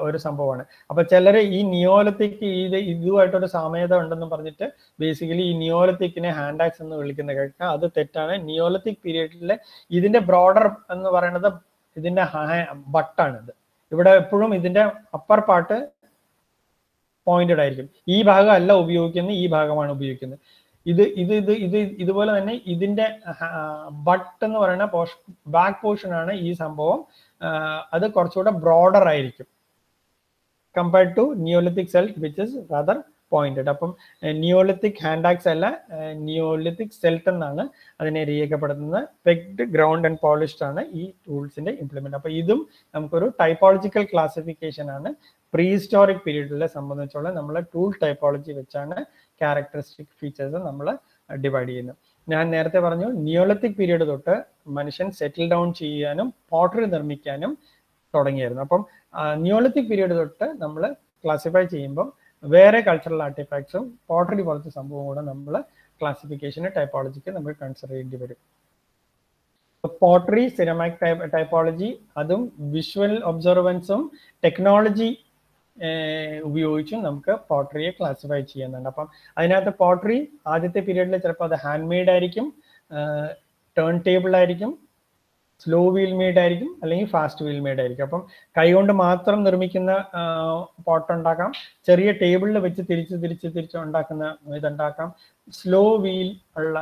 ഒരു സംഭവമാണ്. അപ്പൊ ചിലർ ഈ നിയോലത്തേക്ക് ഇത് ഇതുമായിട്ടൊരു സാമ്യത ഉണ്ടെന്ന് പറഞ്ഞിട്ട് ബേസിക്കലി ഈ നിയോലത്തിക്കിനെ ഹാൻഡ് ആക്സ് എന്ന് വിളിക്കുന്ന കേൾക്കാം. അത് തെറ്റാണ്. നിയോലത്തിക് പീരീഡിലെ ഇതിന്റെ ബ്രോഡർ എന്ന് പറയുന്നത് ഇതിന്റെ ബട്ടാണിത് ഇവിടെ എപ്പോഴും ഇതിന്റെ അപ്പർ പാർട്ട് പോയിന്റഡ് ആയിരിക്കും. ഈ ഭാഗം അല്ല ഉപയോഗിക്കുന്നത് ഈ ഭാഗമാണ് ഉപയോഗിക്കുന്നത്. ഇത് ഇത് ഇത് ഇത് ഇതുപോലെ തന്നെ ഇതിന്റെ ബട്ട് എന്ന് പറയുന്ന പോർഷൻ ബാക്ക് പോർഷൻ ആണ് ഈ സംഭവം. അത് കുറച്ചുകൂടെ ബ്രോഡർ ആയിരിക്കും. Compared to Neolithic celt which is rather pointed അപ്പം നിയോലിത്തിക് ഹാൻഡാക്സ് അല്ല നിയോലിത്തിക് സെൽറ്റ് എന്നാണ് അതിനെ രേഖപ്പെടുത്തുന്നത്. പെഗ്ഡ് ഗ്രൗണ്ട് ആൻഡ് പോളിഷ്ഡ് ആണ് ഈ ടൂൾസിന്റെ ഇംപ്ലിമെന്റ് അപ്പൊ ഇതും നമുക്കൊരു ടൈപ്പോളജിക്കൽ ക്ലാസിഫിക്കേഷൻ ആണ്. പ്രീ ഹിസ്റ്റോറിക് പീരീഡിലെ സംബന്ധിച്ചോളം നമ്മൾ ടൂൾ ടൈപ്പോളജി വെച്ചാണ് ക്യാരക്ടറിസ്റ്റിക് ഫീച്ചേഴ്സ് നമ്മൾ ഡിവൈഡ് ചെയ്യുന്നത്. ഞാൻ നേരത്തെ പറഞ്ഞു നിയോളത്തിക് പീരീഡ് തൊട്ട് മനുഷ്യൻ സെറ്റിൽ ഡൗൺ ചെയ്യാനും പോട്ടറി നിർമ്മിക്കാനും തുടങ്ങിയായിരുന്നു. അപ്പം നിയോളത്തിക് പീരീഡ് തൊട്ട് നമ്മൾ ക്ലാസിഫൈ ചെയ്യുമ്പോൾ വേറെ കൾച്ചറൽ ആർട്ടിഫാക്ട്സും പോട്ടറി പോലത്തെ സംഭവം കൂടെ നമ്മൾ ക്ലാസിഫിക്കേഷന് ടൈപ്പോളജിക്ക് നമ്മൾ കൺസിഡർ ചെയ്യേണ്ടി വരും. പോട്ടറി സിനിമാക് ടൈപ്പോളജി അതും വിഷ്വൽ ഒബ്സർവൻസും ടെക്നോളജി ഉപയോഗിച്ചും നമുക്ക് പോട്ടറിയെ ക്ലാസിഫൈ ചെയ്യുന്നുണ്ട്. അപ്പം അതിനകത്ത് പോട്ടറി ആദ്യത്തെ പീരീഡിൽ ചിലപ്പോൾ അത് ഹാൻഡ് മെയ്ഡ് ആയിരിക്കും ടേൺ ടേബിൾ ആയിരിക്കും സ്ലോ വീൽ മെയ്ഡ് ആയിരിക്കും അല്ലെങ്കിൽ ഫാസ്റ്റ് വീൽ മെയ്ഡ് ആയിരിക്കും. അപ്പം കൈകൊണ്ട് മാത്രം നിർമ്മിക്കുന്ന പോട്ട് ഉണ്ടാക്കാം. ചെറിയ ടേബിളിൽ വെച്ച് തിരിച്ച് തിരിച്ച് തിരിച്ച് ഉണ്ടാക്കുന്ന ഇതുണ്ടാക്കാം. സ്ലോ വീൽ ഉള്ള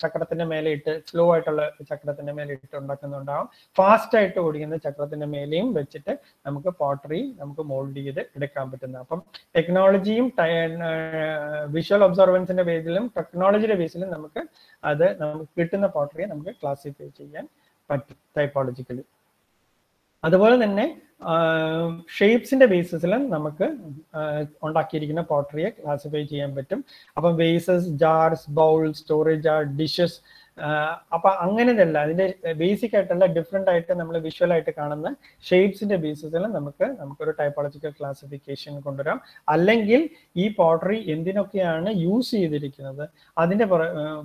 ചക്രത്തിന്റെ മേലെ ഇട്ട് സ്ലോ ആയിട്ടുള്ള ചക്രത്തിന്റെ മേലെ ഇട്ട് ഉണ്ടാക്കുന്നുണ്ടാവും ഫാസ്റ്റ് ആയിട്ട് ഓടിക്കുന്ന ചക്രത്തിന്റെ മേലെയും വെച്ചിട്ട് നമുക്ക് പോട്ടറി നമുക്ക് മോൾഡ് ചെയ്ത് എടുക്കാൻ പറ്റുന്ന. അപ്പം ടെക്നോളജിയും വിഷ്വൽ ഒബ്സർവൻസിന്റെ ബേസിലും ടെക്നോളജിയുടെ ബേസിലും നമുക്ക് അത് നമുക്ക് കിട്ടുന്ന പോട്ടറിയെ നമുക്ക് ക്ലാസിഫൈ ചെയ്യാൻ പറ്റും ടൈപ്പോളജിക്കലി അതുപോലെ തന്നെ ഷേപ്സിന്റെ ബേസിസിൽ നമുക്ക് ഉണ്ടാക്കിയിരിക്കുന്ന പോട്ടറിയെ ക്ലാസിഫൈ ചെയ്യാൻ പറ്റും. അപ്പം vases jars bowl storage jar dishes അപ്പൊ അങ്ങനെയല്ല. അതിന്റെ ബേസിക് ആയിട്ടുള്ള ഡിഫറെന്റ് ആയിട്ട് നമ്മൾ വിഷ്വൽ ആയിട്ട് കാണുന്ന ഷേപ്സിന്റെ ബേസിസിൽ നമുക്ക് നമുക്കൊരു ടൈപ്പോളജിക്കൽ ക്ലാസിഫിക്കേഷൻ കൊണ്ടുവരാം. അല്ലെങ്കിൽ ഈ പോട്ടറി എന്തിനൊക്കെയാണ് യൂസ് ചെയ്തിരിക്കുന്നത്? അതിന്റെ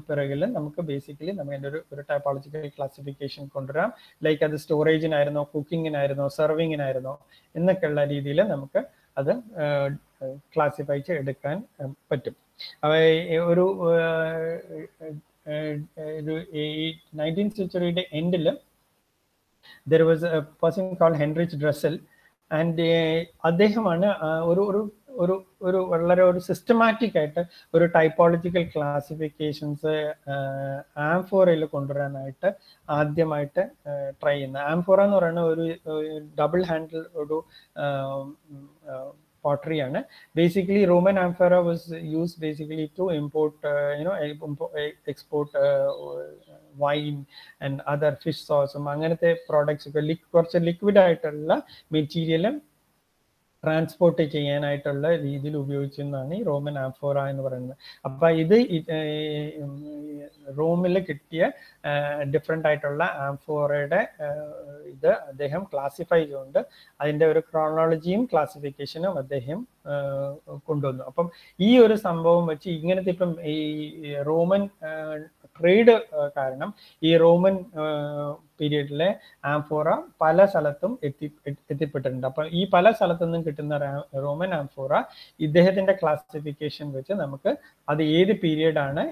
പിറകിൽ നമുക്ക് ബേസിക്കലി നമുക്ക് അതിന്റെ ഒരു ഒരു ടൈപ്പോളജിക്കൽ ക്ലാസിഫിക്കേഷൻ കൊണ്ടുവരാം. ലൈക്ക് അത് സ്റ്റോറേജിനായിരുന്നോ കുക്കിങ്ങിനായിരുന്നോ സെർവിങ്ങിനായിരുന്നോ എന്നൊക്കെയുള്ള രീതിയിൽ നമുക്ക് അത് ക്ലാസിഫൈ ചെയ്തെടുക്കാൻ പറ്റും. ഒരു നയന്റീൻ സെഞ്ചുറിയുടെ എൻഡിൽ there was a person call Heinrich Dressel and അദ്ദേഹമാണ് ഒരു ഒരു ഒരു ഒരു വളരെ ഒരു സിസ്റ്റമാറ്റിക് ആയിട്ട് ഒരു ടൈപ്പോളജിക്കൽ ക്ലാസിഫിക്കേഷൻസ് ആംഫോറയിൽ കൊണ്ടുവരാനായിട്ട് ആദ്യമായിട്ട് ട്രൈ ചെയ്യുന്നത്. ആംഫോറ എന്ന് പറയുന്ന ഒരു ഡബിൾ ഹാൻഡിൽ ഒരു pottery and basically roman amphora was used basically to import uh, you know export uh, wine and other fish sauce അങ്ങനത്തെ പ്രോഡക്ട്സ് ഒക്കെ കുറച്ച് ലിക്വിഡ് ആയിട്ടുള്ള മെറ്റീരിയലും ട്രാൻസ്പോർട്ട് ചെയ്യാനായിട്ടുള്ള രീതിയിൽ ഉപയോഗിച്ചെന്നാണ് ഈ റോമൻ ആംഫോറ എന്ന് പറയുന്നത്. അപ്പൊ ഇത് റോമിൽ കിട്ടിയ ഡിഫറെന്റ് ആയിട്ടുള്ള ആംഫോറയുടെ ഇത് അദ്ദേഹം ക്ലാസിഫൈ ചെയ്തുകൊണ്ട് അതിന്റെ ഒരു ക്രോണോളജിയും ക്ലാസിഫിക്കേഷനും അദ്ദേഹം കൊണ്ടുവന്നു. അപ്പം ഈ ഒരു സംഭവം വെച്ച് ഇങ്ങനത്തെ ഇപ്പം ഈ റോമൻ ട്രേഡ് കാരണം ഈ റോമൻ പീരീഡിലെ ആംഫോറ പല സ്ഥലത്തും എത്തി എത്തി- എത്തിപ്പെട്ടിട്ടുണ്ട്. അപ്പൊ ഈ പല സ്ഥലത്തു നിന്നും കിട്ടുന്ന റോമൻ ആംഫോറ ഇദ്ദേഹത്തിന്റെ ക്ലാസിഫിക്കേഷൻ വെച്ച് നമുക്ക് അത് ഏത് പീരീഡ് ആണ്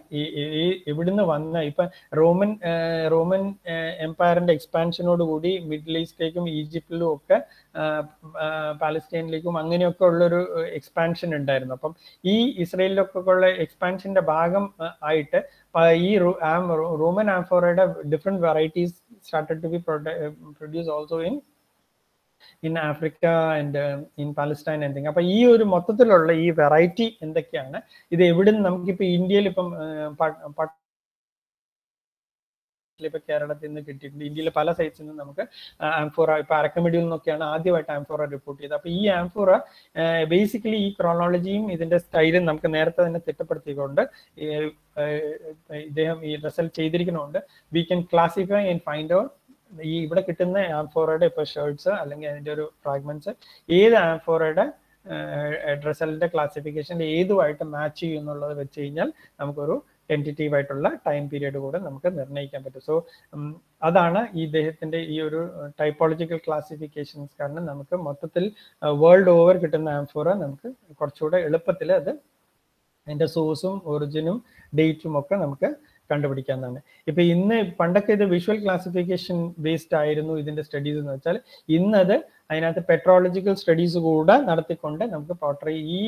എവിടുന്ന് വന്ന ഇപ്പൊ റോമൻ റോമൻ എംപയറിന്റെ എക്സ്പാൻഷനോട് കൂടി മിഡിൽ ഈസ്റ്റിലേക്കും ഈജിപ്തിലും ഒക്കെ പാലസ്റ്റൈനിലേക്കും അങ്ങനെയൊക്കെ ഉള്ളൊരു എക്സ്പാൻഷൻ ഉണ്ടായിരുന്നു. അപ്പം ഈ ഇസ്രയേലിലൊക്കെ ഉള്ള എക്സ്പാൻഷന്റെ ഭാഗം ആയിട്ട് ഈ Roman ആംഫോറയുടെ different varieties started to be produce also in in Africa and in Palestine എന്തെങ്കിലും അപ്പൊ ഈ ഒരു മൊത്തത്തിലുള്ള ഈ വെറൈറ്റി എന്തൊക്കെയാണ്? ഇത് എവിടെ നിന്ന് നമുക്കിപ്പോ ഇന്ത്യയിൽ ഇപ്പം ഇപ്പൊ കേരളത്തിൽ നിന്ന് കിട്ടിയിട്ടുണ്ട്. ഇന്ത്യയിലെ പല സൈറ്റ്സിൽ നിന്നും നമുക്ക് ആംഫോറ ഇപ്പൊ അരക്കമെഡിയിൽ നിന്നൊക്കെയാണ് ആദ്യമായിട്ട് ആംഫോറ റിപ്പോർട്ട് ചെയ്തത്. അപ്പൊ ഈ ആംഫോറ ബേസിക്കലി ഈ ക്രോണോളജിയും ഇതിന്റെ സ്റ്റൈലും നമുക്ക് നേരത്തെ തന്നെ തിട്ടപ്പെടുത്തിക്കൊണ്ട് ഇദ്ദേഹം ഈ result ചെയ്തിരിക്കുന്നതുകൊണ്ട് we can classify and find out ഈ ഇവിടെ കിട്ടുന്ന ആംഫോറയുടെ ഇപ്പൊ ഷർട്ട്സ് അല്ലെങ്കിൽ അതിന്റെ ഒരു ഫ്രാഗ്മെന്റ്സ് ഏത് ആംഫോറയുടെ ഡ്രസ്സലിന്റെ ക്ലാസിഫിക്കേഷൻ ഏതുമായിട്ട് മാച്ച് ചെയ്യുന്നുള്ളത് വെച്ച് കഴിഞ്ഞാൽ നമുക്കൊരു ടെന്റേറ്റീവ് ആയിട്ടുള്ള ടൈം പീരീഡ് കൂടെ നമുക്ക് നിർണയിക്കാൻ പറ്റും. സോ അതാണ് ഈ ഇദ്ദേഹത്തിന്റെ ഈ ഒരു ടൈപ്പോളജിക്കൽ ക്ലാസിഫിക്കേഷൻസ് കാരണം നമുക്ക് മൊത്തത്തിൽ വേൾഡ് ഓവർ കിട്ടുന്ന ആംഫോറ നമുക്ക് കുറച്ചുകൂടെ എളുപ്പത്തിൽ അത് അതിന്റെ സോഴ്സും ഒറിജിനും ഡേറ്റും ഒക്കെ നമുക്ക് കണ്ടുപിടിക്കാവുന്നതാണ്. ഇപ്പൊ ഇന്ന് പണ്ടൊക്കെ ഇത് വിഷ്വൽ ക്ലാസിഫിക്കേഷൻ ബേസ്ഡ് ആയിരുന്നു ഇതിന്റെ സ്റ്റഡീസ് എന്ന് വെച്ചാൽ ഇന്നത് അതിനകത്ത് പെട്രോളജിക്കൽ സ്റ്റഡീസ് കൂടെ നടത്തിക്കൊണ്ട് നമുക്ക് പോട്ടറി ഈ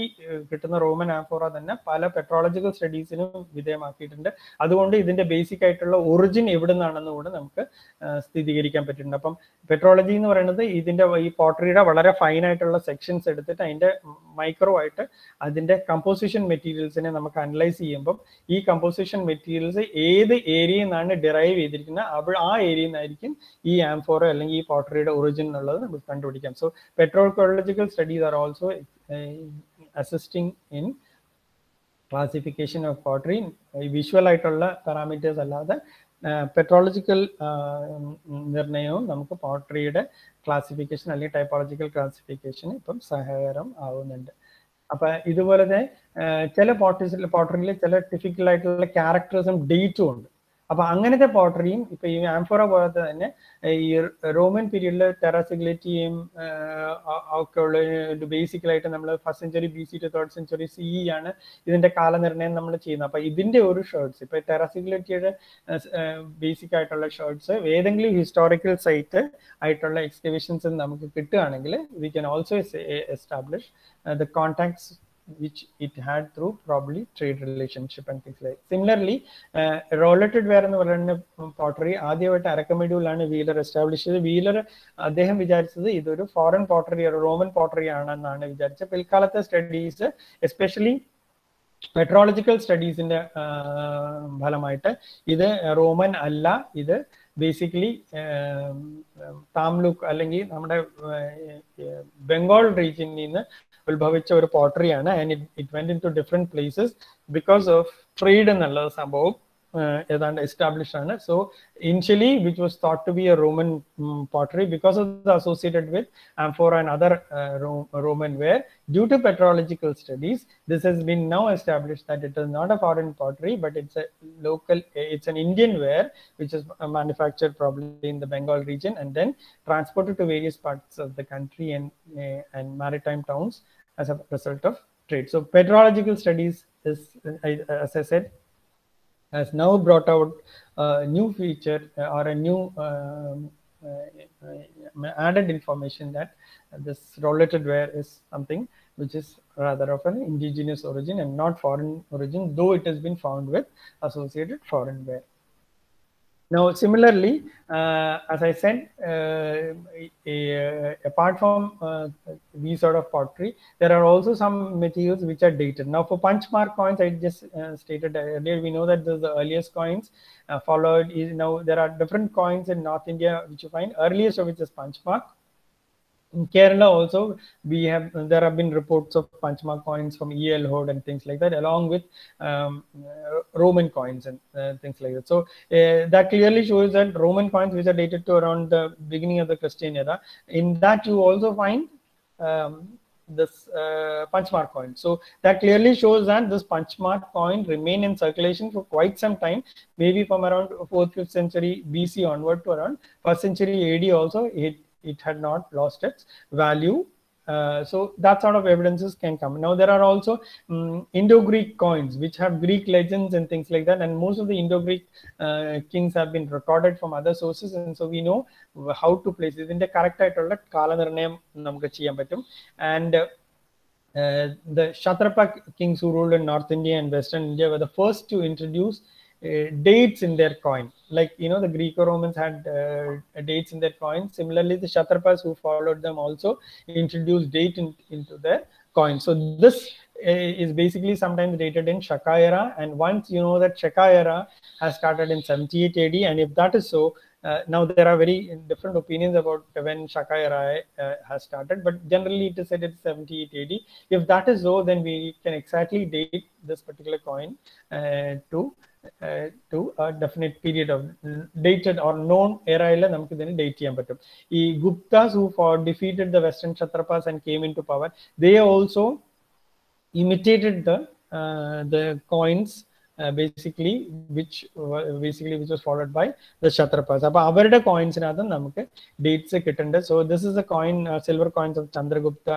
കിട്ടുന്ന റോമൻ ആഫോറ തന്നെ പല പെട്രോളജിക്കൽ സ്റ്റഡീസിനും വിധേയമാക്കിയിട്ടുണ്ട്. അതുകൊണ്ട് ഇതിന്റെ ബേസിക് ആയിട്ടുള്ള ഒറിജിൻ എവിടെ നിന്നാണെന്ന് കൂടെ നമുക്ക് സ്ഥിരീകരിക്കാൻ പറ്റിയിട്ടുണ്ട്. അപ്പം പെട്രോളജി എന്ന് പറയുന്നത് ഇതിന്റെ ഈ പോട്ടറിയുടെ വളരെ ഫൈൻ ആയിട്ടുള്ള സെക്ഷൻസ് എടുത്തിട്ട് അതിന്റെ മൈക്രോ ആയിട്ട് അതിന്റെ കമ്പോസിഷൻ മെറ്റീരിയൽസിനെ നമുക്ക് അനലൈസ് ചെയ്യുമ്പം ഈ കമ്പോസിഷൻ മെറ്റീരിയൽസ് ഏത് ഏരിയയിൽ നിന്നാണ് ഡിറൈവ് ചെയ്തിരിക്കുന്നത് അപ്പോൾ ആ ഏരിയയിൽ നിന്നായിരിക്കും ഈ ആംഫോറോ അല്ലെങ്കിൽ ഈ പോട്ടറിയുടെ ഒറിജിൻ എന്നുള്ളത് നമുക്ക് കണ്ടുപിടിക്കാം. So petrological studies are also assisting in classification of pottery visual ആയിട്ടുള്ള പാരാമീറ്റേഴ്സ് അല്ലാതെ പെട്രോളജിക്കൽ നിർണയവും നമുക്ക് പോട്ടറിയുടെ ക്ലാസിഫിക്കേഷൻ അല്ലെങ്കിൽ ടൈപ്പോളജിക്കൽ ക്ലാസിഫിക്കേഷൻ ഇപ്പം സഹായകരം ആവുന്നുണ്ട്. അപ്പൊ ഇതുപോലെ തന്നെ ചില പോട്ടീസിൽ പോട്ടറിയിൽ ചില ടിഫിക്കൽ ആയിട്ടുള്ള ക്യാരക്ടറിസം ഡേറ്റും ഉണ്ട്. അപ്പൊ അങ്ങനത്തെ പോട്ടറിയും ഇപ്പൊ ഈ ആംഫോറ പോലത്തെ തന്നെ ഈ റോമൻ പീരീഡിൽ ടെറാസിഗിലിറ്റിയും ഒക്കെ ഉള്ള ബേസിക്കലായിട്ട് നമ്മൾ first century B C to third century C E ആണ് ഇതിന്റെ കാലനിർണയം നമ്മൾ ചെയ്യുന്നത്. അപ്പൊ ഇതിന്റെ ഒരു ഷേർട്സ് ഇപ്പൊ ടെറാസിഗിലിറ്റിയുടെ ബേസിക് ആയിട്ടുള്ള ഷേർട്സ് ഏതെങ്കിലും ഹിസ്റ്റോറിക്കൽ സൈറ്റ് ആയിട്ടുള്ള എക്സ്കവേഷൻസ് നമുക്ക് കിട്ടുകയാണെങ്കിൽ we can also establish the contacts which it had through probably trade relationship and things like similarly uh, rollated ware എന്ന് പറയുന്ന പോട്ടറി ആദ്യമായിട്ട് അരക്കമിഡ്യൂലാണ് വീലർ എസ്റ്റാബ്ലിഷ് ചെയ്ത് വീലർ അദ്ദേഹം വിചാരിച്ചത് ഇതൊരു ഫോറിൻ പോട്ടറി റോമൻ പോട്ടറി ആണെന്നാണ് വിചാരിച്ചത്. പിൽക്കാലത്തെ സ്റ്റഡീസ് എസ്പെഷ്യലി പെട്രോളജിക്കൽ സ്റ്റഡീസിന്റെ ഫലമായിട്ട് ഇത് റോമൻ അല്ല. ഇത് ബേസിക്കലി താംലുക്ക് അല്ലെങ്കിൽ നമ്മുടെ ബംഗാൾ റീജിയനിൽ നിന്ന് ഉത്ഭവിച്ച ഒരു പോട്ടറിയാണ് and it went into different places because of trade എന്നുള്ള സംഭവം ഏതാണ്ട് എസ്റ്റാബ്ലിഷ് ആണ്. So initially which was thought to be a Roman pottery because of the associated with amphora and other Roman ware due to petrological studies this has been now establish that it is not a foreign pottery but it's a local it's an Indian ware which is manufactured probably in the Bengal region and then transported to various parts of the country and uh, and maritime towns as a result of trade. So petrological studies is, as I said, has now brought out a new feature uh, or a new um, uh, uh, added information that this related ware is something which is rather of an indigenous origin and not foreign origin, though it has been found with associated foreign wear. Now, similarly, uh, as I said, uh, apart from uh, these sort of pottery, there are also some materials which are dated. Now, for punch mark coins, I just uh, stated earlier, we know that the, the earliest coins uh, followed is now there are different coins in North India which you find. Earliest of which is punch mark. In Kerala also, we have there have been reports of Panchma coins from EL Hode and things like that, along with um, Roman coins and uh, things like that. So uh, that clearly shows that Roman coins, which are dated to around the beginning of the Christian era, in that you also find um, this uh, coin. So that clearly shows that this Panchmark coin remained in circulation for quite some time, maybe from around 4th, 5th century BC onward to around 1st century AD also, it, it had not lost its value. Uh, so that sort of evidences can come. Now there are also um, Indo-Greek coins which have Greek legends and things like that, and most of the Indo-Greek uh, kings have been recorded from other sources, and so we know how to place it. ഇതിന്റെ correct ആയിട്ടുള്ള കാലനിർണ്ണയം നമുക്ക് ചെയ്യാൻ പറ്റും and uh, the Kshatrapa kings who ruled in North India and Western India were the first to introduce uh, dates in their coin. Like, you know, the Greco-Romans had uh, dates in their coin. Similarly, the Kshatrapas who followed them also introduced date in, into their coin. So this uh, is basically sometimes dated in Shaka era. And once you know that Shaka era has started in 78 AD, and if that is so, uh, now there are very different opinions about when Shaka era uh, has started, but generally it is said it's 78 AD. If that is so, then we can exactly date this particular coin uh, to uh, to a definite period of dated or known era നമുക്ക് ഇതിനെ date ചെയ്യാൻ പറ്റും. ഈ Guptas who for defeated the western Kshatrapas and came into power they also imitated the uh, the coins uh, basically which wa- basically which was followed by the kshatrapas അപ്പൊ അവരുടെ കോയിൻസിനകത്ത് നമുക്ക് dates കിട്ടുന്നുണ്ട്. So this is a coin silver coins of Chandragupta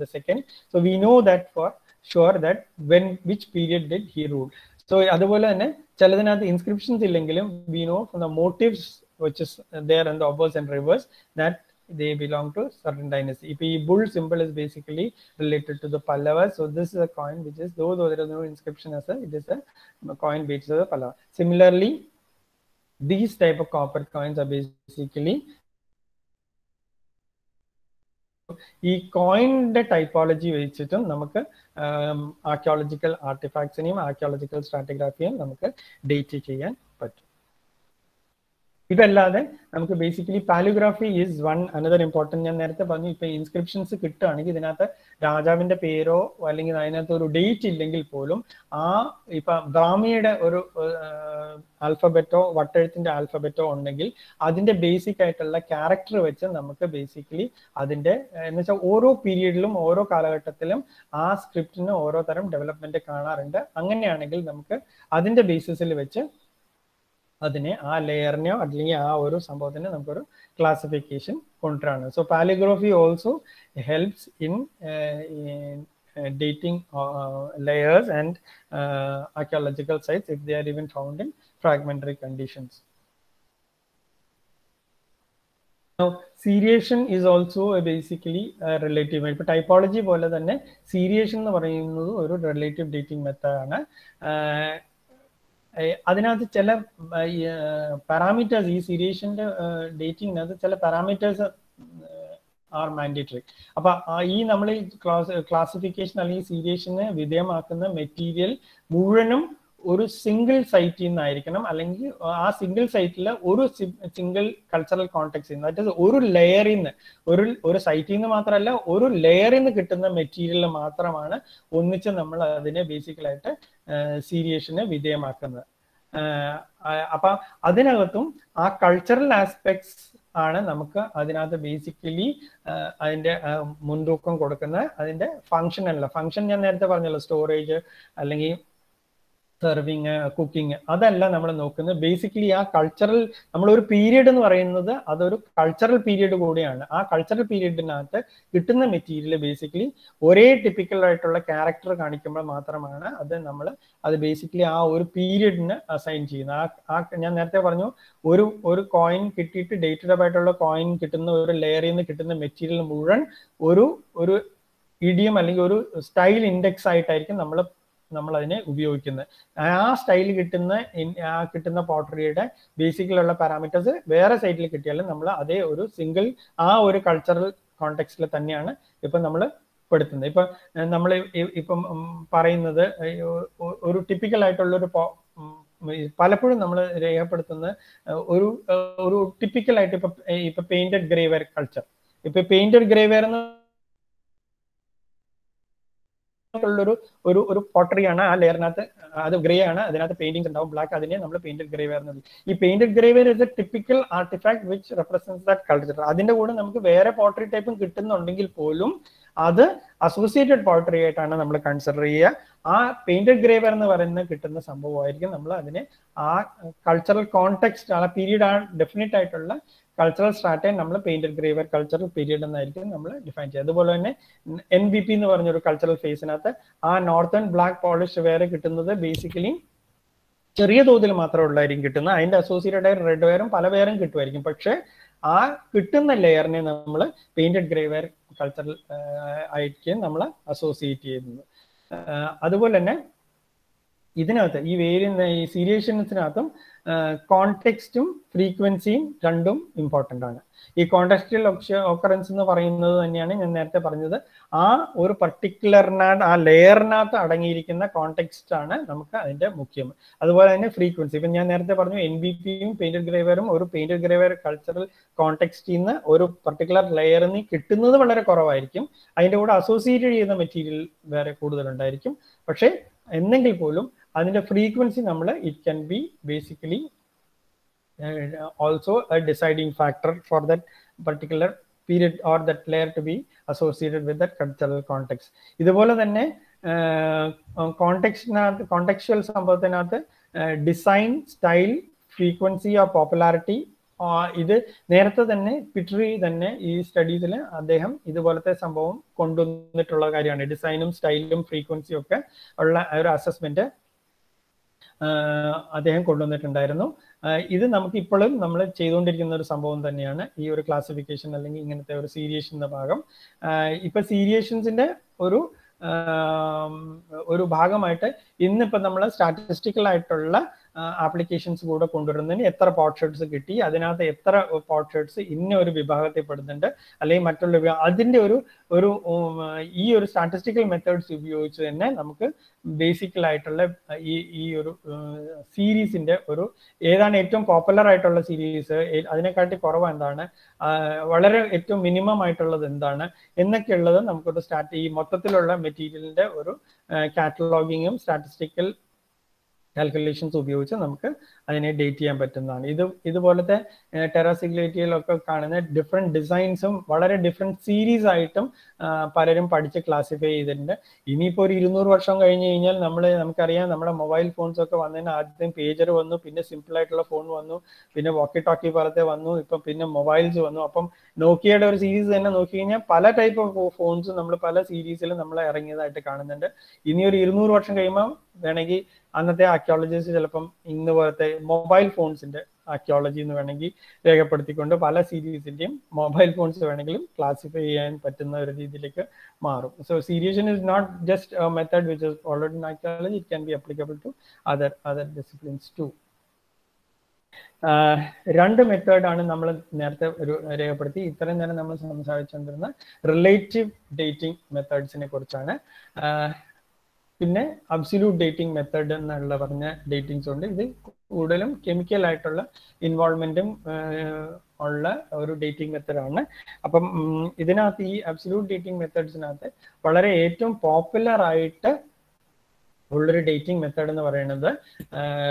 the second so we know that for sure that when which period did he rule so അതുപോലെ തന്നെ ചിലതിനകത്ത് inscriptions ഇല്ലെങ്കിലും we know from the motifs which is there and the obverse and reverse that they belong to certain dynasty. If the bull symbol is basically related to the Pallavas, so this is a coin which is though, though there is no inscription as a it is a coin based on the Pallava. Similarly, these type of copper coins are basically ഈ കോയിന്റെ typology വെച്ചിട്ടും നമുക്ക് archaeological ആർട്ടിഫാക്ട്സിനെയും archaeological സ്ട്രാറ്റഗ്രാഫിയും നമുക്ക് date ചെയ്യാൻ ഇതല്ലാതെ നമുക്ക് basically palaeography is one another important ഞാൻ നേരത്തെ പറഞ്ഞു ഇപ്പൊ ഇൻസ്ക്രിപ്ഷൻസ് കിട്ടുകയാണെങ്കിൽ ഇതിനകത്ത് രാജാവിന്റെ പേരോ അല്ലെങ്കിൽ അതിനകത്ത് ഒരു ഡേറ്റ് ഇല്ലെങ്കിൽ പോലും ആ ഇപ്പൊ ബ്രാഹ്മിയുടെ ഒരു ആൽഫബറ്റോ വട്ടെഴുത്തിന്റെ ആൽഫബറ്റോ ഉണ്ടെങ്കിൽ അതിന്റെ ബേസിക് ആയിട്ടുള്ള ക്യാരക്ടർ വെച്ച് നമുക്ക് ബേസിക്കലി അതിന്റെ എന്ന് വെച്ചാൽ ഓരോ പീരീഡിലും ഓരോ കാലഘട്ടത്തിലും ആ സ്ക്രിപ്റ്റിന് ഓരോ തരം ഡെവലപ്മെന്റ് കാണാറുണ്ട്. അങ്ങനെയാണെങ്കിൽ നമുക്ക് അതിന്റെ ബേസിസിൽ വെച്ച് അതിനെ ആ ലെയറിനെയോ അല്ലെങ്കിൽ ആ ഒരു സംഭവത്തിനെ നമുക്കൊരു classification കൊണ്ടുവരാണ്. So palaeography also helps in dating layers and archaeological sites if the are even found in fragmentary conditions seriation is also basically relative ഇപ്പൊ ടൈപ്പോളജി പോലെ തന്നെ സീരിയേഷൻ എന്ന് പറയുന്നത് ഒരു റിലേറ്റീവ് ഡേറ്റിംഗ് മെത്തേഡ് ആണ്. Uh, അതിനകത്ത് ചില പാരാമീറ്റേഴ്സ് ഈ സീരിയേഷന്റെ ഡേറ്റിങ്ങിനകത്ത് ചില പാരാമീറ്റേഴ്സ് ആർ മാൻഡേറ്ററി അപ്പൊ ഈ നമ്മൾ ക്ലാസ് ക്ലാസിഫിക്കേഷൻ അല്ലെങ്കിൽ സീരിയേഷന് വിധേയമാക്കുന്ന മെറ്റീരിയൽ മുഴുവനും ഒരു സിംഗിൾ സൈറ്റിൽ നിന്നായിരിക്കണം അല്ലെങ്കിൽ ആ സിംഗിൾ സൈറ്റിൽ ഒരു സിംഗിൾ കൾച്ചറൽ കോണ്ടെക്സ്റ്റ് നിന്ന് ദാറ്റ് ഒരു ലെയറിൽ നിന്ന് ഒരു ഒരു സൈറ്റിൽ നിന്ന് മാത്രമല്ല ഒരു ലെയറിൽ നിന്ന് കിട്ടുന്ന മെറ്റീരിയൽ മാത്രമാണ് ഒന്നിച്ച് നമ്മൾ അതിനെ ബേസിക്കലായിട്ട് സീരിയേഷന് വിധേയമാക്കുന്നത്. അപ്പൊ അതിനകത്തും ആ കൾച്ചറൽ ആസ്പെക്ട്സ് ആണ് നമുക്ക് അതിനകത്ത് ബേസിക്കലി അതിന്റെ മുൻതൂക്കം കൊടുക്കുന്ന അതിന്റെ ഫങ്ഷൻ അല്ല ഫങ്ഷൻ ഞാൻ നേരത്തെ പറഞ്ഞല്ലോ സ്റ്റോറേജ് അല്ലെങ്കിൽ സെർവിങ് കുക്കിംഗ് അതല്ല നമ്മൾ നോക്കുന്നത് ബേസിക്കലി ആ കൾച്ചറൽ നമ്മളൊരു പീരീഡ് എന്ന് പറയുന്നത് അതൊരു കൾച്ചറൽ പീരീഡ് കൂടിയാണ്. ആ കൾച്ചറൽ പീരീഡിനകത്ത് കിട്ടുന്ന മെറ്റീരിയൽ ബേസിക്കലി ഒരേ ടിപ്പിക്കൽ ആയിട്ടുള്ള ക്യാരക്ടർ കാണിക്കുമ്പോൾ മാത്രമാണ് അത് നമ്മൾ അത് ബേസിക്കലി ആ ഒരു പീരീഡിന് അസൈൻ ചെയ്യുന്നത്. ആ ആ ഞാൻ നേരത്തെ പറഞ്ഞു ഒരു ഒരു കോയിൻ കിട്ടിയിട്ട് ഡേറ്റഡ് ആയിട്ടുള്ള കോയിൻ കിട്ടുന്ന ഒരു ലെയറിൽ നിന്ന് കിട്ടുന്ന മെറ്റീരിയൽ മുഴുവൻ ഒരു ഒരു ഇഡിയം അല്ലെങ്കിൽ ഒരു സ്റ്റൈൽ ഇൻഡെക്സ് ആയിട്ടായിരിക്കും നമ്മൾ നമ്മൾ അതിനെ ഉപയോഗിക്കുന്നത് ആ സ്റ്റൈൽ കിട്ടുന്ന ആ കിട്ടുന്ന പോട്ടറിയുടെ ബേസിക്കലുള്ള പാരാമീറ്റേഴ്സ് വേറെ സൈറ്റിൽ കിട്ടിയാലും നമ്മൾ അതേ ഒരു സിംഗിൾ ആ ഒരു കൾച്ചറൽ കോണ്ടെക്സ്റ്റിൽ തന്നെയാണ് ഇപ്പം നമ്മൾ പെടുത്തുന്നത് ഇപ്പം നമ്മൾ ഇപ്പം പറയുന്നത് ഒരു ടിപ്പിക്കൽ ആയിട്ടുള്ള ഒരു പലപ്പോഴും നമ്മൾ രേഖപ്പെടുത്തുന്ന ഒരു ഒരു ടിപ്പിക്കൽ ആയിട്ട് ഇപ്പൊ ഇപ്പൊ പെയിന്റഡ് ഗ്രേവെയർ കൾച്ചർ ഇപ്പൊ പെയിന്റഡ് ഗ്രേവെയർ എന്ന് ഉള്ളൊരു ഒരു ഒരു പോട്ടറി ആണ്. ആ ലെയറിനകത്ത് അത് ഗ്രേ ആണ്. അതിനകത്ത് പെയിന്റിംഗ് ഉണ്ടാവും. ബ്ലാക്ക് അതിനെ നമ്മൾ പെയിന്റഡ് ഗ്രേവെയർ വരുന്നത്. ഈ painted grey is a typical artefact which represent that culture അതിന്റെ കൂടെ നമുക്ക് വേറെ പോട്ടറി ടൈപ്പും കിട്ടുന്നുണ്ടെങ്കിൽ പോലും അത് അസോസിയേറ്റഡ് പോട്ടറി ആയിട്ടാണ് നമ്മൾ കൺസിഡർ ചെയ്യുക. ആ പെയിന്റഡ് ഗ്രേവർ എന്ന് പറയുന്ന കിട്ടുന്ന സംഭവമായിരിക്കും നമ്മൾ അതിനെ ആ കൾച്ചറൽ കോണ്ടെക്സ്റ്റ് ആ പീരീഡ് ആ ഡെഫിനറ്റ് ആയിട്ടുള്ള കൾച്ചറൽ സ്ട്രാറ്റൈൻ നമ്മൾ പെയിന്റഡ് ഗ്രേവർ കൾച്ചറൽ പീരീഡ് എന്നായിരിക്കും നമ്മൾ ഡിഫൈൻ ചെയ്യുക. അതുപോലെ തന്നെ എൻ ബി പി എന്ന് പറഞ്ഞൊരു കൾച്ചറൽ ഫേസിനകത്ത് ആ നോർത്തേൺ ബ്ലാക്ക് പോളിഷ് വേറെ കിട്ടുന്നത് ബേസിക്കലി ചെറിയ തോതിൽ മാത്രമേ ഉള്ളായിരിക്കും കിട്ടുന്നത്. അതിന്റെ അസോസിയേറ്റഡ് ആയ റെഡ് വെയറും പല വെയറും കിട്ടുമായിരിക്കും. പക്ഷേ ആ കിട്ടുന്ന ലെയറിനെ നമ്മൾ പെയിന്റഡ് ഗ്രേ വെയർ കൾച്ചറൽ ആയിരിക്കും നമ്മൾ അസോസിയേറ്റ് ചെയ്യുന്നത്. അതുപോലെ തന്നെ ഇതിനകത്ത് ഈ വേരിയ ഈ സീരിയേഷൻസിനകത്തും കോണ്ടെക്സ്റ്റും ഫ്രീക്വൻസിയും രണ്ടും ഇമ്പോർട്ടന്റ് ആണ്. ഈ കോണ്ടെക്സ്റ്റൽ ഓക്കറൻസ് എന്ന് പറയുന്നത് തന്നെയാണ് ഞാൻ നേരത്തെ പറഞ്ഞത്. ആ ഒരു പർട്ടിക്കുലറിനകത്ത് ആ ലെയറിനകത്ത് അടങ്ങിയിരിക്കുന്ന കോണ്ടെക്സ്റ്റ് ആണ് നമുക്ക് അതിന്റെ മുഖ്യം. അതുപോലെ തന്നെ ഫ്രീക്വൻസി ഇപ്പം ഞാൻ നേരത്തെ പറഞ്ഞു എൻ ബി പിയും പെയിന്റഡ് ഗ്രേവറും ഒരു പെയിന്റഡ് ഗ്രേവർ കൾച്ചറൽ കോണ്ടെക്സ്റ്റിൽ നിന്ന് ഒരു പർട്ടിക്കുലർ ലെയറിൽ നിന്ന് കിട്ടുന്നത് വളരെ കുറവായിരിക്കും. അതിന്റെ കൂടെ അസോസിയേറ്റ് ചെയ്യുന്ന മെറ്റീരിയൽ വേറെ കൂടുതലുണ്ടായിരിക്കും. പക്ഷേ എന്നെങ്കിൽ പോലും അതിന്റെ ഫ്രീക്വൻസി നമ്മൾ it can be basically also a deciding factor for that particular period or that layer to be associated with that cultural context ഇതുപോലെ തന്നെ കോണ്ടെക്സിനകത്ത് contextual സംഭവത്തിനകത്ത് design style frequency or popularity ഇത് നേരത്തെ തന്നെ പിട്രി തന്നെ ഈ സ്റ്റഡീസിൽ അദ്ദേഹം ഇതുപോലത്തെ സംഭവം കൊണ്ടുവന്നിട്ടുള്ള കാര്യമാണ്. ഡിസൈനും സ്റ്റൈലും ഫ്രീക്വൻസിയും ഒക്കെ ഉള്ള ഒരു അസസ്മെന്റ് അദ്ദേഹം കൊണ്ടുവന്നിട്ടുണ്ടായിരുന്നു. ഇത് നമുക്ക് ഇപ്പോഴും നമ്മൾ ചെയ്തുകൊണ്ടിരിക്കുന്ന ഒരു സംഭവം തന്നെയാണ്. ഈ ഒരു ക്ലാസിഫിക്കേഷൻ അല്ലെങ്കിൽ ഇങ്ങനത്തെ ഒരു സീരിയേഷൻ എന്ന ഭാഗം. ഇപ്പൊ സീരിയേഷൻസിന്റെ ഒരു ഒരു ഭാഗമായിട്ട് ഇന്നിപ്പോ നമ്മൾ സ്റ്റാറ്റിസ്റ്റിക്കൽ ആയിട്ടുള്ള ആപ്ലിക്കേഷൻസ് കൂടെ കൊണ്ടുവരുന്നതിന് എത്ര പോർട്ട്ഷേർട്സ് കിട്ടി അതിനകത്ത് എത്ര പോർട്ട്ഷേർട്സ് ഇന്ന ഒരു വിഭാഗത്തിൽ പെടുന്നുണ്ട് അല്ലെങ്കിൽ മറ്റുള്ള വിഭാഗം അതിന്റെ ഒരു ഒരു ഈ ഒരു സ്റ്റാറ്റിസ്റ്റിക്കൽ മെത്തേഡ്സ് ഉപയോഗിച്ച് തന്നെ നമുക്ക് ബേസിക്കലായിട്ടുള്ള ഈ ഈ ഒരു സീരീസിന്റെ ഒരു ഏതാണ് ഏറ്റവും പോപ്പുലർ ആയിട്ടുള്ള സീരീസ് അതിനെക്കാട്ടി കുറവ് എന്താണ് വളരെ ഏറ്റവും മിനിമം ആയിട്ടുള്ളത് എന്താണ് എന്നൊക്കെയുള്ളത് നമുക്കൊരു സ്റ്റാർട്ട് ഈ മൊത്തത്തിലുള്ള മെറ്റീരിയലിന്റെ ഒരു കാറ്റലോഗിങ്ങും സ്റ്റാറ്റിസ്റ്റിക്കൽ കാൽക്കുലേഷൻസ് ഉപയോഗിച്ച് നമുക്ക് അതിനെ ഡേറ്റ് ചെയ്യാൻ പറ്റുന്നതാണ്. ഇത് ഇതുപോലത്തെ ടെറാസിഗ്ലേറ്റിയിലൊക്കെ കാണുന്ന ഡിഫറെന്റ് ഡിസൈൻസും വളരെ ഡിഫറെന്റ് സീരീസ് ആയിട്ടും പലരും പഠിച്ച് ക്ലാസിഫൈ ചെയ്തിട്ടുണ്ട്. ഇനിയിപ്പോൾ ഒരു ഇരുന്നൂറ് വർഷം കഴിഞ്ഞ് കഴിഞ്ഞാൽ നമ്മൾ നമുക്കറിയാം നമ്മുടെ മൊബൈൽ ഫോൺസ് ഒക്കെ വന്നതിന് ആദ്യം പേജർ വന്നു പിന്നെ സിമ്പിൾ ആയിട്ടുള്ള ഫോൺ വന്നു പിന്നെ വോക്കി ടോക്കി പോലത്തെ വന്നു ഇപ്പം പിന്നെ മൊബൈൽസ് വന്നു. അപ്പം നോക്കിയയുടെ ഒരു സീരീസ് തന്നെ നോക്കി കഴിഞ്ഞാൽ പല ടൈപ്പ് ഓഫ് ഫോൺസ് നമ്മൾ പല സീരീസിലും നമ്മൾ ഇറങ്ങിയതായിട്ട് കാണുന്നുണ്ട്. ഇനി ഒരു ഇരുന്നൂറ് വർഷം കഴിയുമ്പോൾ വേണമെങ്കിൽ അന്നത്തെ ആർക്കിയോളജിസ്റ്റ് ചിലപ്പം ഇന്ന് പോലത്തെ മൊബൈൽ ഫോൺസിന്റെ ആർക്കിയോളജി എന്ന് വേണമെങ്കിൽ രേഖപ്പെടുത്തിക്കൊണ്ട് പല സീരീസിന്റെയും മൊബൈൽ ഫോൺസ് വേണമെങ്കിലും ക്ലാസിഫൈ ചെയ്യാൻ പറ്റുന്ന ഒരു രീതിയിലേക്ക് മാറും. So seriation is not just method which already archaeology it can be applicable to other other disciplines to രണ്ട് മെത്തേഡാണ് നമ്മൾ നേരത്തെ ഒരു രേഖപ്പെടുത്തി. ഇത്രയും നേരം നമ്മൾ സംസാരിച്ചുകൊണ്ടിരുന്ന റിലേറ്റീവ് ഡേറ്റിംഗ് മെത്തേഡ്സിനെ കുറിച്ചാണ്. പിന്നെ അബ്സല്യൂട്ട് ഡേറ്റിംഗ് മെത്തേഡ് എന്നുള്ള പറഞ്ഞ ഡേറ്റിംഗ്സ് ഉണ്ട്. ഇത് കൂടുതലും കെമിക്കൽ ആയിട്ടുള്ള ഇൻവോൾവ്മെന്റും ഉള്ള ഒരു ഡേറ്റിംഗ് മെത്തേഡാണ് അപ്പം ഉം, ഇതിനകത്ത് ഈ അബ്സല്യൂട്ട് ഡേറ്റിംഗ് മെത്തേഡ്സിനകത്ത് വളരെ ഏറ്റവും പോപ്പുലർ ആയിട്ട് ഉള്ളൊരു ഡേറ്റിംഗ് മെത്തേഡ് എന്ന് പറയുന്നത്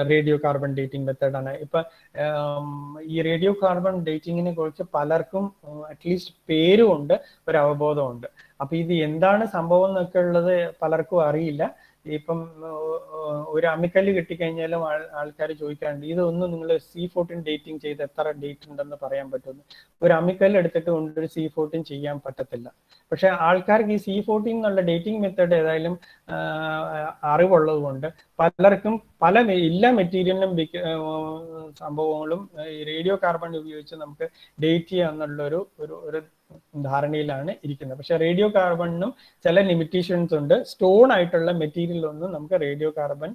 റേഡിയോ കാർബൺ ഡേറ്റിംഗ് മെത്തേഡാണ് ഇപ്പൊ ആം, ഈ റേഡിയോ കാർബൺ ഡേറ്റിങ്ങിനെ കുറിച്ച് പലർക്കും അറ്റ്ലീസ്റ്റ് പേരുമുണ്ട് ഒരു അവബോധമുണ്ട്. അപ്പൊ ഇത് എന്താണ് സംഭവം എന്നൊക്കെ ഉള്ളത് പലർക്കും അറിയില്ല. ഇപ്പം ഒരു അമ്മിക്കല്ല് കിട്ടിക്കഴിഞ്ഞാലും ആൾക്കാർ ചോദിക്കാറുണ്ട് ഇതൊന്നും നിങ്ങൾ സി ഫോർട്ടീൻ ഡേറ്റിംഗ് ചെയ്ത് എത്ര ഡേറ്റ് ഉണ്ടെന്ന് പറയാൻ പറ്റുമെന്ന്? ഒരു അമ്മിക്കല്ല് എടുത്തിട്ട് കൊണ്ടൊരു സി ഫോർട്ടീൻ ചെയ്യാൻ പറ്റത്തില്ല. പക്ഷെ ആൾക്കാർക്ക് ഈ സി ഫോർട്ടീൻ എന്നുള്ള ഡേറ്റിംഗ് മെത്തേഡ് ഏതായാലും അറിവുള്ളത് കൊണ്ട് പലർക്കും പല എല്ലാ മെറ്റീരിയലിനും സംഭവങ്ങളും റേഡിയോ കാർബൺ ഉപയോഗിച്ച് നമുക്ക് ഡേറ്റ് ചെയ്യാന്നുള്ളൊരു ഒരു ഒരു ധാരണയിലാണ് ഇരിക്കുന്നത്. പക്ഷെ റേഡിയോ കാർബണിനും ചില ലിമിറ്റേഷൻസ് ഉണ്ട്. സ്റ്റോൺ ആയിട്ടുള്ള മെറ്റീരിയൽ ഒന്നും നമുക്ക് റേഡിയോ കാർബൺ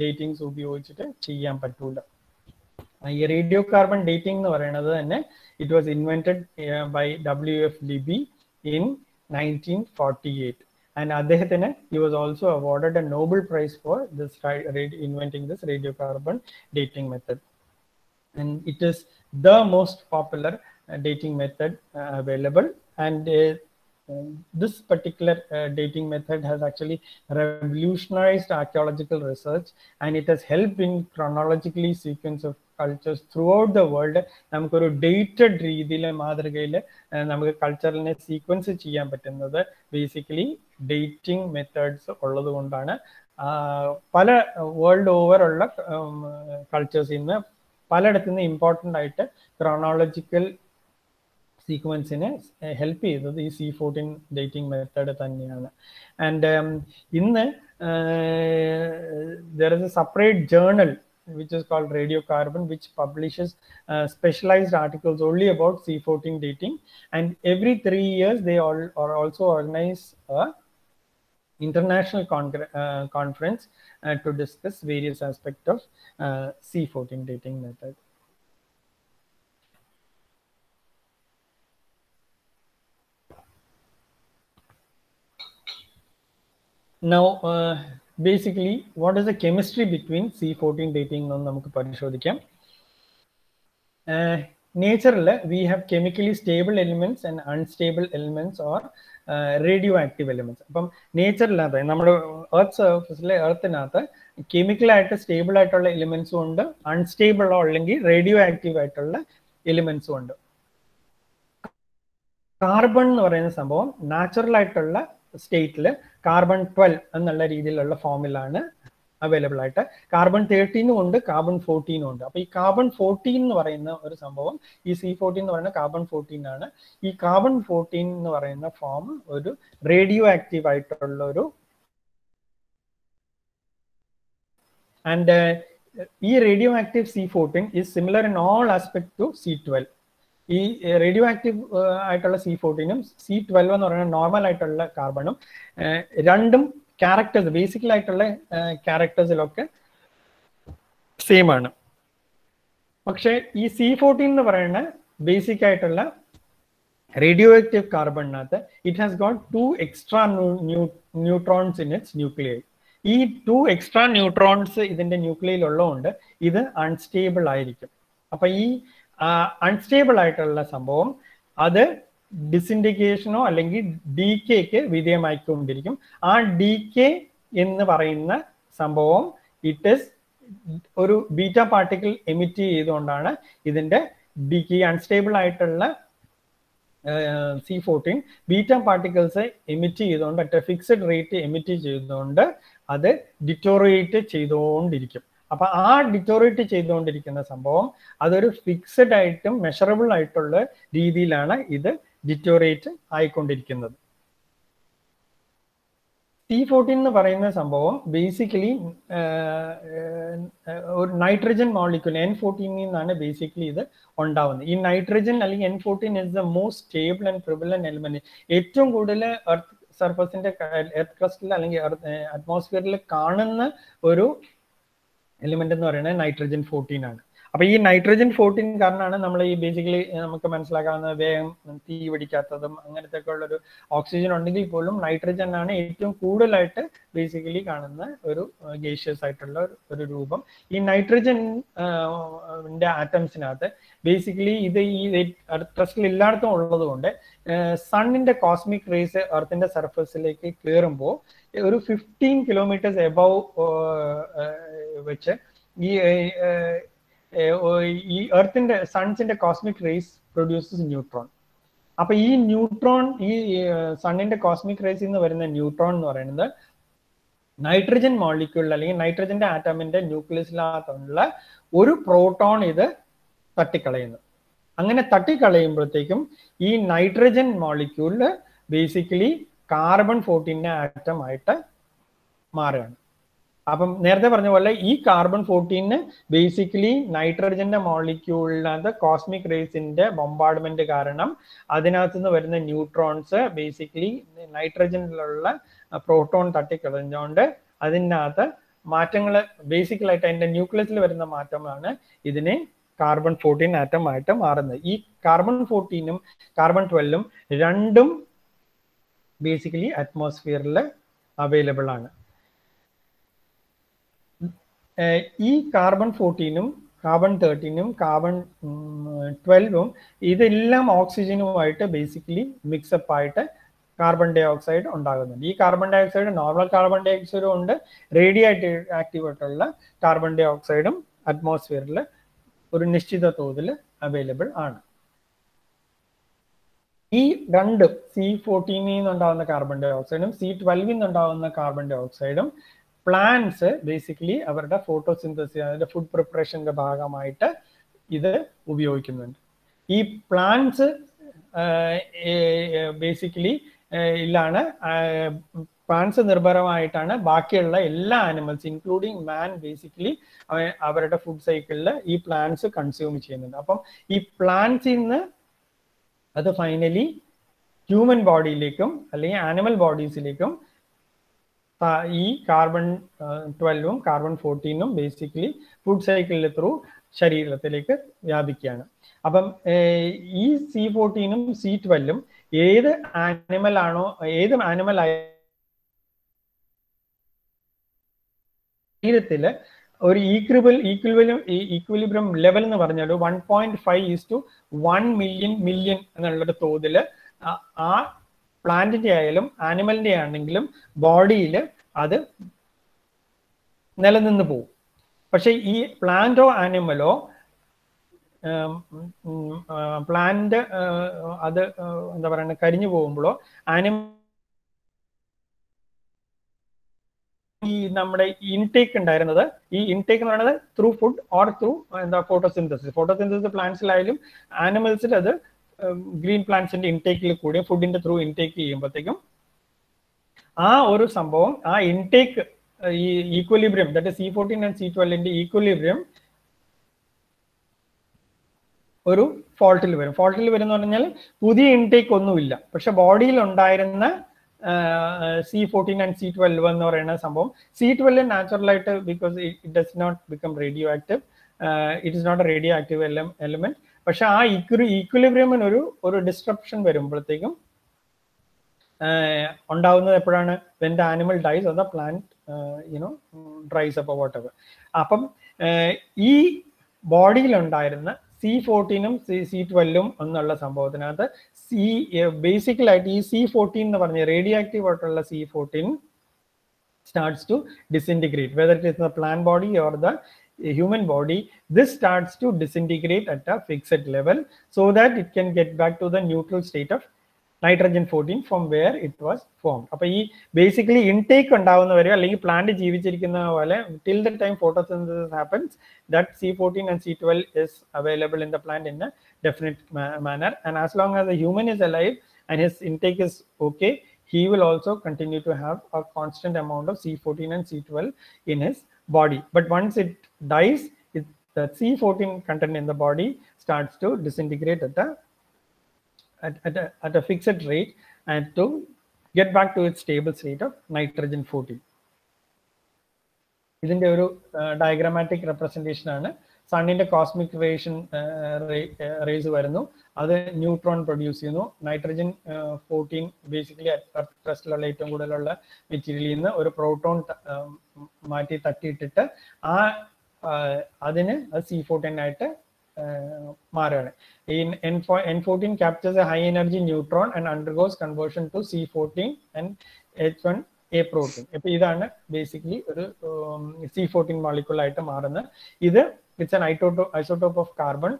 ഡേറ്റിംഗ്സ് ഉപയോഗിച്ചിട്ട് ചെയ്യാൻ പറ്റൂല. ഈ റേഡിയോ കാർബൺ ഡേറ്റിംഗ് എന്ന് പറയുന്നത് തന്നെ it was invented by W F Libby in nineteen forty eight. And Adehatine, he was also awarded a Nobel Prize for this inventing this radiocarbon dating method. And it is the most popular uh, dating method uh, available. And uh, um, this particular uh, dating method has actually revolutionized archaeological research and it has helped in chronologically sequence of cultures out the world നമുക്കൊരു dated രീതിയിലെ മാതൃകയിൽ നമുക്ക് കൾച്ചറിനെ sequence ചെയ്യാൻ പറ്റുന്നത് basically dating methods ഉള്ളത് കൊണ്ടാണ് പല world over ഉള്ള കൾച്ചേഴ്സിൽ നിന്ന് പലയിടത്തു നിന്ന് ഇമ്പോർട്ടന്റ് ആയിട്ട് ക്രോണോളജിക്കൽ സീക്വൻസിനെ ഹെൽപ്പ് ചെയ്തത് ഈ സി ഫോർട്ടീൻ ഡേറ്റിംഗ് മെത്തേഡ് തന്നെയാണ്. ആൻഡ് ഇന്ന് there is a separate journal which is called radiocarbon which publishes uh, specialized articles only about c14 dating and every three years they all are also organize a international uh, conference uh, to discuss various aspects of uh, C14 dating method. Now, uh, what is is the chemistry between C14 dating എന്ന് നമുക്ക് പരിശോധിക്കാം. നേച്ചറിൽ we have chemically stable elements and unstable elements or radioactive elements അപ്പം നേച്ചറിനകത്ത് നമ്മുടെ earth സർഫസിലെ എർത്തിനകത്ത് കെമിക്കലായിട്ട് stable ആയിട്ടുള്ള എലിമെന്റ്സും ഉണ്ട് അൺസ്റ്റേബിളോ അല്ലെങ്കിൽ radio active ആയിട്ടുള്ള എലിമെന്റ്സും ഉണ്ട്. കാർബൺ എന്ന് പറയുന്ന സംഭവം നാച്ചുറൽ ആയിട്ടുള്ള സ്റ്റേറ്റിൽ കാർബൺ ട്വൽവ് എന്നുള്ള രീതിയിലുള്ള ഫോമിലാണ് അവൈലബിൾ ആയിട്ട്. കാർബൺ തേർട്ടീനും ഉണ്ട് കാർബൺ ഫോർട്ടീനും ഉണ്ട്. അപ്പൊ ഈ കാർബൺ ഫോർട്ടീൻ എന്ന് പറയുന്ന ഒരു സംഭവം ഈ സി ഫോർട്ടീൻ എന്ന് പറയുന്ന കാർബൺ ഫോർട്ടീൻ ആണ്. ഈ കാർബൺ ഫോർട്ടീൻ എന്ന് പറയുന്ന ഫോം ഒരു റേഡിയോ ആക്റ്റീവ് ആയിട്ടുള്ള ഒരു ആൻഡ് ഈ radioactive C fourteen is similar in all aspect to C twelve ഈ റേഡിയോ ആക്റ്റീവ് ആയിട്ടുള്ള സി ഫോർട്ടീനും സി ട്വൽവ് എന്ന് പറയുന്ന നോർമൽ ആയിട്ടുള്ള കാർബണും രണ്ടും ക്യാരക്ടേഴ്സ് ബേസിക്കൽ ആയിട്ടുള്ള ക്യാരക്ടേഴ്സിലൊക്കെ സെയിം ആണ്. പക്ഷേ ഈ സി ഫോർട്ടീൻ എന്ന് പറയുന്ന ബേസിക് ആയിട്ടുള്ള radioactive കാർബണിനകത്ത് it has got two extra neutrons in its nuclear ഈ ടു എക്സ്ട്രാ ന്യൂട്രോൺസ് ഇതിന്റെ ന്യൂക്ലിയയിൽ ഉള്ളതുകൊണ്ട് ഇത് അൺസ്റ്റേബിൾ ആയിരിക്കും. അപ്പൊ ഈ അൺസ്റ്റേബിൾ ആയിട്ടുള്ള സംഭവം അത് ഡിസിൻഡിക്കേഷനോ അല്ലെങ്കിൽ ഡി കെക്ക് വിധേയമായിക്കൊണ്ടിരിക്കും. ആ ഡി കെ എന്ന് പറയുന്ന സംഭവം ഇറ്റ് ഇസ് ഒരു ബീറ്റ പാർട്ടിക്കിൾ എമിറ്റ് ചെയ്തുകൊണ്ടാണ് ഇതിന്റെ ഡി കെ അൺസ്റ്റേബിൾ ആയിട്ടുള്ള C fourteen beta particles emit ചെയ്തുകൊണ്ട് അറ്റ് ഫിക്സഡ് റേറ്റ് എമിറ്റ് ചെയ്തുകൊണ്ട് അത് ഡിറ്റോറിയേറ്റ് ചെയ്തുകൊണ്ടിരിക്കും. അപ്പൊ ആ ഡിറ്റോറേറ്റ് ചെയ്തുകൊണ്ടിരിക്കുന്ന സംഭവം അതൊരു ഫിക്സഡ് ആയിട്ടും മെഷറബിൾ ആയിട്ടുള്ള രീതിയിലാണ് ഇത് ഡിറ്റോറേറ്റ് ആയിക്കൊണ്ടിരിക്കുന്നത്. ടി ഫോർട്ടീൻ എന്ന് പറയുന്ന സംഭവം ബേസിക്കലി ഒരു നൈട്രജൻ മോളിക്യൂൾ എൻ ഫോർട്ടീനിൽ നിന്നാണ് ബേസിക്കലി ഇത് ഉണ്ടാവുന്നത്. ഈ നൈട്രജൻ അല്ലെങ്കിൽ N fourteen is the most stable and prevalent element ഏറ്റവും കൂടുതൽ എർത്ത് സർഫസിന്റെ എർത്ത് ക്രസ്റ്റിൽ അല്ലെങ്കിൽ അറ്റ്മോസ്ഫിയറിൽ കാണുന്ന ഒരു എലിമെന്റ് എന്ന് പറയുന്നത് നൈട്രജൻ ഫോർട്ടീൻ ആണ്. അപ്പൊ ഈ നൈട്രജൻ ഫോർട്ടീൻ കാരണമാണ് നമ്മൾ ഈ ബേസിക്കലി നമുക്ക് മനസ്സിലാക്കാവുന്ന വേഗം തീ പിടിക്കാത്തതും അങ്ങനത്തെ ഒക്കെ ഉള്ളൊരു ഓക്സിജൻ ഉണ്ടെങ്കിൽ പോലും നൈട്രജൻ ആണ് ഏറ്റവും കൂടുതലായിട്ട് ബേസിക്കലി കാണുന്ന ഒരു ഗേഷ്യസ് ആയിട്ടുള്ള ഒരു രൂപം. ഈ നൈട്രജൻ ആറ്റംസിനകത്ത് ബേസിക്കലി ഇത് ഈ എല്ലായിടത്തും ഉള്ളത് കൊണ്ട് സണ്ണിന്റെ കോസ്മിക് റേസ് എർത്തിന്റെ സർഫസിലേക്ക് കയറുമ്പോൾ ഒരു ഫിഫ്റ്റീൻ കിലോമീറ്റേഴ്സ് എബവ് വെച്ച് ഈ ഈ എർത്തിന്റെ സൺസിന്റെ കോസ്മിക് റേസ് പ്രൊഡ്യൂസസ് ന്യൂട്രോൺ. അപ്പൊ ഈ ന്യൂട്രോൺ ഈ സണ്ണിന്റെ കോസ്മിക് റേസിൽ നിന്ന് വരുന്ന ന്യൂട്രോൺ എന്ന് പറയുന്നത് നൈട്രജൻ മോളിക്യൂളിൽ അല്ലെങ്കിൽ നൈട്രജന്റെ ആറ്റമിന്റെ ന്യൂക്ലിയസിനകത്തുള്ള ഒരു പ്രോട്ടോൺ ഇത് തട്ടിക്കളയുന്നു. അങ്ങനെ തട്ടിക്കളയുമ്പോഴത്തേക്കും ഈ നൈട്രജൻ മോളിക്യൂളിൽ ബേസിക്കലി കാർബൺ ഫോർട്ടീന്റെ ആറ്റം ആയിട്ട് മാറുകയാണ്. അപ്പം നേരത്തെ പറഞ്ഞ പോലെ ഈ കാർബൺ ഫോർട്ടീന് ബേസിക്കലി നൈട്രജന്റെ മോളിക്യൂളിനകത്ത് കോസ്മിക് റേസിന്റെ ബോംബാർഡ്മെന്റ് കാരണം അതിനകത്ത് നിന്ന് വരുന്ന ന്യൂട്രോൺസ് ബേസിക്കലി നൈട്രജനിലുള്ള പ്രോട്ടോൺ തട്ടിക്കളഞ്ഞുകൊണ്ട് അതിനകത്ത് മാറ്റങ്ങൾ ബേസിക്കലായിട്ട് അതിന്റെ ന്യൂക്ലിയസിൽ വരുന്ന മാറ്റമാണ് ഇതിനെ കാർബൺ ഫോർട്ടീൻ ആറ്റം ആയിട്ട് മാറുന്നത്. ഈ കാർബൺ ഫോർട്ടീനും കാർബൺ ട്വൽവും രണ്ടും ബേസിക്കലി അറ്റ്മോസ്ഫിയറിൽ അവൈലബിൾ ആണ്. ഈ കാർബൺ ഫോർട്ടീനും കാർബൺ തേർട്ടീനും കാർബൺ ട്വൽവും ഇതെല്ലാം ഓക്സിജനുമായിട്ട് ബേസിക്കലി മിക്സപ്പ് ആയിട്ട് കാർബൺ ഡൈ ഓക്സൈഡ് ഉണ്ടാകുന്നുണ്ട്. ഈ carbon dye oxide normal carbon ഡൈ ഓക്സൈഡും ഉണ്ട്. റേഡിയോ ആക്റ്റീവ് ആയിട്ടുള്ള കാർബൺ ഡൈ ഓക്സൈഡും അറ്റ്മോസ്ഫിയറിൽ ഒരു നിശ്ചിത തോതിൽ അവൈലബിൾ ആണ്. ഈ രണ്ട് സി ഫോർട്ടീനിൽ നിന്നുണ്ടാകുന്ന കാർബൺ ഡൈ ഓക്സൈഡും സി ട്വൽവിൽ നിന്നുണ്ടാകുന്ന കാർബൺ ഡൈ ഓക്സൈഡും പ്ലാന്റ്സ് ബേസിക്കലി അവരുടെ ഫോട്ടോസിന്തസിസ് അതിന്റെ ഫുഡ് പ്രിപ്പറേഷന്റെ ഭാഗമായിട്ട് ഇത് ഉപയോഗിക്കുന്നുണ്ട്. ഈ പ്ലാന്റ്സ് ബേസിക്കലി ഇല്ലാണ് പ്ലാന്റ്സ് നിർഭരമായിട്ടാണ് ബാക്കിയുള്ള എല്ലാ ആനിമൽസ് ഇൻക്ലൂഡിങ് മാൻ ബേസിക്കലി അവരുടെ ഫുഡ് സൈക്കിളിൽ ഈ പ്ലാന്റ്സ് കൺസ്യൂം ചെയ്യുന്നുണ്ട്. അപ്പം ഈ പ്ലാന്റ്സിൽ നിന്ന് അത് ഫൈനലി ഹ്യൂമൻ ബോഡിയിലേക്കും അല്ലെങ്കിൽ ആനിമൽ ബോഡീസിലേക്കും ഈ കാർബൺ ട്വൽവും കാർബൺ ഫോർട്ടീനും ബേസിക്കലി ഫുഡ് സൈക്കിളിൽ ത്രൂ ശരീരത്തിലേക്ക് വ്യാപിക്കുകയാണ്. അപ്പം ഈ സി ഫോർട്ടീനും സി ട്വൽവും ഏത് ആനിമൽ ആണോ ഏത് ആനിമൽ ആയ ശരീരത്തിൽ ഒരു ഈക്വിബിൾ ഈക്വിബിലും ഈക്വലിബ്രം ലെവൽ എന്ന് പറഞ്ഞാൽ one point five is to one million million എന്നുള്ളൊരു തോതിൽ ആ പ്ലാന്റിന്റെ ആയാലും ആനിമലിന്റെ ആണെങ്കിലും ബോഡിയിൽ അത് നിലനിന്ന് പോകും പക്ഷെ ഈ പ്ലാന്റോ ആനിമലോ പ്ലാന്റ് അത് എന്താ പറയുക കരിഞ്ഞു പോകുമ്പോഴോ ആനിമൽ ഈ നമ്മുടെ ഇൻടേക്ക് ഉണ്ടായിരുന്നത് ഈ ഇൻടേക്ക് എന്ന് പറയുന്നത് ത്രൂ ഫുഡ് ഓർ ത്രൂ എന്താ ഫോട്ടോസിന്തസിസ് ഫോട്ടോസിന്തസിസ് പ്ലാന്റ്സിലായാലും ആനിമൽസിൽ അത് ഗ്രീൻ പ്ലാന്റ്സിന്റെ ഇൻടേക്കിൽ കൂടി ഫുഡിന്റെ ത്രൂ ഇൻടേക്ക് ചെയ്യുമ്പോഴത്തേക്കും ആ ഒരു സംഭവം ആ ഇൻടേക്ക് ഈ equilibrium that C fourteen and C ട്വൽവിന്റെ equilibrium ഒരു ഫോൾട്ടിൽ വരും. ഫോൾട്ടിൽ വരും എന്ന് പറഞ്ഞാൽ പുതിയ ഇൻടേക്ക് ഒന്നുമില്ല. പക്ഷെ ബോഡിയിൽ ഉണ്ടായിരുന്ന C fourteen and C twelve എന്ന് പറയുന്ന സംഭവം സി ട്വൽവ് നാച്ചുറലായിട്ട് because it does not become radioactive it is not a radioactive element പക്ഷെ ആ ഈക്വി ഈക്വലിബ്രിയമിന് ഒരു ഒരു ഡിസ്ട്രപ്ഷൻ വരുമ്പോഴത്തേക്കും ഉണ്ടാവുന്നത് എപ്പോഴാണ്? When the animal dies or the plant you know dries അപ്പോൾ വാട്ട് അപ്പം ഈ ബോഡിയിലുണ്ടായിരുന്ന സി ഫോർട്ടീനും സി സി ട്വൽവും എന്നുള്ള സംഭവത്തിനകത്ത് സി ബേസിക്കലായിട്ട് ഈ സി ഫോർട്ടീൻ എന്ന് പറഞ്ഞ റേഡിയോ ആക്റ്റീവ് ആയിട്ടുള്ള C fourteen starts to disintegrate whether it is the plant body or the human body this starts to disintegrate at a fixed level so that it can get back to the neutral state of nitrogen fourteen from where it was form അപ്പൊ ഈ basically intake ഉണ്ടാവുന്നവരെ അല്ലെങ്കിൽ plant ജീവിച്ചിരിക്കുന്ന പോലെ till the time photosynthesis happens that C fourteen and C twelve is available in the plant in a definite manner and as long as the human is alive and his intake is okay he will also continue to have a constant amount of C14 and C12 in his body. But once it dies, it, the C14 content in the body starts to disintegrate at a, at, at, a, at a fixed rate and to get back to its stable state of nitrogen 14. ഇതിന്റെ ഒരു diagrammatic representation ആണ്. സണ്ണിന്റെ cosmic ration rays വരുന്നു. അത് neutron produce ചെയ്യുന്നു. Nitrogen fourteen basically ട്രസ്റ്റിലുള്ള ഏറ്റവും കൂടുതലുള്ള മെറ്റീരിയലിൽ നിന്ന് ഒരു പ്രോട്ടോൺ മാറ്റി തട്ടിയിട്ടിട്ട് ആ അതിന് അത് സി ഫോർട്ടീൻ ആയിട്ട് മാറുകയാണ്. ഈ എൻ ഫോ N fourteen captures a high energy neutron and undergoes conversion to C fourteen and H one a protein ഇപ്പൊ ഇതാണ് ബേസിക്കലി ഒരു സി ഫോർട്ടീൻ മോളിക്യൂൾ ആയിട്ട് മാറുന്നത്. ഇത് it's N ഐട്ടോട്ടോ isotope of carbon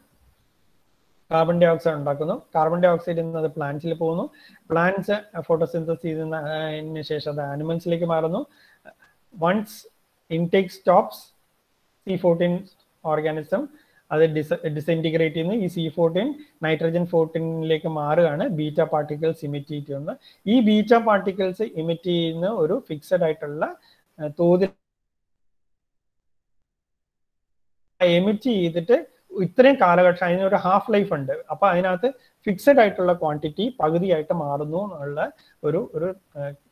carbon dioxide ഉണ്ടാക്കുന്നു. കാർബൺ ഡൈ ഓക്സൈഡ് അത് പ്ലാന്റ്സിൽ പോകുന്നു. പ്ലാന്റ്സ് ഫോട്ടോസിന്തസിസ് ചെയ്യുന്നതിന് ശേഷം അത് ആനിമൽസിലേക്ക് മാറുന്നു. Once intake stops C fourteen organism അത് ഡിസ് ഡിസിന്റിഗ്രേറ്റ് ചെയ്യുന്നു. ഈ സി ഫോർട്ടീൻ നൈട്രജൻ ഫോർട്ടീനിലേക്ക് മാറുകയാണ്. ബീറ്റ പാർട്ടിക്കിൾസ് ഇമിറ്റ് ചെയ്യുന്നത് ഈ ബീറ്റ പാർട്ടിക്കിൾസ് ഇമിറ്റ് ചെയ്യുന്ന ഒരു ഫിക്സഡ് ആയിട്ടുള്ള തോതിൽ എമിറ്റ് ചെയ്തിട്ട് ഇത്രയും കാലഘട്ടം അതിന് ഒരു ഹാഫ് ലൈഫ് ഉണ്ട്. അപ്പൊ അതിനകത്ത് ഫിക്സഡ് ആയിട്ടുള്ള ക്വാണ്ടിറ്റി പകുതിയായിട്ട് മാറുന്നു എന്നുള്ള ഒരു ഒരു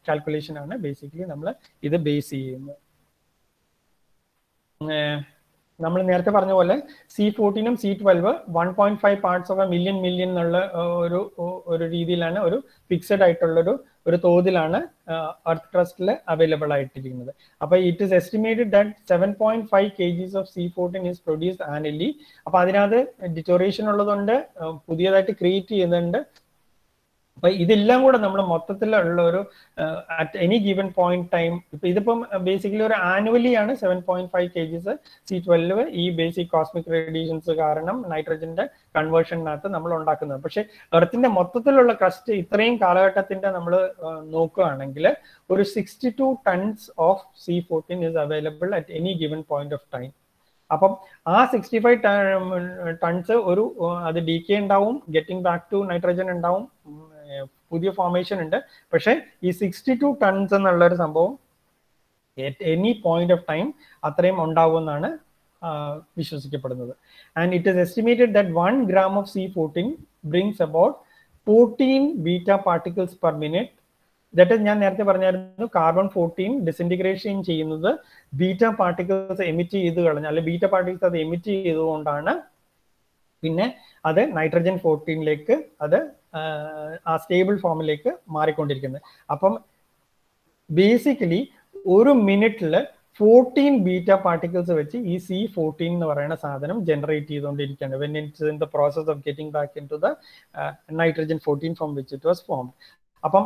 കാൽക്കുലേഷൻ ആണ് ബേസിക്കലി നമ്മൾ ഇത് ബേസ് ചെയ്യുന്നത്. നമ്മൾ നേരത്തെ പറഞ്ഞ പോലെ C ഫോർട്ടീനും C twelve one point five parts of a million million എന്നുള്ള ഒരു ഒരു രീതിയിലാണ് ഒരു ഫിക്സഡ് ആയിട്ടുള്ള ഒരു ഒരു തോതിലാണ് എർത്ത് ട്രസ്റ്റിൽ അവൈലബിൾ ആയിട്ടിരിക്കുന്നത്. അപ്പൊ it is estimated that seven point five K Gs of C fourteen is produce annually അപ്പൊ അതിനകത്ത് ഡിറ്റോറേഷൻ ഉള്ളതുകൊണ്ട് പുതിയതായിട്ട് ക്രിയേറ്റ് ചെയ്യുന്നുണ്ട്. അപ്പൊ ഇതെല്ലാം കൂടെ നമ്മൾ മൊത്തത്തിലുള്ള ഒരു at any given point time ഇപ്പൊ ഇതിപ്പം ബേസിക്കലി ഒരു ആനുവലി ആണ് seven point five K Gs C twelve ഈ ബേസിക് കോസ്മിക് റേഡിയേഷൻസ് കാരണം നൈട്രജന്റെ കൺവേർഷനകത്ത് നമ്മൾ ഉണ്ടാക്കുന്നത്. പക്ഷെ എർത്തിന്റെ മൊത്തത്തിലുള്ള ക്രസ്റ്റ് ഇത്രയും കാലഘട്ടത്തിന്റെ നമ്മൾ നോക്കുകയാണെങ്കിൽ ഒരു sixty two tons of C fourteen is available at any given point of time അപ്പം ആ സിക്സ്റ്റി ഫൈവ് ടൺസ് ഒരു അത് ഡി കെ ഉണ്ടാവും ഗെറ്റിംഗ് ബാക്ക് ടു നൈട്രജൻ ഉണ്ടാവും പുതിയ ഫോർമേഷൻ ഉണ്ട്. പക്ഷേ ഈ സിക്സ്റ്റി ടു ടൺസ് എന്നുള്ള ഒരു സംഭവം എനി പോയിന്റ് ഓഫ് ടൈം അത്രയും ഉണ്ടാവുമെന്നാണ് വിശ്വസിക്കപ്പെടുന്നത്. And it is estimated that one gram of C fourteen brings about fourteen beta particles per minute that ഞാൻ നേരത്തെ പറഞ്ഞായിരുന്നു കാർബൺ ഫോർട്ടീൻ ഡിസിന്റിഗ്രേഷൻ ചെയ്യുന്നത് ബീറ്റ പാർട്ടിക്കിൾസ് എമിറ്റ് ചെയ്ത് കളഞ്ഞ അല്ലെ ബീറ്റ പാർട്ടിക്കിൾസ് അത് എമിറ്റ് ചെയ്തുകൊണ്ടാണ്. പിന്നെ അത് നൈട്രജൻ ഫോർട്ടീനിലേക്ക് അത് ആ സ്റ്റേബിൾ ഫോമിലേക്ക് മാറിക്കൊണ്ടിരിക്കുന്നത്. അപ്പം ബേസിക്കലി ഒരു മിനിറ്റിൽ ഫോർട്ടീൻ ബീറ്റ പാർട്ടിക്കിൾസ് വെച്ച് ഈ സി ഫോർട്ടീൻ എന്ന് പറയുന്ന സാധനം ജനറേറ്റ് ചെയ്തുകൊണ്ടിരിക്കുകയാണ്. When it's in the process of getting back in to the nitrogen fourteen form which it was form അപ്പം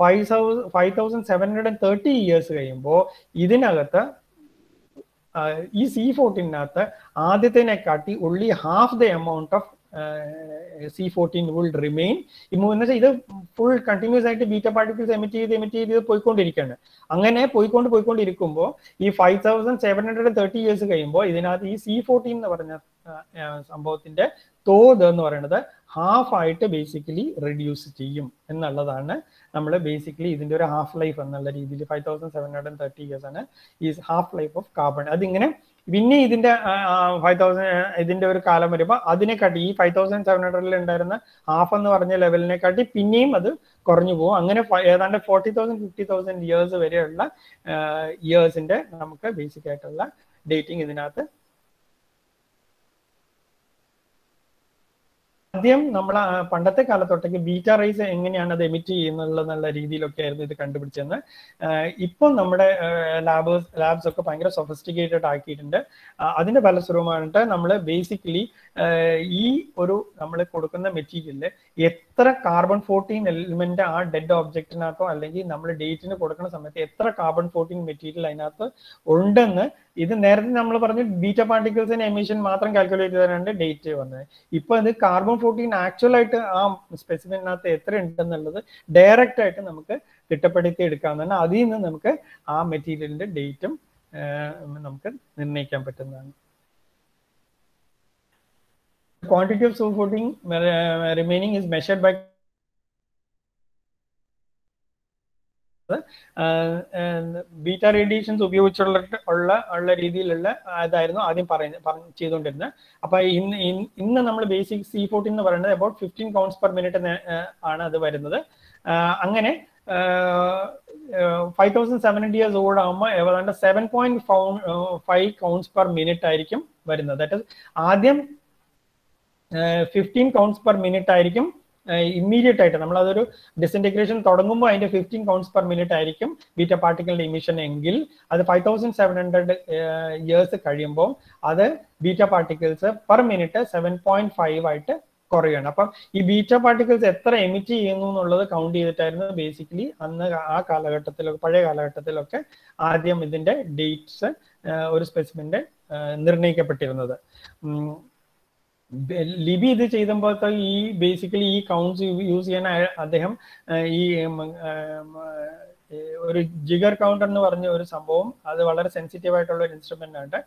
five thousand five thousand seven hundred and thirty years കഴിയുമ്പോൾ ഇതിനകത്ത് ഈ സി ഫോർട്ടീനകത്ത് ആദ്യത്തിനെക്കാട്ടി only half the amount of C fourteen will remain എന്ന് വെച്ചാൽ ഇത് full continuous ആയിട്ട് beta particles emit ചെയ്ത് എമിറ്റ് ചെയ്ത് പോയിക്കൊണ്ടിരിക്കുകയാണ് അങ്ങനെ പോയിക്കൊണ്ട് പോയിക്കൊണ്ടിരിക്കുമ്പോൾ ഈ five thousand seven hundred thirty years കഴിയുമ്പോൾ ഇതിനകത്ത് ഈ സി ഫോർട്ടീൻ എന്ന് പറഞ്ഞ സംഭവത്തിന്റെ തോത് എന്ന് പറയുന്നത് ഹാഫ് ആയിട്ട് ബേസിക്കലി റെഡ്യൂസ് ചെയ്യും എന്നുള്ളതാണ് നമ്മൾ ബേസിക്കലി ഇതിന്റെ ഒരു ഹാഫ് ലൈഫ് എന്നുള്ള രീതിയിൽ five thousand seven hundred thirty years ആണ് ഈ ഹാഫ് ലൈഫ് ഓഫ് കാർബൺ അതിങ്ങനെ പിന്നെ ഇതിന്റെ ഫൈവ് തൗസൻഡ് ഇതിന്റെ ഒരു കാലം വരുമ്പോൾ അതിനെക്കാട്ടി ഈ ഫൈവ് തൗസൻഡ് സെവൻ ഹൺഡ്രഡിൽ ഉണ്ടായിരുന്ന ഹാഫ് എന്ന് പറഞ്ഞ ലെവലിനെക്കാട്ടി പിന്നെയും അത് കുറഞ്ഞു പോകും. അങ്ങനെ ഏതാണ്ട് forty thousand fifty thousand years വരെയുള്ള ഇയേഴ്സിന്റെ നമുക്ക് ബേസിക് ആയിട്ടുള്ള ഡേറ്റിംഗ് ഇതിനകത്ത് ആദ്യം നമ്മൾ പണ്ടത്തെ കാലത്തൊട്ടേക്ക് ബീറ്റാ റൈസ് എങ്ങനെയാണ് അത് എമിറ്റ് ചെയ്യുന്നുള്ള രീതിയിലൊക്കെ ആയിരുന്നു ഇത് കണ്ടുപിടിച്ചെന്ന്. ഇപ്പം നമ്മുടെ ലാബ് ലാബ്സ് ഒക്കെ ഭയങ്കര സൊഫിസ്റ്റിക്കേറ്റഡ് ആക്കിയിട്ടുണ്ട്. അതിന്റെ ഫലസ്വരൂപമായിട്ട് നമ്മൾ ബേസിക്കലി ഈ ഒരു നമ്മൾ കൊടുക്കുന്ന മെറ്റീരിയലിൽ എത്ര കാർബൺ ഫോർട്ടീൻ എലിമെന്റ് ആ ഡെഡ് ഓബ്ജക്റ്റിനകത്തോ അല്ലെങ്കിൽ നമ്മൾ ഡേറ്റിന് കൊടുക്കുന്ന സമയത്ത് എത്ര കാർബൺ ഫോർട്ടീൻ മെറ്റീരിയൽ അതിനകത്ത് ഉണ്ടെന്ന് ഇത് നേരത്തെ നമ്മൾ പറഞ്ഞു ബീറ്റ പാർട്ടിക്കിൾസിന്റെ എമിഷൻ മാത്രം കാൽക്കുലേറ്റ് ചെയ്താണ് ഡേറ്റ് വന്നത്. ഇപ്പൊ ഇത് കാർബൺ ഫോർട്ടീൻ ആക്ച്വൽ ആയിട്ട് ആ സ്പെസിഫിനകത്ത് എത്ര ഉണ്ടെന്നുള്ളത് ഡയറക്റ്റ് ആയിട്ട് നമുക്ക് തിട്ടപ്പെടുത്തി എടുക്കാവുന്നതാണ്. അതിൽ നിന്ന് നമുക്ക് ആ മെറ്റീരിയലിന്റെ ഡേറ്റും നമുക്ക് നിർണയിക്കാൻ പറ്റുന്നതാണ്. Quantity of fourteen remaining is measured by beta radiations ഉപയോഗിച്ചുള്ള ഉള്ള ഉള്ള രീതിയിലുള്ള അതായിരുന്നു ആദ്യം പറയുന്നത് ചെയ്തുകൊണ്ടിരുന്നത്. അപ്പൊ ഇന്ന് ഇന്ന് നമ്മൾ ബേസിക് സി ഫോർട്ടീൻ എന്ന് പറയുന്നത് about fifteen counts per minute ആണ് അത് വരുന്നത്. അങ്ങനെ five thousand seven hundred years old ആകുമ്പോൾ ഏതാണ്ട് seven point five counts per minute ആയിരിക്കും വരുന്നത്. ദാറ്റ് ആദ്യം ഫിഫ്റ്റീൻ കൗണ്ട്സ് പെർ മിനിറ്റ് ആയിരിക്കും ഇമ്മീഡിയറ്റ് ആയിട്ട് നമ്മൾ അതൊരു ഡിസിന്റഗ്രേഷൻ തുടങ്ങുമ്പോൾ അതിന്റെ ഫിഫ്റ്റീൻ കൗണ്ട്സ് പെർ മിനിറ്റ് ആയിരിക്കും ബീറ്റ പാർട്ടിക്കലിന്റെ ഇമിഷൻ എങ്കിൽ. അത് five thousand seven hundred years കഴിയുമ്പോൾ അത് beta particles per minute seven point five ആയിട്ട് കുറയുകയാണ്. അപ്പം ഈ ബീറ്റ പാർട്ടിക്കിൾസ് എത്ര എമിറ്റ് ചെയ്യുന്നു എന്നുള്ളത് കൗണ്ട് ചെയ്തിട്ടായിരുന്നു ബേസിക്കലി അന്ന് ആ കാലഘട്ടത്തിലൊക്കെ പഴയ കാലഘട്ടത്തിലൊക്കെ ആദ്യം ഇതിന്റെ ഡേറ്റ്സ് ഒരു സ്പെസിമെന്റ് നിർണയിക്കപ്പെട്ടിരുന്നത്. ലിബി ഇത് ചെയ്തപ്പോഴത്തെ ഈ ബേസിക്കലി ഈ കൗണ്ട്സ് യൂസ് ചെയ്യാൻ അദ്ദേഹം ഈ ഒരു ജിഗർ കൗണ്ടർ എന്ന് പറഞ്ഞ ഒരു സംഭവം അത് വളരെ സെൻസിറ്റീവ് ആയിട്ടുള്ള ഒരു ഇൻസ്ട്രുമെന്റ് ആണ്.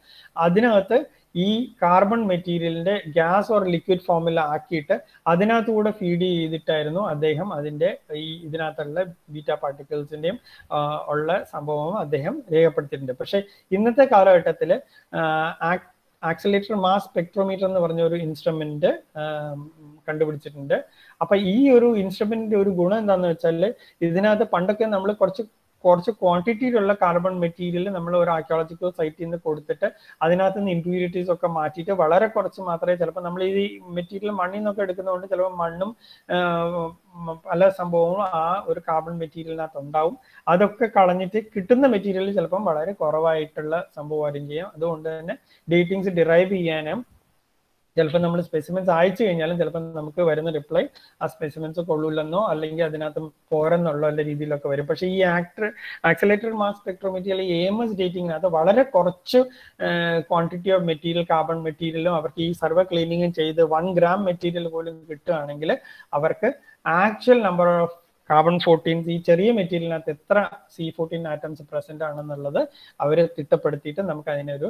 അതിനകത്ത് ഈ കാർബൺ മെറ്റീരിയലിന്റെ ഗ്യാസ് ഓർ ലിക്വിഡ് ഫോമിൽ ആക്കിയിട്ട് അതിനകത്തുകൂടെ ഫീഡ് ചെയ്തിട്ടായിരുന്നു അദ്ദേഹം അതിന്റെ ഈ ഇതിനകത്തുള്ള ബീറ്റ പാർട്ടിക്കിൾസിന്റെയും ഉള്ള സംഭവം അദ്ദേഹം രേഖപ്പെടുത്തിയിട്ടുണ്ട്. പക്ഷെ ഇന്നത്തെ കാലഘട്ടത്തിൽ ആക്സിലേറ്റർ മാസ് സ്പെക്ട്രോമീറ്റർ എന്ന് പറഞ്ഞ ഒരു ഇൻസ്ട്രുമെന്റ് കണ്ടുപിടിച്ചിട്ടുണ്ട്. അപ്പൊ ഈ ഒരു ഇൻസ്ട്രുമെന്റിന്റെ ഒരു ഗുണം എന്താണെന്ന് വെച്ചാൽ ഇതിനകത്ത് പണ്ടൊക്കെ നമ്മൾ കുറച്ച് കുറച്ച് ക്വാണ്ടിറ്റിയിലുള്ള കാർബൺ മെറ്റീരിയൽ നമ്മൾ ഒരു ആർക്കിയോളജിക്കൽ സൈറ്റിൽ നിന്ന് കൊടുത്തിട്ട് അതിനകത്ത് നിന്ന് ഇമ്പ്യൂരിറ്റീസ് ഒക്കെ മാറ്റിയിട്ട് വളരെ കുറച്ച് മാത്രമേ ചിലപ്പോൾ നമ്മൾ ഈ മെറ്റീരിയൽ മണ്ണിൽ നിന്നൊക്കെ എടുക്കുന്നതുകൊണ്ട് ചിലപ്പോൾ മണ്ണും പല സംഭവങ്ങളും ആ ഒരു കാർബൺ മെറ്റീരിയലിനകത്ത് ഉണ്ടാവും. അതൊക്കെ കളഞ്ഞിട്ട് കിട്ടുന്ന മെറ്റീരിയൽ ചിലപ്പം വളരെ കുറവായിട്ടുള്ള സംഭവമായിരിക്കും ചെയ്യാം. അതുകൊണ്ട് തന്നെ ഡേറ്റിങ്സ് ഡിറൈവ് ചെയ്യാനും ചിലപ്പോൾ നമ്മൾ സ്പെസിമെൻസ് അയച്ചു കഴിഞ്ഞാലും ചിലപ്പോൾ നമുക്ക് വരുന്ന റിപ്ലൈ ആ സ്പെസിമെൻസ് കൊള്ളൂലെന്നോ അല്ലെങ്കിൽ അതിനകത്ത് പോരെന്നുള്ള രീതിയിലൊക്കെ വരും. പക്ഷേ ഈ ആക്ടർ ആക്സലേറ്റഡ് മാസ് സ്പെക്ട്രോമെറ്റീരിയൽ അല്ലെങ്കിൽ എ എസ് ഡേറ്റിംഗിനകത്ത് വളരെ കുറച്ച് ക്വാണ്ടിറ്റി ഓഫ് മെറ്റീരിയൽ കാർബൺ മെറ്റീരിയലും അവർക്ക് ഈ സർവ ക്ലീനിങ്ങും ചെയ്ത് വൺ ഗ്രാം മെറ്റീരിയൽ പോലും കിട്ടുകയാണെങ്കിൽ അവർക്ക് actual number of carbon fourteens ഈ ചെറിയ മെറ്റീരിയലിനകത്ത് എത്ര സി ഫോർട്ടീൻ ആറ്റംസ് പ്രസന്റ് ആണെന്നുള്ളത് അവർ തിട്ടപ്പെടുത്തിയിട്ട് നമുക്ക് അതിനൊരു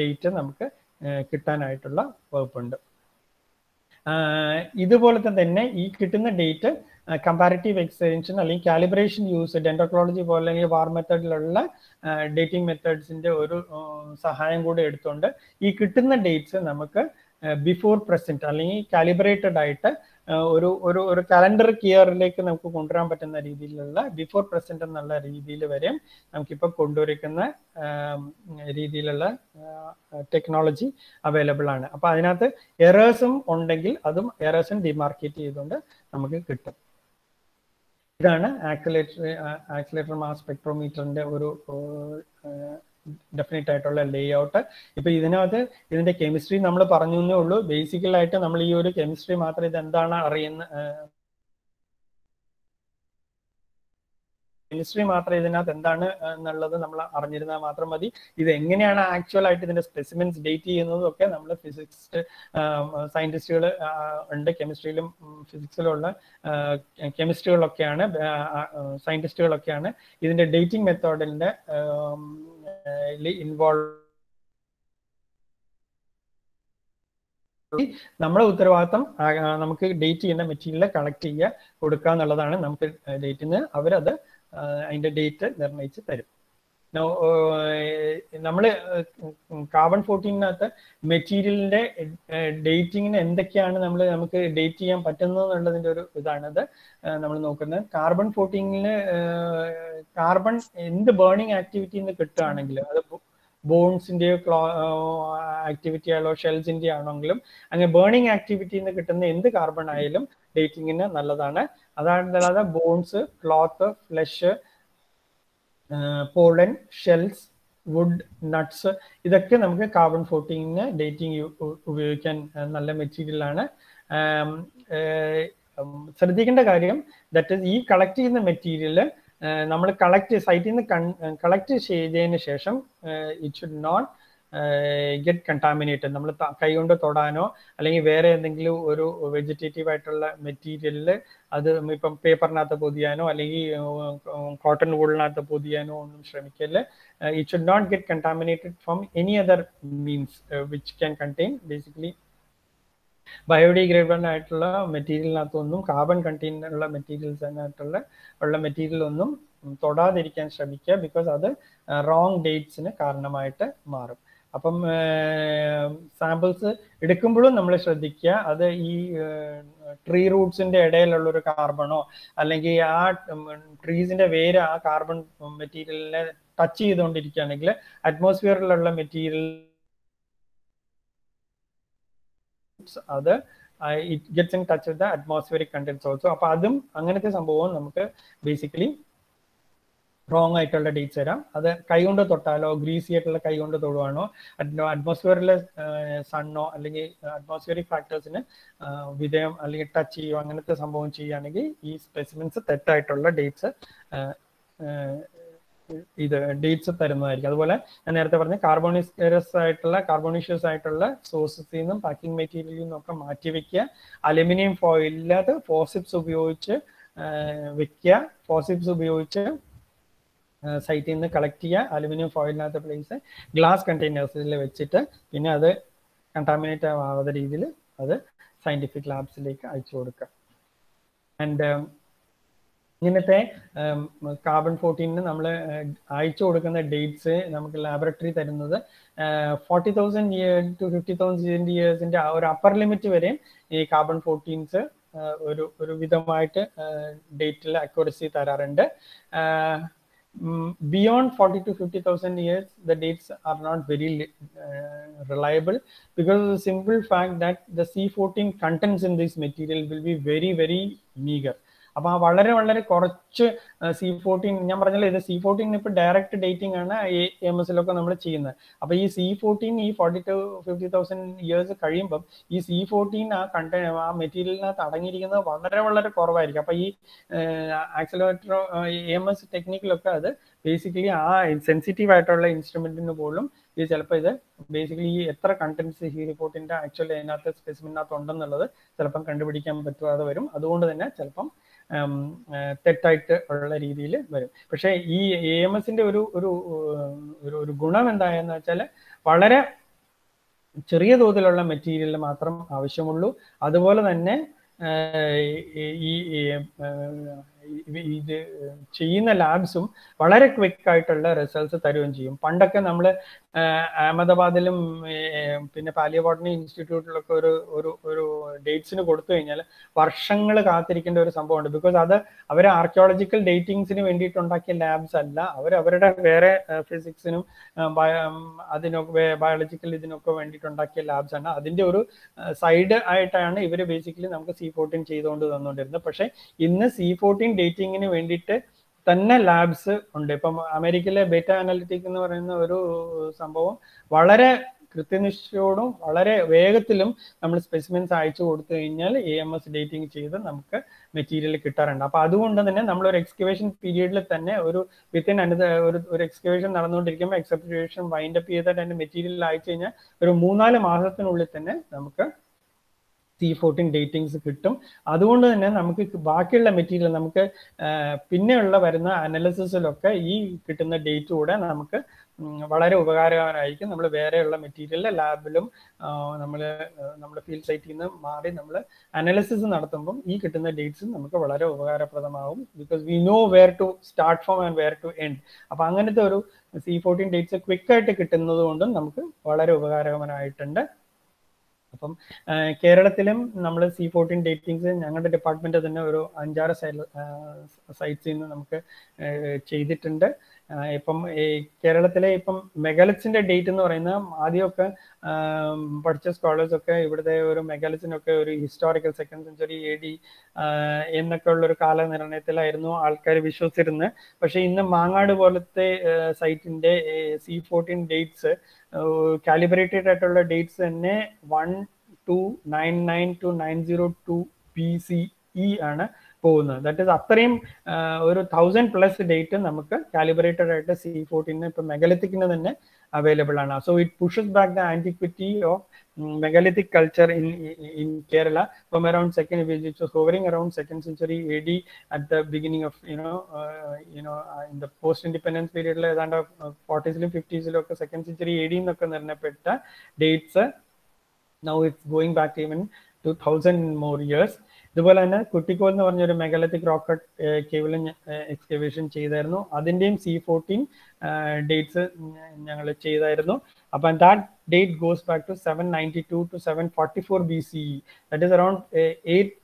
ഡേറ്റ് നമുക്ക് കിട്ടാനായിട്ടുള്ള വകുപ്പുണ്ട്. ഇതുപോലെ തന്നെ ഈ കിട്ടുന്ന ഡേറ്റ് കമ്പാരിറ്റീവ് എക്സ്റ്റൻഷൻ അല്ലെങ്കിൽ കാലിബ്രേഷൻ യൂസ് ഡെൻഡോക്രോളജി പോലെ അല്ലെങ്കിൽ വാർ മെത്തേഡിലുള്ള ഡേറ്റിംഗ് മെത്തേഡ്സിന്റെ ഒരു സഹായം കൂടി എടുത്തുകൊണ്ട് ഈ കിട്ടുന്ന ഡേറ്റ്സ് നമുക്ക് ബിഫോർ പ്രസന്റ് അല്ലെങ്കിൽ കാലിബ്രേറ്റഡ് ആയിട്ട് ഒരു ഒരു ഒരു കലണ്ടർ കിയറിലേക്ക് നമുക്ക് കൊണ്ടുവരാൻ പറ്റുന്ന രീതിയിലുള്ള ബിഫോർ പ്രസന്റ് എന്നുള്ള രീതിയിൽ വരെ നമുക്കിപ്പോൾ കൊണ്ടുവരിക്കുന്ന രീതിയിലുള്ള ടെക്നോളജി അവൈലബിൾ ആണ്. അപ്പൊ അതിനകത്ത് എറേഴ്സും ഉണ്ടെങ്കിൽ അതും എറേഴ്സും ഡിമാർക്കേറ്റ് ചെയ്തുകൊണ്ട് നമുക്ക് കിട്ടും. ഇതാണ് ആക്സിലേറ്റർ ആക്സിലേറ്റർ മാസ് സ്പെക്ട്രോമീറ്ററിന്റെ ഒരു ഡെഫിനറ്റ് ആയിട്ടുള്ള ലേ ഔട്ട് ഇപ്പൊ ഇതിനകത്ത് ഇതിന്റെ കെമിസ്ട്രി നമ്മൾ പറഞ്ഞു എന്നേ ഉള്ളൂ. ബേസിക്കലായിട്ട് നമ്മൾ ഈ ഒരു കെമിസ്ട്രി മാത്രം ഇത് എന്താണ് അറിയുന്ന കെമിസ്ട്രി മാത്രം ഇതിനകത്ത് എന്താണ് എന്നുള്ളത് നമ്മൾ അറിഞ്ഞിരുന്നാൽ മാത്രം മതി. ഇത് എങ്ങനെയാണ് ആക്ച്വൽ ആയിട്ട് ഇതിന്റെ സ്പെസിമെൻസ് ഡേറ്റ് ചെയ്യുന്നതും ഒക്കെ നമ്മൾ ഫിസിക്സ് സയന്റിസ്റ്റുകൾ ഉണ്ട്. കെമിസ്ട്രിയിലും ഫിസിക്സിലുള്ള കെമിസ്ട്രികളൊക്കെയാണ് സയന്റിസ്റ്റുകളൊക്കെയാണ് ഇതിന്റെ ഡേറ്റിംഗ് മെത്തേഡിന്റെ ഇൻവോൾവ് നമ്മുടെ ഉത്തരവാദിത്തം നമുക്ക് ഡേറ്റ് ചെയ്യുന്ന മെറ്റീരിയൽ കളക്ട് ചെയ്യുക കൊടുക്കുക എന്നുള്ളതാണ് നമുക്ക് ഡേറ്റിന് അവരത് അതിന്റെ ഡേറ്റ് നിർണയിച്ച് തരും. നമ്മൾ കാർബൺ ഫോർട്ടീനകത്ത് മെറ്റീരിയലിന്റെ ഡേറ്റിങ്ങിന് എന്തൊക്കെയാണ് നമ്മൾ നമുക്ക് ഡേറ്റ് ചെയ്യാൻ പറ്റുന്നത് എന്നുള്ളതിന്റെ ഒരു ഇതാണത് നമ്മൾ നോക്കുന്നത്. കാർബൺ ഫോർട്ടീനിന് കാർബൺ എന്ത് ബേണിംഗ് ആക്ടിവിറ്റി നിന്ന് കിട്ടുകയാണെങ്കിൽ അത് ബോൺസിന്റെയോ ക്ലോ ആക്ടിവിറ്റി ആയാലോ ഷെൽസിന്റെ ആണെങ്കിലും അങ്ങനെ ബേണിംഗ് ആക്ടിവിറ്റി നിന്ന് കിട്ടുന്ന എന്ത് കാർബൺ ആയാലും ഡേറ്റിങ്ങിന് നല്ലതാണ്. അതാണ് അല്ലാതെ bones cloth flesh pollen shells wood nuts ഇതൊക്കെ നമുക്ക് കാർബൺ ഫോർട്ടീനിന് ഡേറ്റിംഗ് ഉപയോഗിക്കാൻ നല്ല മെറ്റീരിയൽ ആണ്. ശ്രദ്ധിക്കേണ്ട കാര്യം ദറ്റ് ഈ കളക്ട് ചെയ്യുന്ന മെറ്റീരിയൽ നമ്മൾ കളക്ട് സൈറ്റിൽ നിന്ന് കളക്ട് ചെയ്തതിന് ശേഷം it should not get contaminated നമ്മൾ കൈകൊണ്ട് തൊടാനോ അല്ലെങ്കിൽ വേറെ എന്തെങ്കിലും ഒരു വെജിറ്റേറ്റീവ് ആയിട്ടുള്ള മെറ്റീരിയലിൽ അത് ഇപ്പം പേപ്പറിനകത്ത് പൊതിയാനോ അല്ലെങ്കിൽ കോട്ടൺ വൂളിനകത്ത് പൊതിയാനോ ഒന്നും ശ്രമിക്കൽ. It should not get contaminated from any other means which can contain basically biodegradable ആയിട്ടുള്ള മെറ്റീരിയലിനകത്തൊന്നും കാർബൺ കണ്ടെയ്നറുള്ള മെറ്റീരിയൽസിനകത്തുള്ള ഉള്ള മെറ്റീരിയൽ ഒന്നും തൊടാതിരിക്കാൻ ശ്രമിക്കുക ബിക്കോസ് അത് റോങ് ഡേറ്റ്സിന് കാരണമായിട്ട് മാറും. അപ്പം സാമ്പിൾസ് എടുക്കുമ്പോഴും നമ്മൾ ശ്രദ്ധിക്കുക. അത് ഈ ട്രീ റൂട്ട്സിന്റെ ഇടയിലുള്ള ഒരു കാർബണോ അല്ലെങ്കിൽ ആ ട്രീസിന്റെ വേര് ആ കാർബൺ മെറ്റീരിയലിനെ ടച്ച് ചെയ്തുകൊണ്ടിരിക്കുകയാണെങ്കിൽ അറ്റ്മോസ്ഫിയറിലുള്ള മെറ്റീരിയൽ അത് it gets in touch with the atmospheric contents also അപ്പൊ അതും അങ്ങനത്തെ സംഭവവും നമുക്ക് ബേസിക്കലി റോങ് ആയിട്ടുള്ള ഡേറ്റ്സ് തരാം അത് കൈകൊണ്ട് തൊട്ടാലോ ഗ്രീസി ആയിട്ടുള്ള കൈകൊണ്ട് തൊടുവാണോ അറ്റ്മോസ്ഫിയറിലെ സണ്ണോ അല്ലെങ്കിൽ അറ്റ്മോസ്ഫിയറിക് ഫാക്ടേഴ്സിന് വിധേയം അല്ലെങ്കിൽ ടച്ച് ചെയ്യുകയോ അങ്ങനത്തെ സംഭവം ചെയ്യുകയാണെങ്കിൽ ഈ സ്പെസിമെൻസ് തെറ്റായിട്ടുള്ള ഡേറ്റ്സ് ഇത് ഡേറ്റ്സ് തരുന്നതായിരിക്കും. അതുപോലെ ഞാൻ നേരത്തെ പറഞ്ഞ കാർബോണിസ്റ്ററസ് ആയിട്ടുള്ള കാർബോണിഷ്യസ് ആയിട്ടുള്ള സോഴ്സസിൽ നിന്നും പാക്കിംഗ് മെറ്റീരിയലിൽ നിന്നൊക്കെ മാറ്റി വെക്കുക. അലുമിനിയം ഫോയിലത് ഫോസിപ്സ് ഉപയോഗിച്ച് വെക്കുക. ഫോസിപ്സ് ഉപയോഗിച്ച് സൈറ്റിൽ നിന്ന് കളക്ട് ചെയ്യുക അലുമിനിയം ഫോയിലിനകത്ത് പ്ലേസ് ഗ്ലാസ് കണ്ടെയ്നേഴ്സിൽ വെച്ചിട്ട് പിന്നെ അത് കണ്ടാമിനേറ്റ് ആവാത്ത രീതിയിൽ അത് സയന്റിഫിക് ലാബ്സിലേക്ക് അയച്ചു കൊടുക്കുക ആൻഡ് ഇങ്ങനത്തെ കാർബൺ ഫോർട്ടീനിന് നമ്മൾ അയച്ചു കൊടുക്കുന്ന ഡേറ്റ്സ് നമുക്ക് ലാബറട്ടറി തരുന്നത് forty thousand year to fifty thousand ഇയേഴ്സിന്റെ ആ ഒരു അപ്പർ ലിമിറ്റ് വരെയും ഈ കാർബൺ ഫോർട്ടീൻസ് ഒരു ഒരു വിധമായിട്ട് ഡേറ്റിൽ അക്യുറസി തരാറുണ്ട്. Beyond 40 to 50,000 years, the dates are not very uh, reliable because of the simple fact that the C14 contents in this material will be very, very meager. അപ്പൊ ആ വളരെ വളരെ കുറച്ച് സി ഫോർട്ടീൻ ഞാൻ പറഞ്ഞല്ലോ ഇത് സി ഫോർട്ടീൻ ഇപ്പൊ direct dating ആണ് എം എസിലൊക്കെ നമ്മൾ ചെയ്യുന്നത്. അപ്പൊ ഈ സി ഫോർട്ടീൻ ഈ forty to fifty thousand years കഴിയുമ്പം ഈ സി ഫോർട്ടീൻ ആ കണ്ട ആ മെറ്റീരിയലിനകത്ത് അടങ്ങിയിരിക്കുന്നത് വളരെ വളരെ കുറവായിരിക്കും. അപ്പൊ ഈ ആക്സലേറ്റർ എം എസ് ടെക്നിക്കിലൊക്കെ അത് ബേസിക്കലി ആ സെൻസിറ്റീവ് ആയിട്ടുള്ള ഇൻസ്ട്രുമെന്റിന് പോലും ഇത് ചിലപ്പോൾ ഇത് ബേസിക്കലി ഈ എത്ര കണ്ടന്റ്സ് ഈ റിപ്പോർട്ടിന്റെ ആക്ച്വലി അതിനകത്ത് സ്പെസിമിനകത്ത് ഉണ്ടെന്നുള്ളത് ചിലപ്പം കണ്ടുപിടിക്കാൻ പറ്റാതെ വരും. അതുകൊണ്ട് തന്നെ ചിലപ്പം തെറ്റായിട്ട് ഉള്ള രീതിയിൽ വരും. പക്ഷേ ഈ എ എം എസിന്റെ ഒരു ഒരു ഒരു ഒരു ഗുണം എന്തായെന്ന് വെച്ചാൽ വളരെ ചെറിയ തോതിലുള്ള മെറ്റീരിയൽ മാത്രം ആവശ്യമുള്ളൂ. അതുപോലെ തന്നെ ഈ ഇത് ചെയ്യുന്ന ലാബ്സും വളരെ ക്വിക്ക് ആയിട്ടുള്ള റിസൾട്ട്സ് തരുകയും ചെയ്യും. പണ്ടൊക്കെ നമ്മൾ അഹമ്മദാബാദിലും പിന്നെ പാലിയബോട്ടണി ഇൻസ്റ്റിറ്റ്യൂട്ടിലൊക്കെ ഒരു ഒരു ഒരു ഡേറ്റ്സിന് കൊടുത്തു കഴിഞ്ഞാൽ വർഷങ്ങൾ കാത്തിരിക്കേണ്ട ഒരു സംഭവമുണ്ട്. ബിക്കോസ് അത് അവർ ആർക്കിയോളജിക്കൽ ഡേറ്റിംഗ്സിന് വേണ്ടിയിട്ടുണ്ടാക്കിയ ലാബ്സ് അല്ല. അവർ അവരുടെ വേറെ ഫിസിക്സിനും അതിനൊക്കെ ബയോളജിക്കൽ ഇതിനൊക്കെ വേണ്ടിയിട്ടുണ്ടാക്കിയ ലാബ്സ് ആണ്. അതിന്റെ ഒരു സൈഡ് ആയിട്ടാണ് ഇവർ ബേസിക്കലി നമുക്ക് സി ഫോർട്ടീൻ ചെയ്തുകൊണ്ട് തന്നുകൊണ്ടിരുന്നത്. പക്ഷേ ഇന്ന് സി ഫോർട്ടീൻ ഡേറ്റിങ്ങിന് വേണ്ടിയിട്ട് തന്നെ ലാബ്സ് ഉണ്ട്. ഇപ്പം അമേരിക്കയിലെ ബേറ്റ അനാലിറ്റിക് എന്ന് പറയുന്ന ഒരു സംഭവം വളരെ കൃത്യനിഷ്ഠയോടും വളരെ വേഗത്തിലും നമ്മൾ സ്പെസിമെൻസ് അയച്ചു കൊടുത്തു കഴിഞ്ഞാൽ എ എം എസ് ഡേറ്റിംഗ് ചെയ്ത് നമുക്ക് മെറ്റീരിയൽ കിട്ടാറുണ്ട്. അപ്പൊ അതുകൊണ്ട് തന്നെ നമ്മൾ ഒരു എക്സ്കവേഷൻ പീരീഡിൽ തന്നെ ഒരു വിത്തിൻ അനു ഒരു ഒരു എക്സ്കവേഷൻ നടന്നുകൊണ്ടിരിക്കുമ്പോൾ എക്സ്കവേഷൻ വൈൻഡപ്പ് ചെയ്തിട്ട് അതിന്റെ മെറ്റീരിയൽ അയച്ചു കഴിഞ്ഞാൽ ഒരു മൂന്നാൽ മാസത്തിനുള്ളിൽ തന്നെ നമുക്ക് സി ഫോർട്ടീൻ ഡേറ്റിംഗ്സ് കിട്ടും. അതുകൊണ്ട് തന്നെ നമുക്ക് ബാക്കിയുള്ള മെറ്റീരിയൽ നമുക്ക് പിന്നെയുള്ള വരുന്ന അനാലിസിസിലൊക്കെ ഈ കിട്ടുന്ന ഡേറ്റ് കൂടെ നമുക്ക് വളരെ ഉപകാരകരമായിരിക്കും. നമ്മൾ വേറെയുള്ള മെറ്റീരിയൽ ലാബിലും നമ്മൾ നമ്മുടെ ഫീൽഡ് സൈറ്റിൽ നിന്ന് മാറി നമ്മൾ അനാലിസിസ് നടത്തുമ്പം ഈ കിട്ടുന്ന ഡേറ്റ്സ് നമുക്ക് വളരെ ഉപകാരപ്രദമാകും because we know where to start from and where to end അപ്പം അങ്ങനത്തെ ഒരു സി ഫോർട്ടീൻ ഡേറ്റ്സ് ക്വിക്കായിട്ട് കിട്ടുന്നത് കൊണ്ടും നമുക്ക് വളരെ ഉപകാരകരമായിട്ടുണ്ട്. അപ്പം കേരളത്തിലും നമ്മൾ സി ഫോർട്ടീൻ ഡേറ്റിങ്സ് ഞങ്ങളുടെ ഡിപ്പാർട്ട്മെന്റ് തന്നെ ഒരു അഞ്ചാറ് സൈറ്റ്സിൽ നിന്ന് നമുക്ക് ചെയ്തിട്ടുണ്ട്. ഇപ്പം ഈ കേരളത്തിലെ ഇപ്പം മെഗാലിറ്റ്സിന്റെ ഡേറ്റ് എന്ന് പറയുന്ന ആദ്യമൊക്കെ പഠിച്ച സ്കോളേഴ്സ് ഒക്കെ ഇവിടുത്തെ ഒരു മെഗാലിറ്റ്സിനൊക്കെ ഒരു historical second century A D എന്നൊക്കെ ഉള്ള ഒരു കാലനിർണയത്തിലായിരുന്നു ആൾക്കാർ വിശ്വസിച്ചിരുന്നത്. പക്ഷെ ഇന്ന് മാങ്ങാട് പോലത്തെ സൈറ്റിന്റെ സി ഫോർട്ടീൻ ഡേറ്റ്സ് കാലിബ്രേറ്റഡ് ആയിട്ടുള്ള ഡേറ്റ്സ് തന്നെ one two nine nine two nine zero two P C E ആണ്. പോകുന്നത്. ദാറ്റ് ഇസ് അത്രയും ഒരു തൗസൻഡ് പ്ലസ് ഡേറ്റ് നമുക്ക് കാലിബറേറ്റഡ് ആയിട്ട് സി ഫോർട്ടീന് ഇപ്പൊ മെഗലത്തിക്കിന് തന്നെ അവൈലബിൾ ആണ്. So it pushes back the antiquity of megalithic culture in in Kerala from around second which was AD at the beginning of you know uh, you know uh, in the post independence period ഏതാണ്ട് ഫോർട്ടീസിലും ഫിഫ്റ്റീസിലും ഒക്കെ second century A D എന്നൊക്കെ നിർണയപ്പെട്ട dates now it's going back even two thousand more years ഇതുപോലെ തന്നെ കുട്ടിക്കോൽ എന്ന് പറഞ്ഞൊരു മെഗാലത്തിക് rocket കേവലം excavation ചെയ്തായിരുന്നു. അതിന്റെയും C fourteen dates ഞങ്ങൾ ചെയ്തായിരുന്നു. അപ്പം that date goes back to seven ninety two to seven forty four B C that is around eight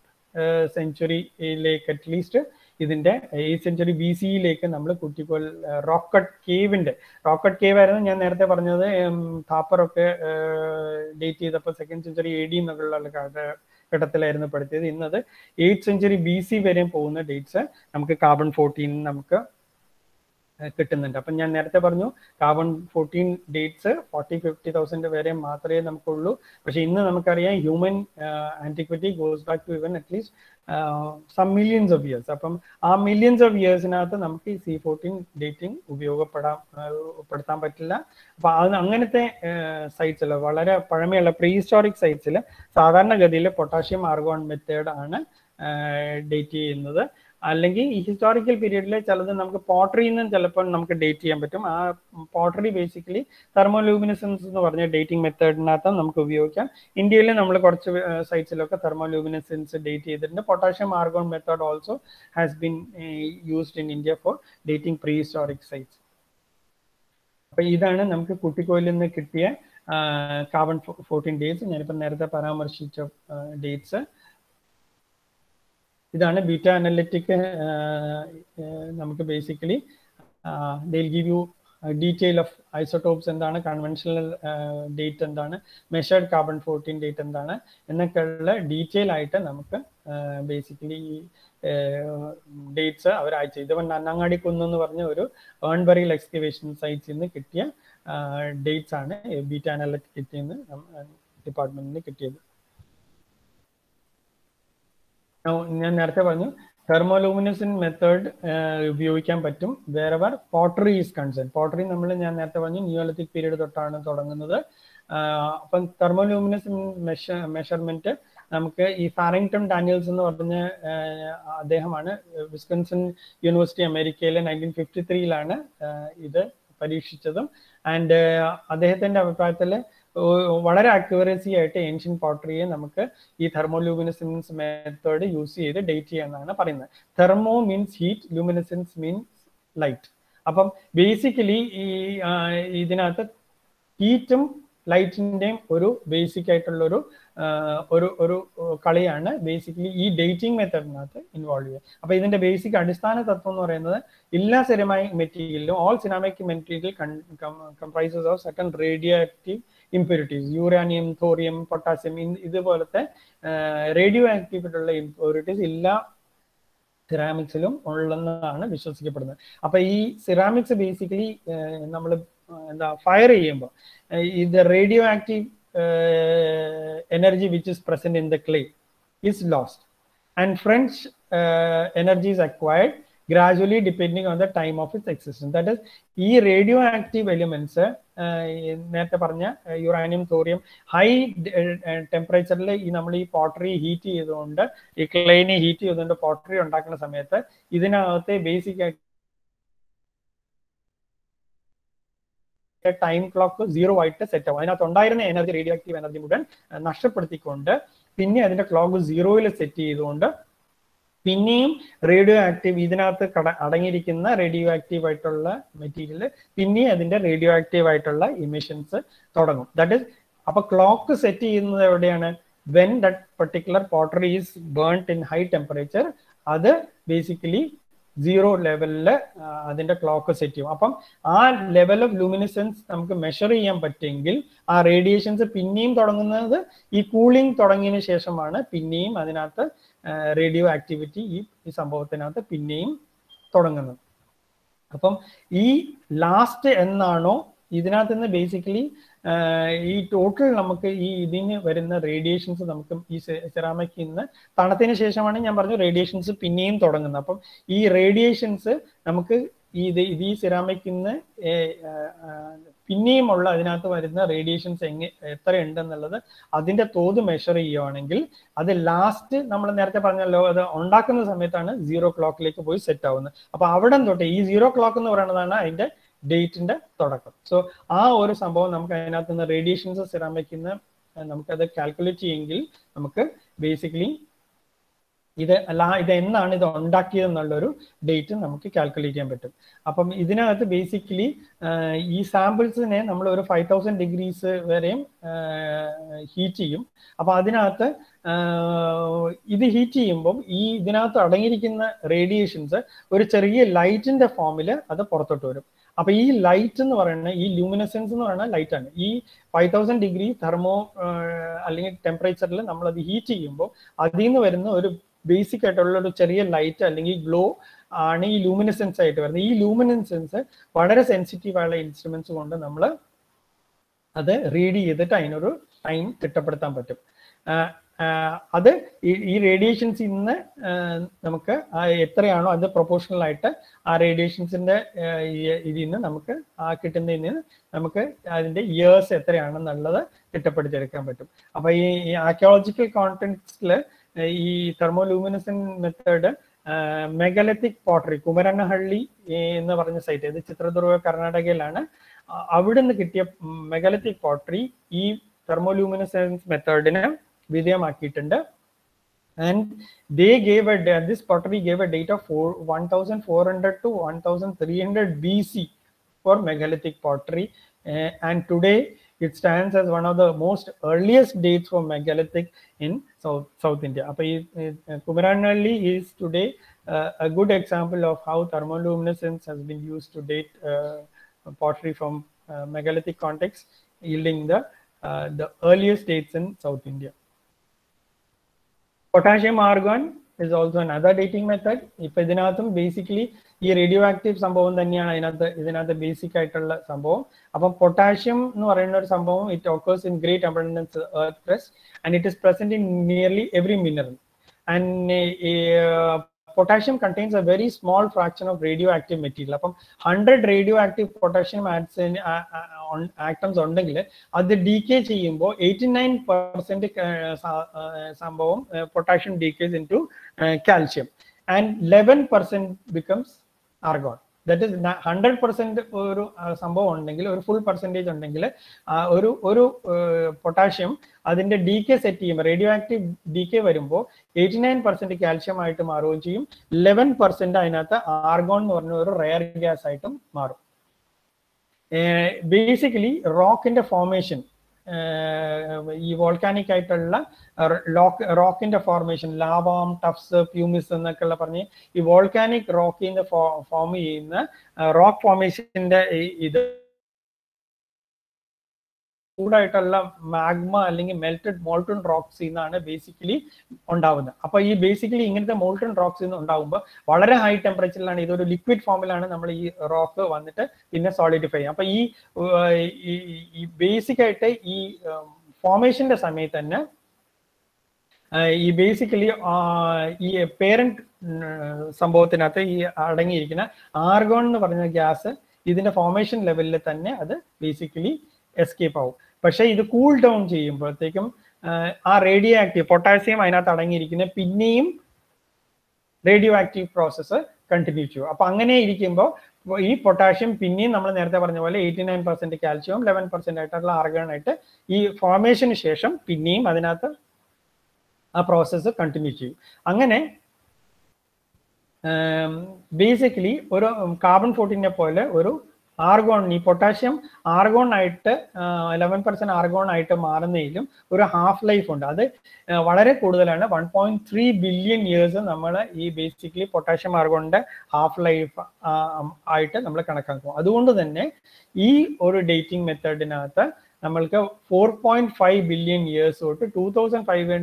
സെഞ്ചുറിയിലേക്ക് at least ഇതിന്റെ എയ്റ്റ് സെഞ്ചുറി ബി സിയിലേക്ക് നമ്മൾ കുട്ടിക്കോൽ റോക്കറ്റ് കേവിന്റെ റോക്കറ്റ് കേവ് ആയിരുന്നു ഞാൻ നേരത്തെ പറഞ്ഞത്. താപ്പറൊക്കെ ഡേറ്റ് ചെയ്തപ്പോൾ സെക്കൻഡ് സെഞ്ചുറി എ ഡി എന്നുള്ള ഘട്ടത്തിലായിരുന്നു പഠിച്ചത് ഇന്നത് എയ്റ്റ് സെഞ്ചുറി ബി സി വരെയും പോകുന്ന ഡേറ്റ്സ് നമുക്ക് കാർബൺ ഫോർട്ടീൻ നമുക്ക് കിട്ടുന്നുണ്ട്. അപ്പം ഞാൻ നേരത്തെ പറഞ്ഞു carbon fourteen dates forty fifty thousand വരെ മാത്രമേ നമുക്കുള്ളൂ. പക്ഷെ ഇന്ന് നമുക്കറിയാം human antiquity goes back to even at least some millions of years അപ്പം ആ മില്യൻസ് ഓഫ് ഇയേഴ്സിനകത്ത് നമുക്ക് ഈ സി ഫോർട്ടീൻ ഡേറ്റിംഗ് ഉപയോഗപ്പെടാൻ പെടുത്താൻ പറ്റില്ല. അപ്പൊ അത് അങ്ങനത്തെ സൈറ്റ്സിൽ വളരെ പഴമയുള്ള പ്രീ ഹിസ്റ്റോറിക് സൈറ്റ്സിൽ സാധാരണഗതിയിൽ പൊട്ടാഷ്യം ആർഗോൺ മെത്തേഡ് ആണ് ഡേറ്റ് ചെയ്യുന്നത്. അല്ലെങ്കിൽ ഈ ഹിസ്റ്റോറിക്കൽ പീരീഡിൽ ചിലത് നമുക്ക് പോട്ടറിയിൽ നിന്നും ചിലപ്പോൾ നമുക്ക് ഡേറ്റ് ചെയ്യാൻ പറ്റും. ആ പോട്ടറി ബേസിക്കലി തെർമോലൂമിനസൻസ് എന്ന് പറഞ്ഞ ഡേറ്റിംഗ് മെത്തേഡിനകത്ത് നമുക്ക് ഉപയോഗിക്കാം. ഇന്ത്യയിൽ നമ്മൾ കുറച്ച് സൈറ്റ്സിലൊക്കെ തെർമോലൂമിനസൻസ് ഡേറ്റ് ചെയ്തിട്ടുണ്ട്. Potassium argon method also has been used in India for dating pre historic sites അപ്പൊ ഇതാണ് നമുക്ക് കുട്ടിക്കോയിൽ നിന്ന് കിട്ടിയ കാർബൺ ഫോർട്ടീൻ ഡേറ്റ്സ് ഞാനിപ്പോൾ നേരത്തെ പരാമർശിച്ച ഡേറ്റ്സ് ഇതാണ് ബീറ്റ അനലിറ്റിക് നമുക്ക് basically they give you detail of isotopes എന്താണ് കൺവെൻഷണൽ ഡേറ്റ് എന്താണ് മെഷേർഡ് കാർബൺ ഫോർട്ടീൻ ഡേറ്റ് എന്താണ് എന്നൊക്കെയുള്ള ഡീറ്റെയിൽ ആയിട്ട് നമുക്ക് ബേസിക്കലി ഈ ഡേറ്റ്സ് അവർ അയച്ചു ഇത് നന്നങ്ങാടി കുന്ന് എന്ന് പറഞ്ഞ ഒരു ഏൺബറിയിൽ എക്സ്കവേഷൻ സൈറ്റ്സിൽ നിന്ന് കിട്ടിയ ഡേറ്റ്സ് ആണ് ബീറ്റ അനലിറ്റിക്കിൽ നിന്ന് ഡിപ്പാർട്ട്മെന്റിന് കിട്ടിയത്. ഞാൻ നേരത്തെ പറഞ്ഞു തെർമോലൂമിനസിൻ മെത്തേഡ് ഉപയോഗിക്കാൻ പറ്റും. Wherever pottery is concern pottery നമ്മൾ ഞാൻ നേരത്തെ പറഞ്ഞു നിയോലത്തിക് പീരീഡ് തൊട്ടാണ് തുടങ്ങുന്നത്. അപ്പം തെർമോലൂമിനസ് മെഷ മെഷർമെന്റ് നമുക്ക് ഈ ഫാറിങ്ടൺ ഡാനിയൽസ് എന്ന് പറഞ്ഞ അദ്ദേഹമാണ്. വിസ്കൻസൺ യൂണിവേഴ്സിറ്റി അമേരിക്കയിലെ നയന്റീൻ ഫിഫ്റ്റി ത്രീയിലാണ് ഇത് പരീക്ഷിച്ചതും. ആൻഡ് അദ്ദേഹത്തിന്റെ അഭിപ്രായത്തിൽ വളരെ അക്യൂറസി ആയിട്ട് ഏൻഷ്യൻ പോട്ടറിയെ നമുക്ക് ഈ തെർമോ തെർമോലൂമിനസൻസ് മെത്തേഡ് യൂസ് ചെയ്ത് ഡേറ്റ് ചെയ്യാന്നാണ് പറയുന്നത്. Thermo means heat luminescence means light അപ്പം ബേസിക്കലി ഈ ഇതിനകത്ത് ഹീറ്റും ലൈറ്റിന്റെയും ഒരു ബേസിക് ആയിട്ടുള്ള ഒരു ഒരു ഒരു കളിയാണ് ബേസിക്കലി ഈ ഡേറ്റിംഗ് മെത്തേഡിനകത്ത് ഇൻവോൾവ് ചെയ്യുക. അപ്പൊ ഇതിന്റെ ബേസിക് അടിസ്ഥാന തത്വം എന്ന് പറയുന്നത് എല്ലാ സിനിമാറ്റിക് മെറ്റീരിയലും all cinematic material comprises of second radio active impurities uranium thorium potassium ഇതുപോലത്തെ റേഡിയോ ആക്റ്റീവായിട്ടുള്ള ഇംപ്യൂരിറ്റീസ് എല്ലാ സിറാമിക്സിലും ഉള്ളെന്നാണ് വിശ്വസിക്കപ്പെടുന്നത്. അപ്പൊ ഈ സിറാമിക്സ് ബേസിക്കലി നമ്മൾ എന്താ ഫയർ ചെയ്യുമ്പോൾ ഇത് radio active energy which is present in the clay is lost and french uh, energy is acquired gradually depending on the time of its existence that is e radioactive elements elements നേരത്തെ പറഞ്ഞ uranium thorium high ടെമ്പറേച്ചറിൽ ഈ നമ്മൾ ഈ pottery heat ചെയ്തുകൊണ്ട് ഈ ക്ലെയിനെ heat ചെയ്തുകൊണ്ട് pottery ഉണ്ടാക്കുന്ന സമയത്ത് ഇതിനകത്തെ ബേസിക് ആയിട്ട് ടൈം ക്ലോക്ക് സീറോ ആയിട്ട് സെറ്റ് ആവും. അതിനകത്ത് ഉണ്ടായിരുന്ന എനർജി റേഡിയോ ആക്റ്റീവ് എനർജി മുഴുവൻ നഷ്ടപ്പെടുത്തിക്കൊണ്ട് പിന്നെ അതിന്റെ ക്ലോക്ക് സീറോയിൽ സെറ്റ് ചെയ്തുകൊണ്ട് പിന്നെയും റേഡിയോ ആക്റ്റീവ് ഇതിനകത്ത് കട അടങ്ങിയിരിക്കുന്ന റേഡിയോ ആക്റ്റീവ് ആയിട്ടുള്ള മെറ്റീരിയൽ പിന്നെയും അതിന്റെ റേഡിയോ ആക്റ്റീവ് ആയിട്ടുള്ള ഇമിഷൻസ് തുടങ്ങും. ദാറ്റ് ഇസ് അപ്പൊ ക്ലോക്ക് സെറ്റ് ചെയ്യുന്നത് എവിടെയാണ്? When that particular pottery is burn in high temperature അത് ബേസിക്കലി സീറോ ലെവലിൽ അതിന്റെ ക്ലോക്ക് സെറ്റ് ചെയ്യും. അപ്പം ആ ലെവൽ ഓഫ് ലൂമിനിസൻസ് നമുക്ക് മെഷർ ചെയ്യാൻ പറ്റുമെങ്കിൽ ആ റേഡിയേഷൻസ് പിന്നെയും തുടങ്ങുന്നത് ഈ കൂളിംഗ് തുടങ്ങിയതിന് ശേഷമാണ്. പിന്നെയും അതിനകത്ത് റേഡിയോ ആക്ടിവിറ്റി ഈ ഈ സംഭവത്തിനകത്ത് പിന്നെയും തുടങ്ങുന്നത്. അപ്പം ഈ ലാസ്റ്റ് എന്നാണോ ഇതിനകത്ത് നിന്ന് ബേസിക്കലി ഈ ടോട്ടൽ നമുക്ക് ഈ ഇതിന് വരുന്ന റേഡിയേഷൻസ് നമുക്ക് ഈ സെറാമിക് ഇന്ന് തണുത്തതിന് ശേഷമാണ് ഞാൻ പറഞ്ഞു റേഡിയേഷൻസ് പിന്നെയും തുടങ്ങുന്നത്. അപ്പം ഈ റേഡിയേഷൻസ് നമുക്ക് ഈ ഇത് ഈ സെറാമിക്കിൽ ഇന്ന് പിന്നെയും ഉള്ള അതിനകത്ത് വരുന്ന റേഡിയേഷൻസ് എങ്ങനെ എത്ര ഉണ്ടെന്നുള്ളത് അതിന്റെ തോത് മെഷർ ചെയ്യുവാണെങ്കിൽ അത് ലാസ്റ്റ് നമ്മൾ നേരത്തെ പറഞ്ഞല്ലോ അത് ഉണ്ടാക്കുന്ന സമയത്താണ് സീറോ ക്ലോക്കിലേക്ക് പോയി സെറ്റ് ആവുന്നത്. അപ്പൊ അവിടെ തൊട്ട് ഈ സീറോ ക്ലോക്ക് എന്ന് പറയുന്നതാണ് അതിന്റെ ഡേറ്റിന്റെ തുടക്കം. സോ ആ ഒരു സംഭവം നമുക്ക് അതിനകത്ത് നിന്ന് റേഡിയേഷൻസ് സിറാമിക്കിൽ നിന്ന് നമുക്കത് കാൽക്കുലേറ്റ് ചെയ്യെങ്കിൽ നമുക്ക് ബേസിക്കലി ഇത് അല്ല ഇത് എന്നാണ് ഇത് ഉണ്ടാക്കിയത് എന്നുള്ളൊരു ഡേറ്റ് നമുക്ക് കാൽക്കുലേറ്റ് ചെയ്യാൻ പറ്റും. അപ്പം ഇതിനകത്ത് ബേസിക്കലി ഈ സാമ്പിൾസിനെ നമ്മൾ ഒരു ഫൈവ് തൗസൻഡ് ഡിഗ്രീസ് വരെയും ഹീറ്റ് ചെയ്യും. അപ്പൊ അതിനകത്ത് ഇത് ഹീറ്റ് ചെയ്യുമ്പം ഈ ഇതിനകത്ത് അടങ്ങിയിരിക്കുന്ന റേഡിയേഷൻസ് ഒരു ചെറിയ ലൈറ്റിന്റെ ഫോമിൽ അത് പുറത്തോട്ട് വരും. അപ്പൊ ഈ ലൈറ്റ് എന്ന് പറയുന്നത് ഈ ലൂമിനസെൻസ് എന്ന് പറയുന്നത് ലൈറ്റ് ആണ്. ഈ ഫൈവ് തൗസൻഡ് ഡിഗ്രി തെർമോ അല്ലെങ്കിൽ ടെമ്പറേച്ചറിൽ നമ്മൾ അത് ഹീറ്റ് ചെയ്യുമ്പോൾ അതിൽ നിന്ന് വരുന്ന ഒരു ബേസിക് ആയിട്ടുള്ള ഒരു ചെറിയ ലൈറ്റ് അല്ലെങ്കിൽ ഗ്ലോ ആണ് ഈ ലൂമിനസെൻസ് ആയിട്ട് വരുന്നത്. ഈ ലൂമിനസെൻസ് വളരെ സെൻസിറ്റീവ് ആയുള്ള ഇൻസ്ട്രുമെന്റ്സ് കൊണ്ട് നമ്മൾ അത് റീഡ് ചെയ്തിട്ട് അതിനൊരു ടൈം തിട്ടപ്പെടുത്താൻ പറ്റും. അത് ഈ- റേഡിയേഷൻസ് ഇന്ന് നമുക്ക് എത്രയാണോ അത് പ്രൊപ്പോർഷണൽ ആയിട്ട് ആ റേഡിയേഷൻസിന്റെ ഇതിൽ നിന്ന് നമുക്ക് ആ കിട്ടുന്നതിൽ നിന്ന് നമുക്ക് അതിന്റെ ഇയേഴ്സ് എത്രയാണെന്നുള്ളത് തിട്ടപ്പെടുത്തിയെടുക്കാൻ പറ്റും. അപ്പൊ ഈ ആർക്കിയോളജിക്കൽ കോൺടെക്സ്റ്റിൽ ഈ തെർമോലൂമിനസൻ മെത്തേഡ് മെഗലത്തിക് പോട്ടറി കുമരനഹള്ളി എന്ന് പറഞ്ഞ സൈറ്റ് ഇത് ചിത്രദുർഗ കർണാടകയിലാണ്. അവിടുന്ന് കിട്ടിയ മെഗലത്തിക് പോട്ടറി ഈ തെർമോലൂമിനസൻസ് മെത്തേഡിന് വിധേയമാക്കിയിട്ടുണ്ട് and they gave a da- this pottery gave a date of four, 1400 to 1300 BC for megalithic pottery Uh, and today it stands as one of the most earliest dates for megalithic in south south india അപ്പൊ ഈ കുമരാനള്ളി is today uh, a good example of how thermoluminescence has been used to date uh, pottery from uh, megalithic context yielding the uh, the earliest dates in south india Potassium argon is also another dating method ഇപ്പൊ ഇതിനകത്തും basically ഈ radio active സംഭവം തന്നെയാണ് അതിനകത്ത് ഇതിനകത്ത് basic ആയിട്ടുള്ള സംഭവം. അപ്പം പൊട്ടാഷ്യം എന്ന് പറയുന്ന ഒരു സംഭവം it occurs in great abundance earth crust and it is present in nearly every mineral and potassium contains a very small fraction of radio active material അപ്പം ഹൺഡ്രഡ് റേഡിയോ ആക്റ്റീവ് പൊട്ടാഷ്യം ആറ്റ്സ് atoms ഉണ്ടെങ്കിൽ അത് decay ചെയ്യുമ്പോൾ eighty nine percent സംഭവം potassium decays in to calcium and eleven percent becomes argon that is hundred percent ഒരു സംഭവം ഉണ്ടെങ്കിൽ ഒരു ഫുൾ പെർസെന്റേജ് ഉണ്ടെങ്കിൽ ഒരു ഒരു പൊട്ടാഷ്യം അതിന്റെ ഡി കെ സെറ്റ് ചെയ്യുമ്പോൾ റേഡിയോ ആക്റ്റീവ് ഡി കെ വരുമ്പോൾ എയ്റ്റി നയൻ പെർസെന്റ് കാൽഷ്യം ആയിട്ട് മാറുകയും ചെയ്യും. ലെവൻ പെർസെന്റ് അതിനകത്ത് ആർഗോൺ എന്ന് പറഞ്ഞ ഒരു റയർ ഗ്യാസ് ആയിട്ടും മാറും. ബേസിക്കലി റോക്കിന്റെ ഫോർമേഷൻ ഈ വോൾക്കാനിക് ആയിട്ടുള്ള ലോക്ക് റോക്കിന്റെ ഫോർമേഷൻ ലാവാം ടഫ്സ് പ്യൂമിസ് എന്നൊക്കെയുള്ള പറഞ്ഞ് ഈ വോൾക്കാനിക് റോക്കിന്റെ ഫോം ചെയ്യുന്ന റോക്ക് ഫോർമേഷന്റെ ഇത് ചൂടായിട്ടുള്ള മാഗ്മ അല്ലെങ്കിൽ മെൽറ്റഡ് മോൾട്ടൺ റോക്സ് നിന്നാണ് ബേസിക്കലി ഉണ്ടാവുന്നത്. അപ്പൊ ഈ ബേസിക്കലി ഇങ്ങനത്തെ മോൾട്ടൺ റോക്സ് നിന്ന് ഉണ്ടാകുമ്പോൾ വളരെ ഹൈ ടെമ്പറേച്ചറിലാണ് ഇതൊരു ലിക്വിഡ് ഫോമിലാണ് നമ്മൾ ഈ റോക്ക് വന്നിട്ട് പിന്നെ സോളിഡിഫൈ ചെയ്യും അപ്പൊ ഈ ബേസിക്കായിട്ട് ഈ- ഫോർമേഷന്റെ സമയത്ത് തന്നെ ഈ ബേസിക്കലി ഈ പേരന്റ് സംഭവത്തിനകത്ത് ഈ അടങ്ങിയിരിക്കുന്ന ആർഗോൺ എന്ന് പറഞ്ഞ ഗ്യാസ് ഇതിന്റെ ഫോമേഷൻ ലെവലിൽ തന്നെ അത് ബേസിക്കലി എസ്കേപ്പ് ആവും. പക്ഷെ ഇത് കൂൾ ഡൗൺ ചെയ്യുമ്പോഴത്തേക്കും ആ റേഡിയോ ആക്റ്റീവ് പൊട്ടാസ്യം അതിനകത്ത് അടങ്ങിയിരിക്കുന്ന പിന്നെയും റേഡിയോ ആക്റ്റീവ് പ്രോസസ്സ് കണ്ടിന്യൂ ചെയ്യും. അപ്പൊ അങ്ങനെ ഇരിക്കുമ്പോൾ ഈ പൊട്ടാഷ്യം പിന്നെയും നമ്മൾ നേരത്തെ പറഞ്ഞ പോലെ എയ്റ്റി നയൻ പെർസെന്റ് കാൽഷ്യവും ലെവൻ പെർസെന്റ് ആയിട്ടുള്ള ആർഗൺ ആയിട്ട് ഈ ഫോർമേഷന് ശേഷം പിന്നെയും അതിനകത്ത് ആ പ്രോസസ്സ് കണ്ടിന്യൂ ചെയ്യും. അങ്ങനെ ബേസിക്കലി ഒരു കാർബൺ ഫോർട്ടീനെ പോലെ ഒരു ആർഗോൺ ഈ പൊട്ടാഷ്യം ആർഗോൺ ആയിട്ട് ലെവൻ പെർസെന്റ് ആർഗോൺ ആയിട്ട് മാറുന്നതിലും ഒരു ഹാഫ് ലൈഫ് ഉണ്ട്. അത് വളരെ കൂടുതലാണ്. One point three billion years നമ്മൾ ഈ ബേസിക്കലി പൊട്ടാഷ്യം ആർഗോണിന്റെ ഹാഫ് ലൈഫ് ആയിട്ട് നമ്മൾ കണക്കാക്കും. അതുകൊണ്ട് തന്നെ ഈ ഒരു ഡേറ്റിംഗ് മെത്തേഡിനകത്ത് നമ്മൾക്ക് four point five billion years തൊട്ട് two thousand five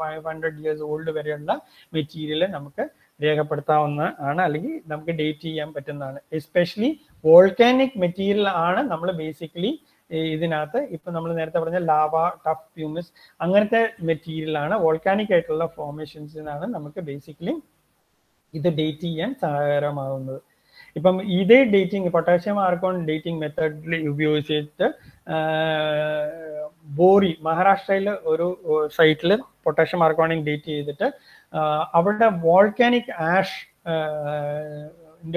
five hundred years old വരെയുള്ള മെറ്റീരിയൽ നമുക്ക് രേഖപ്പെടുത്താവുന്ന ആണ് അല്ലെങ്കിൽ നമുക്ക് ഡേറ്റ് ചെയ്യാൻ പറ്റുന്നതാണ്. എസ്പെഷ്യലി വോൾക്കാനിക് മെറ്റീരിയൽ ആണ് നമ്മൾ ബേസിക്കലി ഇതിനകത്ത് ഇപ്പൊ നമ്മൾ നേരത്തെ പറഞ്ഞ ലാവ ടഫ് പ്യൂമിസ് അങ്ങനത്തെ മെറ്റീരിയൽ ആണ്. വോൾക്കാനിക് ആയിട്ടുള്ള ഫോർമേഷൻസിനാണ് നമുക്ക് ബേസിക്കലി ഇത് ഡേറ്റ് ചെയ്യാൻ സഹായകരമാകുന്നത് ഇപ്പം ഇതേ ഡേറ്റിംഗ് പൊട്ടാഷ്യം ആർക്കോൺ ഡേറ്റിംഗ് മെത്തേഡിൽ ഉപയോഗിച്ചിട്ട് ബോറി മഹാരാഷ്ട്രയിൽ ഒരു സൈറ്റിൽ പൊട്ടാഷ്യം ആർക്കോണിങ് ഡേറ്റ് ചെയ്തിട്ട് അവിടെ വോൾക്കാനിക് ആഷ്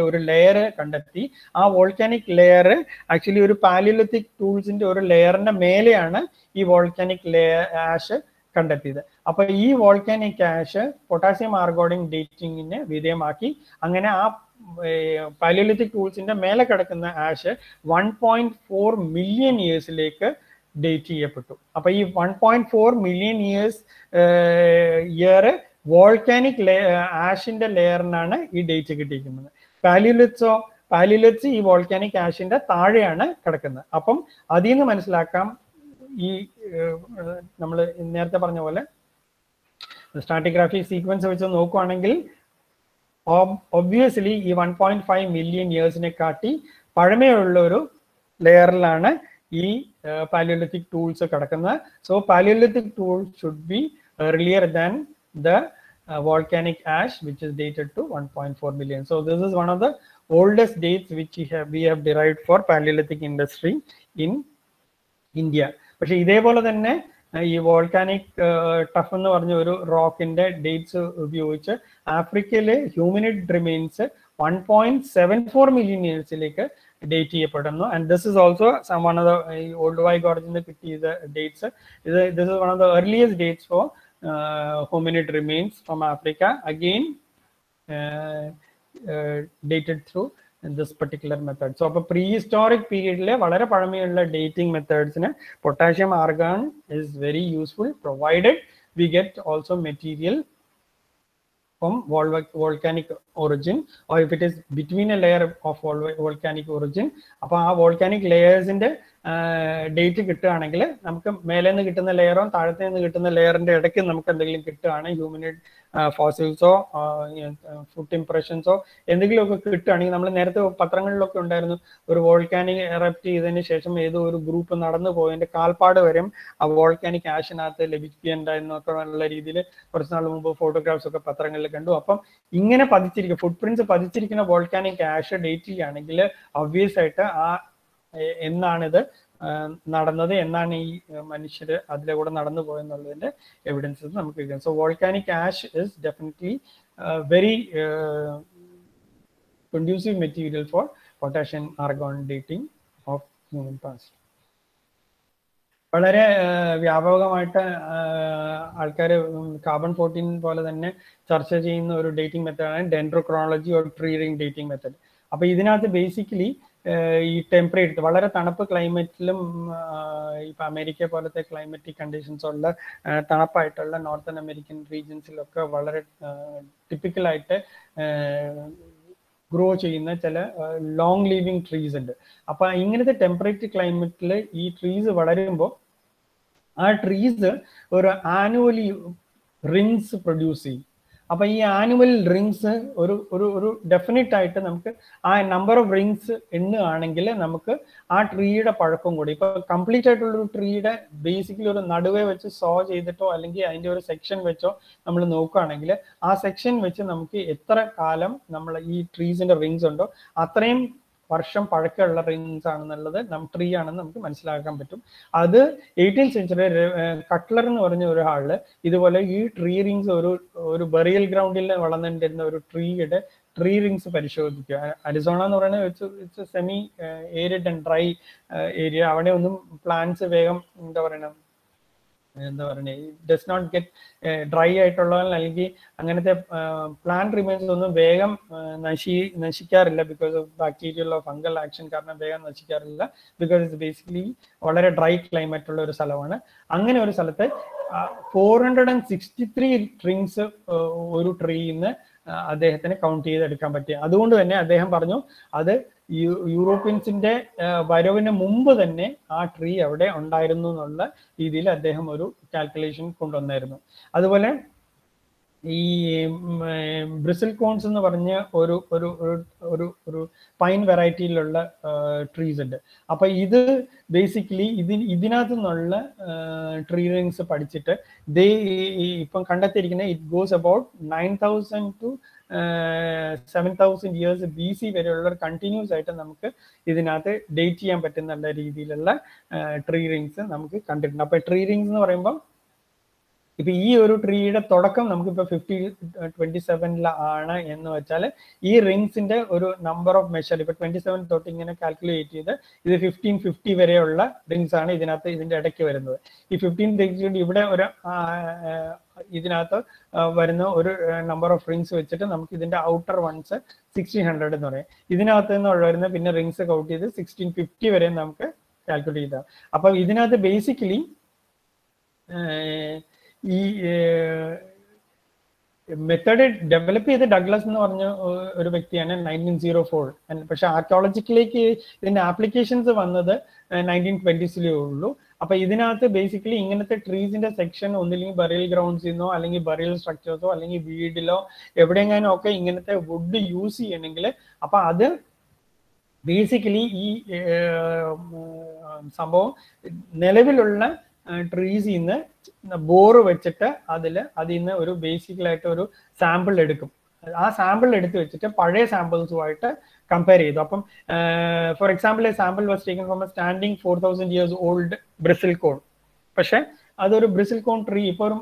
ഒരു ലെയർ കണ്ടെത്തി. ആ വോൾക്കാനിക് ലെയർ ആക്ച്വലി ഒരു പാലിയോലിത്തിക് ടൂൾസിന്റെ ഒരു ലെയറിന്റെ മേലെയാണ് ഈ വോൾക്കാനിക് ലെയർ ആഷ് കണ്ടെത്തിയത്. അപ്പൊ ഈ വോൾക്കാനിക് ആഷ് പൊട്ടാസ്യം ആർഗോഡിങ് ഡേറ്റിങ്ങിന് വിധേയമാക്കി. അങ്ങനെ ആ പാലിയോലിത്തിക് ടൂൾസിന്റെ മേലെ കിടക്കുന്ന ash one point four million ഇയേഴ്സിലേക്ക് date ചെയ്യപ്പെട്ടു. അപ്പൊ ഈ one point four million years year volcanic ആഷിന്റെ ലെയറിനാണ് ഈ ഡേറ്റ് കിട്ടിയിരിക്കുന്നത്. പാലിയോലിറ്റ്സോ പാലിയുലിറ്റ്സ് ഈ വോൾക്കാനിക് ആഷിന്റെ താഴെയാണ് കിടക്കുന്നത്. അപ്പം അതിൽ നിന്ന് മനസ്സിലാക്കാം ഈ നമ്മൾ നേരത്തെ പറഞ്ഞ പോലെ സ്റ്റാറ്റിഗ്രാഫി സീക്വൻസ് വെച്ച് നോക്കുവാണെങ്കിൽ ഒബ്വിയസ്ലി ഈ വൺ പോയിന്റ് ഫൈവ് മില്യൺ ഇയേഴ്സിനെ കാട്ടി പഴമയുള്ള ഒരു ലെയറിലാണ് ഈ പാലിയോലിത്തിക് ടൂൾസ് കിടക്കുന്നത്. So paleolithic tools should be earlier than the uh, volcanic ash which is dated to 1.4 million. So this is one of the oldest dates which we have we have derived for paleolithic industry in India പക്ഷെ ഇതേപോലെ തന്നെ ഈ volcanic tough എന്ന് പറഞ്ഞ ഒരു റോക്കിന്റെ dates ഉപയോഗിച്ച് ആഫ്രിക്കയിലെ hominid remains one point seven four million ഇയേഴ്സിലേക്ക് date ചെയ്യപ്പെടുന്നു. And this is also some one of the Olduvai ഗോർജിന് കിട്ടിയ ഡേറ്റ്സ് ഇത് this is one of the earliest dates for hominid remains from Africa again dated through this particular method so അപ്പൊ pre historic പീരീഡിലെ വളരെ പഴമയുള്ള dating മെത്തേഡ്സിന് potassium argon is very useful provided we get also material from vol- volcanic origin or if it is between a layer of vol- volcanic origin. അപ്പൊ ആ volcanic ലെയേഴ്സിന്റെ date കിട്ടുകയാണെങ്കിൽ നമുക്ക് മേലെ നിന്ന് കിട്ടുന്ന ലെയറോ താഴത്തെ നിന്ന് കിട്ടുന്ന ലെയറിന്റെ ഇടയ്ക്ക് നമുക്ക് എന്തെങ്കിലും കിട്ടുകയാണ്. ഹ്യൂമനിഡ് ഫോസിൽസോ ഫുഡ് ഇംപ്രഷൻസോ എന്തെങ്കിലുമൊക്കെ കിട്ടുകയാണെങ്കിൽ നമ്മൾ നേരത്തെ പത്രങ്ങളിലൊക്കെ ഉണ്ടായിരുന്നു. ഒരു വോൾക്കാനിക് എറപ്റ്റ് ചെയ്തതിന് ശേഷം ഏതോ ഒരു ഗ്രൂപ്പ് നടന്നു പോയതിന്റെ കാൽപ്പാട് വരെയും ആ വോൾക്കാനിക് ആഷിനകത്ത് ലഭിക്കേണ്ടെന്നൊക്കെ ഉള്ള രീതിയിൽ കുറച്ച് നാൾ മുമ്പ് ഫോട്ടോഗ്രാഫ്സ് ഒക്കെ പത്രങ്ങളിൽ കണ്ടു. അപ്പം ഇങ്ങനെ പതിച്ചിരിക്കും ഫുട് പ്രിന്റ്സ് പതിച്ചിരിക്കുന്ന വോൾക്കാനിക് ആഷ് ഡേറ്റ് ചെയ്യുകയാണെങ്കിൽ ഒബ്വിയസ് ആയിട്ട് ആ എന്നാണിത് നടന്നത് എന്നാണ് ഈ മനുഷ്യർ അതിലെ കൂടെ നടന്നു പോയെന്നുള്ളതിന്റെ എവിഡൻസസ് നമുക്ക് കിട്ടും so volcanic ash is definitely very conducive material for potassium argon dating of human past. വളരെ വ്യാപകമായിട്ട് ആൾക്കാർ കാർബൺ ഫോർട്ടീൻ പോലെ തന്നെ ചർച്ച ചെയ്യുന്ന ഒരു ഡേറ്റിംഗ് മെത്തേഡാണ് dendrochronology or tree ring dating method അപ്പൊ ഇതിനകത്ത് ബേസിക്കലി ഈ ടെമ്പറേറ്റ് വളരെ തണുപ്പ് ക്ലൈമറ്റിലും ഇപ്പൊ അമേരിക്ക പോലത്തെ ക്ലൈമറ്റിക് കണ്ടീഷൻസ് ഉള്ള തണുപ്പായിട്ടുള്ള നോർത്തേൺ അമേരിക്കൻ റീജിയൻസിലൊക്കെ വളരെ ടിപ്പിക്കലായിട്ട് ഗ്രോ ചെയ്യുന്ന ചില ലോങ് ലീവിങ് ട്രീസ് ഉണ്ട്. അപ്പൊ ഇങ്ങനത്തെ ടെമ്പറേറ്റ് ക്ലൈമറ്റിൽ ഈ ട്രീസ് വളരുമ്പോൾ ആ ട്രീസ് ഒരു ആനുവലി റിങ്സ് പ്രൊഡ്യൂസ് ചെയ്യും. അപ്പൊ ഈ ആനുവൽ റിങ്സ് ഒരു ഒരു ഒരു ഡെഫിനറ്റ് ആയിട്ട് നമുക്ക് ആ നമ്പർ ഓഫ് റിങ്സ് എണ്ണുകയാണെങ്കിൽ നമുക്ക് ആ ട്രീയുടെ പഴക്കം കൂടി ഇപ്പൊ കംപ്ലീറ്റ് ആയിട്ടുള്ള ഒരു ട്രീയുടെ ബേസിക്കലി ഒരു നടുവേ വെച്ച് സോ ചെയ്തിട്ടോ അല്ലെങ്കിൽ അതിന്റെ ഒരു സെക്ഷൻ വെച്ചോ നമ്മൾ നോക്കുകയാണെങ്കിൽ ആ സെക്ഷൻ വെച്ച് നമുക്ക് എത്ര കാലം നമ്മൾ ഈ ട്രീസിന്റെ റിങ്സ് ഉണ്ടോ അത്രയും വർഷം പഴക്കമുള്ള റിങ്സ് ആണെന്നുള്ളത് നം ട്രീ ആണെന്ന് നമുക്ക് മനസ്സിലാക്കാൻ പറ്റും. അത് എയ്റ്റീൻ സെഞ്ചുറി കട്ട്ലർ എന്ന് പറഞ്ഞ ഒരു ഹാളിൽ ഇതുപോലെ ഈ ട്രീ റിങ്സ് ഒരു ഒരു ബറിയൽ ഗ്രൗണ്ടിൽ വളർന്നിട്ടിരുന്ന ഒരു ട്രീയുടെ ട്രീ റിങ്സ് പരിശോധിക്കുക. അരിസോണ എന്ന് പറയുന്നത് it's semi arid and dry area അവിടെ ഒന്നും പ്ലാന്റ്സ് വേഗം എന്താ പറയണ എന്താ പറയുന്നത് ഡസ് നോട്ട് ഗെറ്റ് ഡ്രൈ ആയിട്ടുള്ള അല്ലെങ്കിൽ അങ്ങനത്തെ പ്ലാന്റ് റിമൈൻസ് ഒന്നും വേഗം നശി നശിക്കാറില്ല because of bacterial of fungal action കാരണം വേഗം നശിക്കാറില്ല. ബിക്കോസ് ഇറ്റ്സ് ബേസിക്കലി വളരെ ഡ്രൈ ക്ലൈമറ്റ് ഉള്ള ഒരു സ്ഥലമാണ്. അങ്ങനെ ഒരു സ്ഥലത്ത് four hundred and sixty three tree rings ഒരു ട്രീന്ന് അദ്ദേഹത്തിന് കൗണ്ട് ചെയ്തെടുക്കാൻ പറ്റി. അതുകൊണ്ട് തന്നെ അദ്ദേഹം പറഞ്ഞു അത് യൂറോപ്യൻസിന്റെ വരവിന് മുമ്പ് തന്നെ ആ ട്രീ അവിടെ ഉണ്ടായിരുന്നു എന്നുള്ള രീതിയിൽ അദ്ദേഹം ഒരു കാൽക്കുലേഷൻ കൊണ്ടുവന്നായിരുന്നു. അതുപോലെ ഈ ബ്രിസിൽ കോൺസ് എന്ന് പറഞ്ഞ ഒരു ഒരു ഒരു- ഒരു പൈൻ വെറൈറ്റിയിലുള്ള ട്രീസ് ഉണ്ട്. അപ്പൊ ഇത് ബേസിക്കലി ഇതിന് ഇതിനകത്തു നിന്നുള്ള ട്രീ റിങ്സ് പഠിച്ചിട്ട് ദേ ഇപ്പം കണ്ടെത്തിയിരിക്കുന്ന it goes about nine thousand to seven thousand years B C വരെയുള്ള ഒരു കണ്ടിന്യൂസ് ആയിട്ട് നമുക്ക് ഇതിനകത്ത് ഡേറ്റ് ചെയ്യാൻ പറ്റുന്ന രീതിയിലുള്ള ട്രീ റിങ്സ് നമുക്ക് കണ്ടിട്ടുണ്ട്. അപ്പൊ ട്രീ റിങ്സ് എന്ന് പറയുമ്പോൾ ഇപ്പൊ ഈ ഒരു ട്രീയുടെ തുടക്കം നമുക്കിപ്പോ ഫിഫ്റ്റി ട്വന്റി സെവനിലാണ് എന്ന് വെച്ചാൽ ഈ റിങ്സിന്റെ ഒരു നമ്പർ ഓഫ് മെഷർ ഇപ്പൊ ട്വന്റി സെവൻ തൊട്ട് ഇങ്ങനെ കാൽക്കുലേറ്റ് ചെയ്ത് ഇത് ഫിഫ്റ്റീൻ ഫിഫ്റ്റി വരെയുള്ള റിങ്സ് ആണ് ഇതിനകത്ത് ഇതിന്റെ ഇടയ്ക്ക് വരുന്നത്. ഈ ഫിഫ്റ്റീൻ ഇവിടെ ഒരു ഇതിനകത്ത് വരുന്ന ഒരു നമ്പർ ഓഫ് റിങ്സ് വെച്ചിട്ട് നമുക്ക് ഇതിന്റെ ഔട്ടർ വൺസ് സിക്സ്റ്റീൻ ഹൺഡ്രഡ് എന്ന് പറയും. ഇതിനകത്ത് നിന്ന് വരുന്ന പിന്നെ റിങ്സ് കൗട്ട് ചെയ്ത് സിക്സ്റ്റീൻ ഫിഫ്റ്റി വരെ നമുക്ക് കാൽക്കുലേറ്റ് ചെയ്താൽ അപ്പൊ ഇതിനകത്ത് ബേസിക്കലി ഈ മെത്തേഡ് ഡെവലപ്പ് ചെയ്ത് ഡഗ്ലസ് എന്ന് പറഞ്ഞ ഒരു വ്യക്തിയാണ് നയന്റീൻ സീറോ ഫോർ പക്ഷെ ആർക്കിയോളജിക്കലേക്ക് ഇതിന്റെ ആപ്ലിക്കേഷൻസ് വന്നത് നയന്റീൻ ട്വന്റീസിലേ ഉള്ളൂ. അപ്പൊ ഇതിനകത്ത് ബേസിക്കലി ഇങ്ങനത്തെ ട്രീസിന്റെ സെക്ഷൻ ഒന്നില്ലെങ്കിൽ ബറിയൽ ഗ്രൗണ്ട്സിൽ നിന്നോ അല്ലെങ്കിൽ ബറിയൽ സ്ട്രക്ചേഴ്സോ അല്ലെങ്കിൽ വീടിലോ എവിടെയെങ്കിലും ഒക്കെ ഇങ്ങനത്തെ വുഡ് യൂസ് ചെയ്യണമെങ്കിൽ അപ്പൊ അത് ബേസിക്കലി ഈ സംഭവം നിലവിലുള്ള ട്രീസിൽ നിന്ന് ബോർ വെച്ചിട്ട് അതിൽ അതിൽ നിന്ന് ഒരു ബേസിക്കലായിട്ട് ഒരു സാമ്പിൾ എടുക്കും. ആ സാമ്പിൾ എടുത്ത് വെച്ചിട്ട് പഴയ സാമ്പിൾസുമായിട്ട് കമ്പയർ ചെയ്തു. അപ്പം for example sample was taken from a standing four thousand years old bristlecone പക്ഷെ അതൊരു ബ്രസിൽ കോൺ ട്രീ ഇപ്പോൾ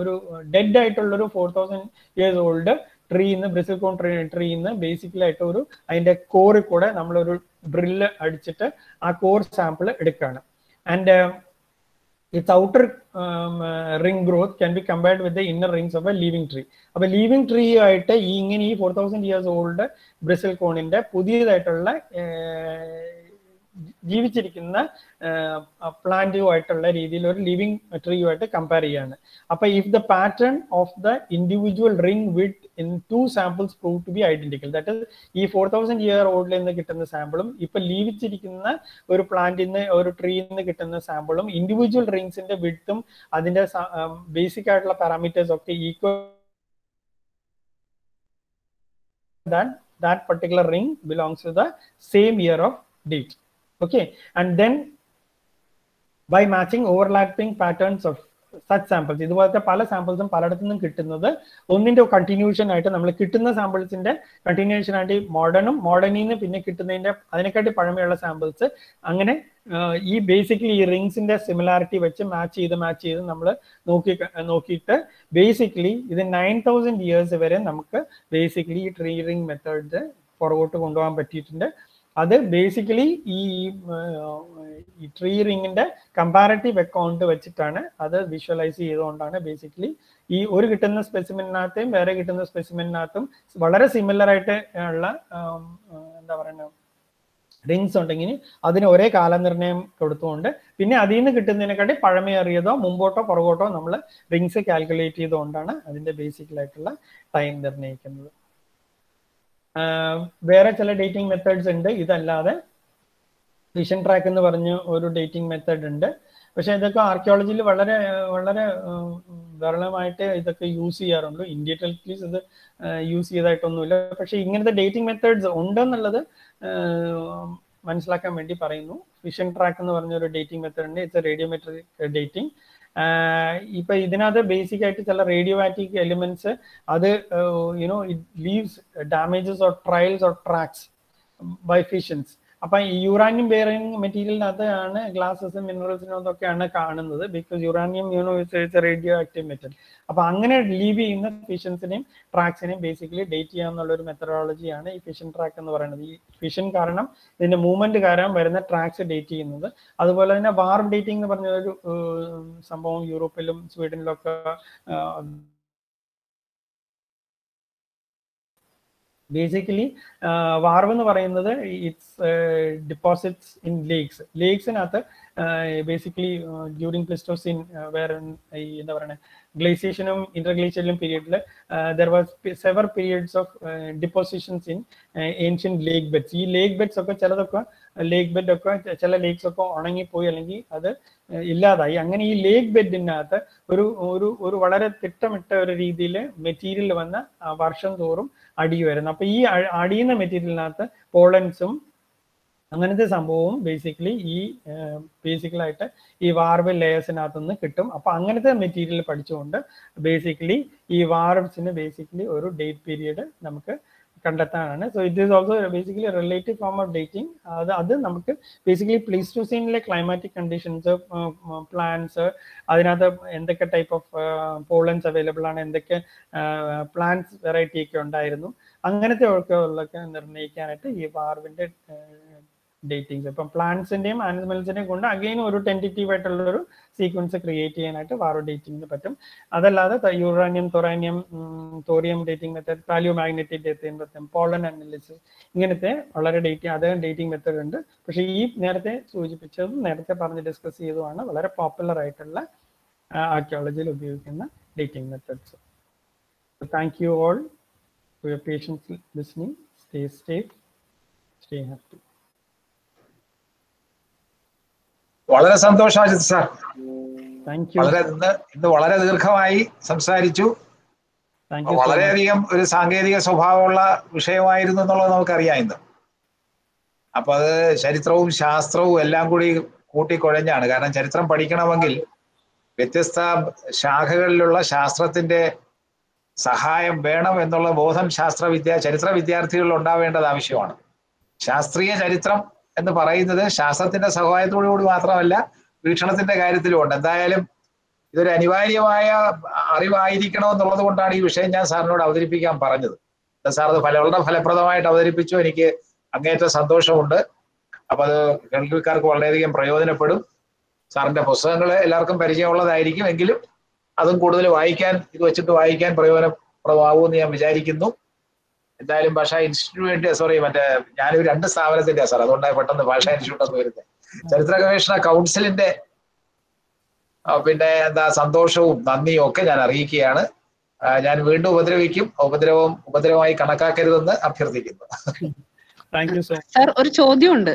ഒരു ഡെഡ് ആയിട്ടുള്ള ഒരു ഫോർ തൗസൻഡ് ഇയേഴ്സ് ഓൾഡ് ട്രീയിൽ നിന്ന് ബ്രസിൽ കോൺ ട്രീ ട്രീ ഇന്ന് ബേസിക്കലായിട്ട് ഒരു അതിന്റെ കോറിൽ കൂടെ നമ്മളൊരു ഡ്രില്ല് അടിച്ചിട്ട് ആ കോർ സാമ്പിൾ എടുക്കുകയാണ് and it's outer ring growth can be compared with the inner rings of a living tree അപ്പൊ ലീവിംഗ് ട്രീ ആയിട്ട് ഈ ഇങ്ങനെ ഈ ഫോർ തൗസൻഡ് ഇയേഴ്സ് ഓൾഡ് ബ്രസിൽ കോണിന്റെ പുതിയതായിട്ടുള്ള ജീവിച്ചിരിക്കുന്ന പ്ലാന്റുമായിട്ടുള്ള രീതിയിൽ ഒരു ലിവിങ് ട്രീയുമായിട്ട് കമ്പയർ ചെയ്യാണ്. അപ്പൊ if the pattern of the individual ring with in two samples prove to be identical that ഈ ഫോർ തൗസൻഡ് ഇയർ ഓൾഡിൽ നിന്ന് കിട്ടുന്ന സാമ്പിളും ഇപ്പൊ ലീവിച്ചിരിക്കുന്ന ഒരു പ്ലാന്റിൽ നിന്ന് ഒരു ട്രീയിൽ നിന്ന് കിട്ടുന്ന സാമ്പിളും ഇൻഡിവിജ്വൽ റിംഗ്സിന്റെ വിട്ടും അതിന്റെ ബേസിക് ആയിട്ടുള്ള പാരാമീറ്റേഴ്സ് ഒക്കെ equal that that particular ring belongs to the same year of date. Okay. And then by matching overlapping patterns of such samples ഇതുപോലത്തെ പല സാമ്പിൾസും പലയിടത്തു നിന്നും കിട്ടുന്നത് ഒന്നിന്റെ കണ്ടിന്യൂഷൻ ആയിട്ട് നമ്മൾ കിട്ടുന്ന സാമ്പിൾസിന്റെ കണ്ടിന്യൂഷൻ ആയിട്ട് മോഡേണും മോഡേണിൽ നിന്ന് പിന്നെ കിട്ടുന്നതിന്റെ അതിനെക്കാട്ടി പഴമയുള്ള സാമ്പിൾസ് അങ്ങനെ ഈ ബേസിക്കലി ഈ റിങ്സിന്റെ സിമിലാരിറ്റി വെച്ച് മാച്ച് ചെയ്ത് മാച്ച് ചെയ്ത് നമ്മൾ നോക്കി നോക്കിയിട്ട് ബേസിക്കലി ഇത് നയൻ തൗസൻഡ് ഇയേഴ്സ് വരെ നമുക്ക് ബേസിക്കലി ഈ ട്രീ റിംഗ് മെത്തേഡ് പുറകോട്ട് കൊണ്ടുപോകാൻ പറ്റിയിട്ടുണ്ട്. അത് ബേസിക്കലി ഈ ട്രീ റിങ്ങിന്റെ കമ്പാരറ്റീവ് അക്കൗണ്ട് വെച്ചിട്ടാണ് അത് വിഷ്വലൈസ് ചെയ്തുകൊണ്ടാണ് ബേസിക്കലി ഈ ഒരു കിട്ടുന്ന സ്പെസിമെന്റിനകത്തെയും വേറെ കിട്ടുന്ന സ്പെസിമെന്റിനകത്തും വളരെ സിമിലർ ആയിട്ട് ഉള്ള എന്താ പറയുക റിങ്സ് ഉണ്ടെങ്കിൽ അതിന് ഒരേ കാലനിർണയം കൊടുത്തുകൊണ്ട് പിന്നെ അതിൽ നിന്ന് കിട്ടുന്നതിനെക്കാട്ടി പഴമയേറിയതോ മുമ്പോട്ടോ പുറകോട്ടോ നമ്മൾ റിങ്സ് കാൽക്കുലേറ്റ് ചെയ്തുകൊണ്ടാണ് അതിന്റെ ബേസിക്കലായിട്ടുള്ള ടൈം നിർണയിക്കുന്നത്. വേറെ ചില ഡേറ്റിംഗ് മെത്തേഡ്സ് ഉണ്ട്. ഇതല്ലാതെ വിഷൻ ട്രാക്ക് എന്ന് പറഞ്ഞ ഒരു ഡേറ്റിംഗ് മെത്തേഡ് ഉണ്ട്. പക്ഷെ ഇതൊക്കെ ആർക്കിയോളജിയിൽ വളരെ വളരെ വിരളമായിട്ട് ഇതൊക്കെ യൂസ് ചെയ്യാറുണ്ട്. ഇന്ത്യയിൽ അറ്റ്ലീസ്റ്റ് ഇത് യൂസ് ചെയ്തതായിട്ടൊന്നുമില്ല പക്ഷെ ഇങ്ങനത്തെ ഡേറ്റിംഗ് മെത്തേഡ്സ് ഉണ്ടെന്നുള്ളത് മനസ്സിലാക്കാൻ വേണ്ടി പറയുന്നു. വിഷൻ ട്രാക്ക് എന്ന് പറഞ്ഞ ഒരു ഡേറ്റിംഗ് മെത്തേഡ് ഉണ്ട് ഇറ്റ്സ് റേഡിയോമെട്രിക് ഡേറ്റിംഗ് ഇപ്പൊ ഇതിനകത്ത് ബേസിക് ആയിട്ട് ചില റേഡിയോ ആറ്റിക് എലിമെന്റ്സ് അത് you know it leaves damages or trails or tracks by fissions അപ്പൊ യുറാനിയം ബെയറിംഗ് മെറ്റീരിയലിനകത്താണ് ഗ്ലാസസും മിനറൽസിനും അതൊക്കെയാണ് കാണുന്നത്. Because uranium you know radio active metal. അപ്പൊ അങ്ങനെ ലീവ് ചെയ്യുന്ന ഫിഷൻസിനെയും ട്രാക്സിനെയും ബേസിക്കലി ഡേറ്റ് ചെയ്യാന്നുള്ള ഒരു മെത്തഡോളജിയാണ് ഈ ഫിഷൻ ട്രാക്ക് എന്ന് പറയുന്നത്. ഈ ഫിഷൻ കാരണം ഇതിന്റെ മൂവ്മെന്റ് കാരണം വരുന്ന ട്രാക്സ് ഡേറ്റ് ചെയ്യുന്നത്. അതുപോലെ തന്നെ വാർ ഡേറ്റിംഗ് എന്ന് പറഞ്ഞ ഒരു സംഭവം യൂറോപ്പിലും സ്വീഡനിലും ഒക്കെ ബേസിക്കലി വാർവ് എന്ന് പറയുന്നത് ഇറ്റ്സ് ഡിപ്പോസിറ്റ്സ് ഇൻ ലേക്സ് ലേക്സിനകത്ത് ബേസിക്കലി ഡ്യൂറിങ് പ്ലിസ്റ്റോസിൻ വേറെ എന്താ പറയുക ഗ്ലേസിയേഷനും ഇന്റർഗ്ലേഷ്യലും പീരീഡിൽ there was several periods of depositions in ancient lake beds ഈ ലേക്ക് ബെഡ്സ് ഒക്കെ ചിലതൊക്കെ ലേക്ക് ബെഡ് ഒക്കെ ചില ലേക്സ് ഒക്കെ ഉണങ്ങിപ്പോയി അല്ലെങ്കിൽ അത് ഇല്ലാതായി. അങ്ങനെ ഈ ലേക്ക് ബെഡിനകത്ത് ഒരു ഒരു ഒരു വളരെ തിട്ടമിട്ട ഒരു രീതിയിൽ മെറ്റീരിയൽ വന്ന വർഷം തോറും അടി വരുന്നു അപ്പൊ ഈ അടിയുന്ന മെറ്റീരിയലിനകത്ത് പോളൻസും അങ്ങനത്തെ സംഭവവും ബേസിക്കലി ഈ ബേസിക്കലായിട്ട് ഈ വാർവ് ലെയേഴ്സിനകത്ത് നിന്ന് കിട്ടും. അപ്പൊ അങ്ങനത്തെ മെറ്റീരിയൽ പഠിച്ചുകൊണ്ട് ബേസിക്കലി ഈ വാർവ്സിന് ബേസിക്കലി ഒരു ഡേറ്റ് പീരിയഡ് നമുക്ക് കണ്ടെത്താനാണ്. So it is also basically relative form of dating അത് അത് നമുക്ക് ബേസിക്കലി പ്ലേസ് ടു സീനിലെ ക്ലൈമാറ്റിക് കണ്ടീഷൻസ് പ്ലാന്റ്സ് അതിനകത്ത് എന്തൊക്കെ ടൈപ്പ് ഓഫ് പോളൻസ് അവൈലബിൾ ആണ് എന്തൊക്കെ പ്ലാന്റ്സ് വെറൈറ്റി ഒക്കെ ഉണ്ടായിരുന്നു. അങ്ങനത്തെ ഒക്കെ നിർണയിക്കാനായിട്ട് ഈ വാർവിന്റെ ഡേറ്റിംഗ്സ് ഇപ്പം പ്ലാന്റ്സിന്റെയും ആനിമൽസിന്റെയും കൊണ്ട് അഗെയിൻ ഒരു ടെന്റേറ്റീവ് ആയിട്ടുള്ള ഒരു സീക്വൻസ് ക്രിയേറ്റ് ചെയ്യാനായിട്ട് വാറോ ഡേറ്റിംഗിന് പറ്റും അതല്ലാതെ uranium തൊറാനിയം thorium dating method paleo magnetic dating method pollen analysis ഇങ്ങനത്തെ വളരെ ഡേറ്റിംഗ് അതേ ഡേറ്റിംഗ് മെത്തേഡ് ഉണ്ട് പക്ഷേ ഈ നേരത്തെ സൂചിപ്പിച്ചതും നേരത്തെ പറഞ്ഞ് ഡിസ്കസ് ചെയ്തതുമാണ് വളരെ പോപ്പുലർ ആയിട്ടുള്ള ആർക്കിയോളജിയിൽ ഉപയോഗിക്കുന്ന dating methods thank you all for your patience listening. Stay safe. Stay happy. വളരെ സന്തോഷം അജിത് സാർ. വളരെ ഇന്ന് ഇന്ന് വളരെ ദീർഘമായി സംസാരിച്ചു. വളരെയധികം ഒരു സാങ്കേതിക സ്വഭാവമുള്ള വിഷയമായിരുന്നു എന്നുള്ളത് നമുക്കറിയാം ഇന്ന്. അപ്പൊ അത് ചരിത്രവും ശാസ്ത്രവും എല്ലാം കൂടി കൂട്ടിക്കുഴഞ്ഞാണ്. കാരണം ചരിത്രം പഠിക്കണമെങ്കിൽ വ്യത്യസ്ത ശാഖകളിലുള്ള ശാസ്ത്രത്തിന്റെ സഹായം വേണം എന്നുള്ള ബോധം ശാസ്ത്ര വിദ്യ ചരിത്ര വിദ്യാർത്ഥികളിൽ ഉണ്ടാവേണ്ടത് ആവശ്യമാണ്. ശാസ്ത്രീയ ചരിത്രം എന്ന് പറയുന്നത് ശാസ്ത്രത്തിന്റെ സഹായത്തോടു കൂടി മാത്രമല്ല വീക്ഷണത്തിന്റെ കാര്യത്തിലും ഉണ്ട്. എന്തായാലും ഇതൊരു അനിവാര്യമായ അറിവായിരിക്കണം എന്നുള്ളത് കൊണ്ടാണ് ഈ വിഷയം ഞാൻ സാറിനോട് അവതരിപ്പിക്കാൻ പറഞ്ഞത്. സാർ അത് വളരെ ഫലപ്രദമായിട്ട് അവതരിപ്പിച്ചു. എനിക്ക് അങ്ങേറ്റ സന്തോഷമുണ്ട്. അപ്പൊ അത് കേൾവിക്കാർക്ക് വളരെയധികം പ്രയോജനപ്പെടും. സാറിന്റെ പുസ്തകങ്ങൾ എല്ലാവർക്കും പരിചയമുള്ളതായിരിക്കും. എങ്കിലും അതും കൂടുതൽ വായിക്കാൻ ഇത് വെച്ചിട്ട് വായിക്കാൻ പ്രയോജനപ്രദമാകുമെന്ന് ഞാൻ വിചാരിക്കുന്നു. എന്തായാലും ഭാഷാ ഇൻസ്റ്റിറ്റ്യൂട്ട് സോറി മറ്റേ ഞാനൊരു രണ്ട് സ്ഥാപനത്തിന്റെ സാർ അതുകൊണ്ടാണ് പെട്ടെന്ന് ഭാഷാ ഇൻസ്റ്റിറ്റ്യൂട്ട് എന്ന് വരുന്നത് ചരിത്ര ഗവേഷണ കൗൺസിലിന്റെ പിന്നെ എന്താ സന്തോഷവും നന്ദിയും ഒക്കെ ഞാൻ അറിയിക്കുകയാണ്. ഞാൻ വീണ്ടും ഉപദ്രവിക്കും ഉപദ്രവം ഉപദ്രവമായി കണക്കാക്കരുതെന്ന് അഭ്യർത്ഥിക്കുന്നു. സാർ ഒരു ചോദ്യമുണ്ട്.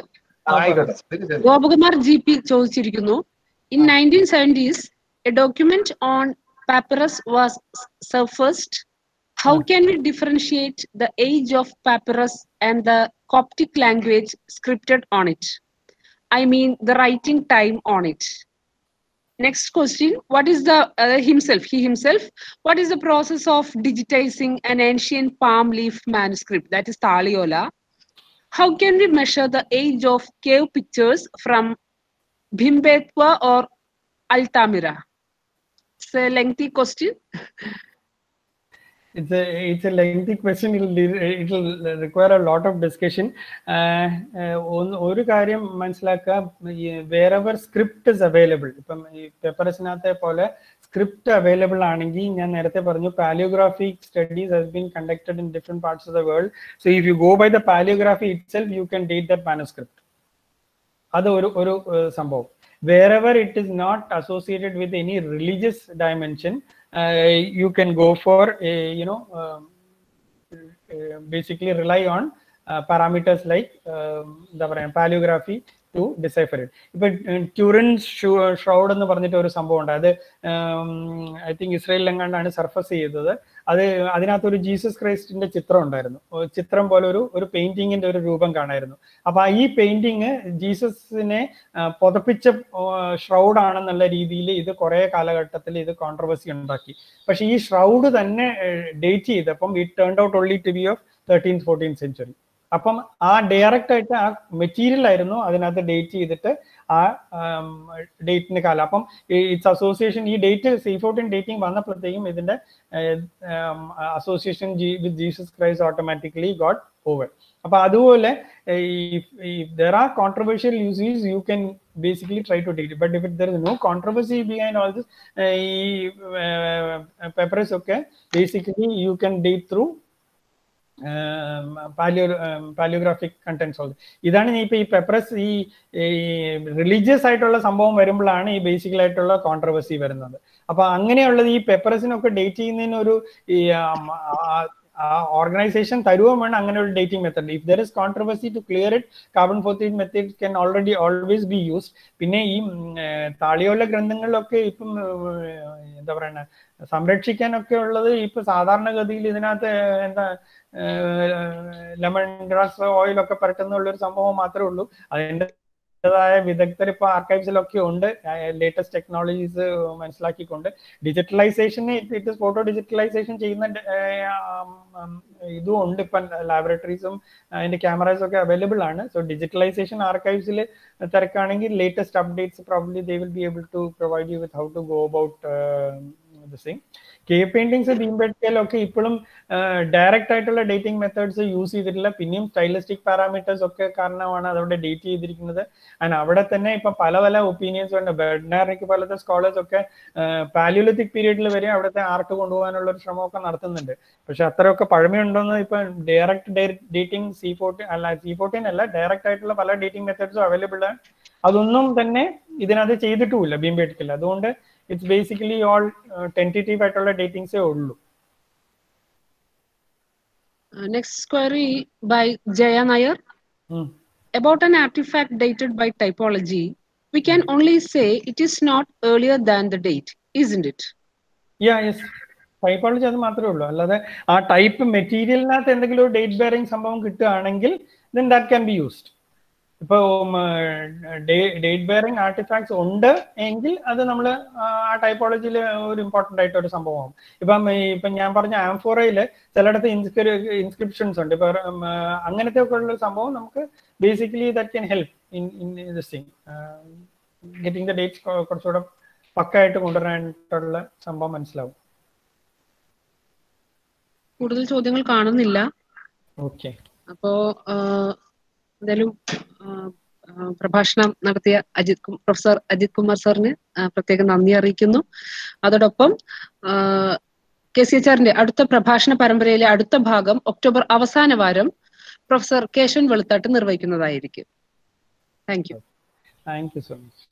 Gopakumar G P ചോദിച്ചിരിക്കുന്നു. In nineteen seventies a document on papyrus was surfaced How mm. can we differentiate the age of papyrus and the Coptic language scripted on it? I mean, the writing time on it. Next question, what is the, uh, himself, he himself, what is the process of digitizing an ancient palm leaf manuscript, that is Taliola? How can we measure the age of cave pictures from Bhimbetwa or Altamira? It's a lengthy question. it's a it's a lengthy question. It'll it'll require a lot of discussion. Uh, uh, ഒന്ന് ഒരു കാര്യം മനസ്സിലാക്കുക. Wherever script is available ഇപ്പം ഈ പേപ്പറസിനകത്തെ പോലെ script available ആണെങ്കിൽ ഞാൻ നേരത്തെ പറഞ്ഞു paleography studies has been conducted in different parts of the world so if you go by the paleography itself you can date the manuscript അത് ഒരു ഒരു ഏഹ്, സംഭവം. Wherever it is not associated with any religious dimension uh, Uh, you can go for a you know um, uh, basically rely on uh, parameters like um, the paleography to decipher it ഇപ്പൊ Turin shroud എന്ന് പറഞ്ഞിട്ട് ഒരു സംഭവം ഉണ്ട്. അത് I think ഇസ്രയേലിലെങ്ങാണ്ടാണ് surface ചെയ്തത്. അത് അതിനകത്ത് ഒരു ജീസസ് ക്രൈസ്റ്റിന്റെ ചിത്രം ഉണ്ടായിരുന്നു. ചിത്രം പോലെ ഒരു ഒരു പെയിന്റിങ്ങിന്റെ ഒരു രൂപം കാണായിരുന്നു. അപ്പൊ ഈ പെയിന്റിങ് ജീസസിനെ പുതപ്പിച്ച ഷ്രൗഡ് ആണെന്നുള്ള രീതിയിൽ ഇത് കുറെ കാലഘട്ടത്തിൽ ഇത് കോൺട്രവേഴ്സി ഉണ്ടാക്കി. പക്ഷെ ഈ ഷ്രൗഡ് തന്നെ ഡേറ്റ് ചെയ്തപ്പം it turn out only to be of thirteen fourteen century അപ്പം ആ ഡയറക്റ്റ് ആയിട്ട് ആ മെറ്റീരിയൽ ആയിരുന്നു അതിനകത്ത് ഡേറ്റ് ചെയ്തിട്ട് ആ ഡേറ്റിന്റെ കാലം. അപ്പം ഇറ്റ്സ് അസോസിയേഷൻ ഈ ഡേറ്റ് സി ഫോർട്ടീൻ ഡേറ്റിംഗ് വന്നപ്പോഴത്തേക്കും ഇതിന്റെ association with Jesus Christ automatically got over അപ്പൊ അതുപോലെ there are controversial usage you can basically try to date but if there is no controversy behind all this ഈ papers ഒക്കെ basically you can date through paleo paleographic contents all ഇതാണ് ഇപ്പൊ ഈ പെപ്പറസ് ഈ religious ആയിട്ടുള്ള സംഭവം വരുമ്പോഴാണ് ഈ ബേസിക്കൽ ആയിട്ടുള്ള കോൺട്രവേഴ്സി വരുന്നത്. അപ്പൊ അങ്ങനെയുള്ളത് ഈ പെപ്പറസിനൊക്കെ ഡേറ്റ് ചെയ്യുന്നതിന് ഒരു ഈ ഓർഗനൈസേഷൻ തരുവും വേണം അങ്ങനെ ഒരു dating method if there is controversy to clear it carbon fourteen method can already always be used പിന്നെ ഈ താളിയോല ഗ്രന്ഥങ്ങളിലൊക്കെ ഇപ്പം എന്താ പറയണ സംരക്ഷിക്കാനൊക്കെ ഉള്ളത് ഇപ്പൊ സാധാരണഗതിയിൽ ഇതിനകത്ത് എന്താ ലെമൺ ഗ്രാസ് ഓയിൽ ഒക്കെ പരട്ടുന്നുള്ള ഒരു സംഭവം മാത്രമേ ഉള്ളൂ. അതിന്റെതായ വിദഗ്ധർ ഇപ്പൊ ആർക്കൈവ്സിലൊക്കെ ഉണ്ട്. ലേറ്റസ്റ്റ് ടെക്നോളജീസ് മനസ്സിലാക്കിക്കൊണ്ട്. Digitalisation it is photo digitalisation ചെയ്യുന്ന ഇതും ഉണ്ട്. ഇപ്പം ലാബറട്ടറീസും അതിന്റെ ക്യാമറാസും ഒക്കെ അവൈലബിൾ ആണ്. സോ ഡിജിറ്റലൈസേഷൻ ആർക്കൈവ്സിൽ തിരക്കാണെങ്കിൽ latest updates probably they will be able to provide you with how to go about the same cave paintings ബീംബെഡ്കയിലൊക്കെ ഇപ്പോഴും ഡയറക്റ്റ് ആയിട്ടുള്ള ഡേറ്റിംഗ് മെത്തേഡ്സ് യൂസ് ചെയ്തിട്ടില്ല. പിന്നെയും സ്റ്റൈലിസ്റ്റിക് പാരാമീറ്റേഴ്സ് ഒക്കെ കാരണമാണ് അതവിടെ ഡേറ്റ് ചെയ്തിരിക്കുന്നത്. ആൻഡ് അവിടെ തന്നെ ഇപ്പൊ പല പല ഒപ്പീനിയൻസ് ഉണ്ട്. ബെഡ്നാറിക്ക് പോലത്തെ സ്കോളേഴ്സ് ഒക്കെ പാലിയോലിത്തിക് പീരീഡിൽ വരെ അവിടുത്തെ ആർട്ട് കൊണ്ടുപോകാനുള്ള ഒരു ശ്രമമൊക്കെ നടത്തുന്നുണ്ട്. പക്ഷെ അത്രയൊക്കെ പഴമയുണ്ടോന്ന് ഇപ്പൊ ഡയറക്റ്റ് ഡേറ്റിംഗ് സി ഫോർട്ടീൻ അല്ല സി ഫോർട്ടീൻ അല്ല ഡയറക്റ്റ് ആയിട്ടുള്ള പല ഡേറ്റിംഗ് മെത്തേഡ്സും അവൈലബിൾ ആണ്. അതൊന്നും തന്നെ ഇതിനകത്ത് ചെയ്തിട്ടുമില്ല ബീംബേഡ്കിൽ അതുകൊണ്ട് ഇറ്റ്സ് ബേസിക്കലി ഓൾ ടെന്റേറ്റീവ് ആയിട്ടുള്ള ഡേറ്റിംഗ്സേ ഉള്ളൂ next next by Jaya Nair. Hmm. About an artifact dated by typology, we can only say it is not earlier than the date, isn't it? Yeah yes typology അത് മാത്രമേ ഉള്ളൂ അല്ലാതെ ആ type മെറ്റീരിയലിനകത്ത് എന്തെങ്കിലും ഒരു ഡേറ്റ് ബെയറിംഗ് സംഭവം കിട്ടുകയാണെങ്കിൽ then that can be used ഇപ്പോൾ ഡേറ്റ് ബെയറിംഗ് ആർട്ടിഫാക്ട്സ് ഉണ്ട് എങ്കിൽ അത് നമ്മൾ ആ ടൈപ്പോളജിയിൽ ഒരു ഇമ്പോർട്ടന്റ് ആയിട്ട് ഒരു സംഭവമാകും ഇപ്പം ഇപ്പം ഞാൻ പറഞ്ഞ ആംഫോറയിൽ ചിലയിടത്ത് ഇൻസ്ക്രിപ്ഷൻസ് ഉണ്ട്. ഇപ്പൊ അങ്ങനത്തെ ഒക്കെ ഉള്ള സംഭവം നമുക്ക് basically that can help in in this thing getting the dates കുറച്ചുകൂടെ പക്കായിട്ട് കൊണ്ടുവരാനായിട്ടുള്ള സംഭവം മനസ്സിലാവും. കൂടുതൽ ചോദ്യങ്ങൾ കാണുന്നില്ല. ഓക്കെ അപ്പോ എന്തായാലും പ്രഭാഷണം നടത്തിയ അജിത് പ്രൊഫസർ അജിത് കുമാർ സാറിന് പ്രത്യേകം നന്ദി അറിയിക്കുന്നു. അതോടൊപ്പം കെ സി എച്ച് ആറിന്റെ അടുത്ത പ്രഭാഷണ പരമ്പരയിലെ അടുത്ത ഭാഗം ഒക്ടോബർ അവസാന വാരം professor Keshavan Veluthat നിർവഹിക്കുന്നതായിരിക്കും. Thank you. Thank you so much.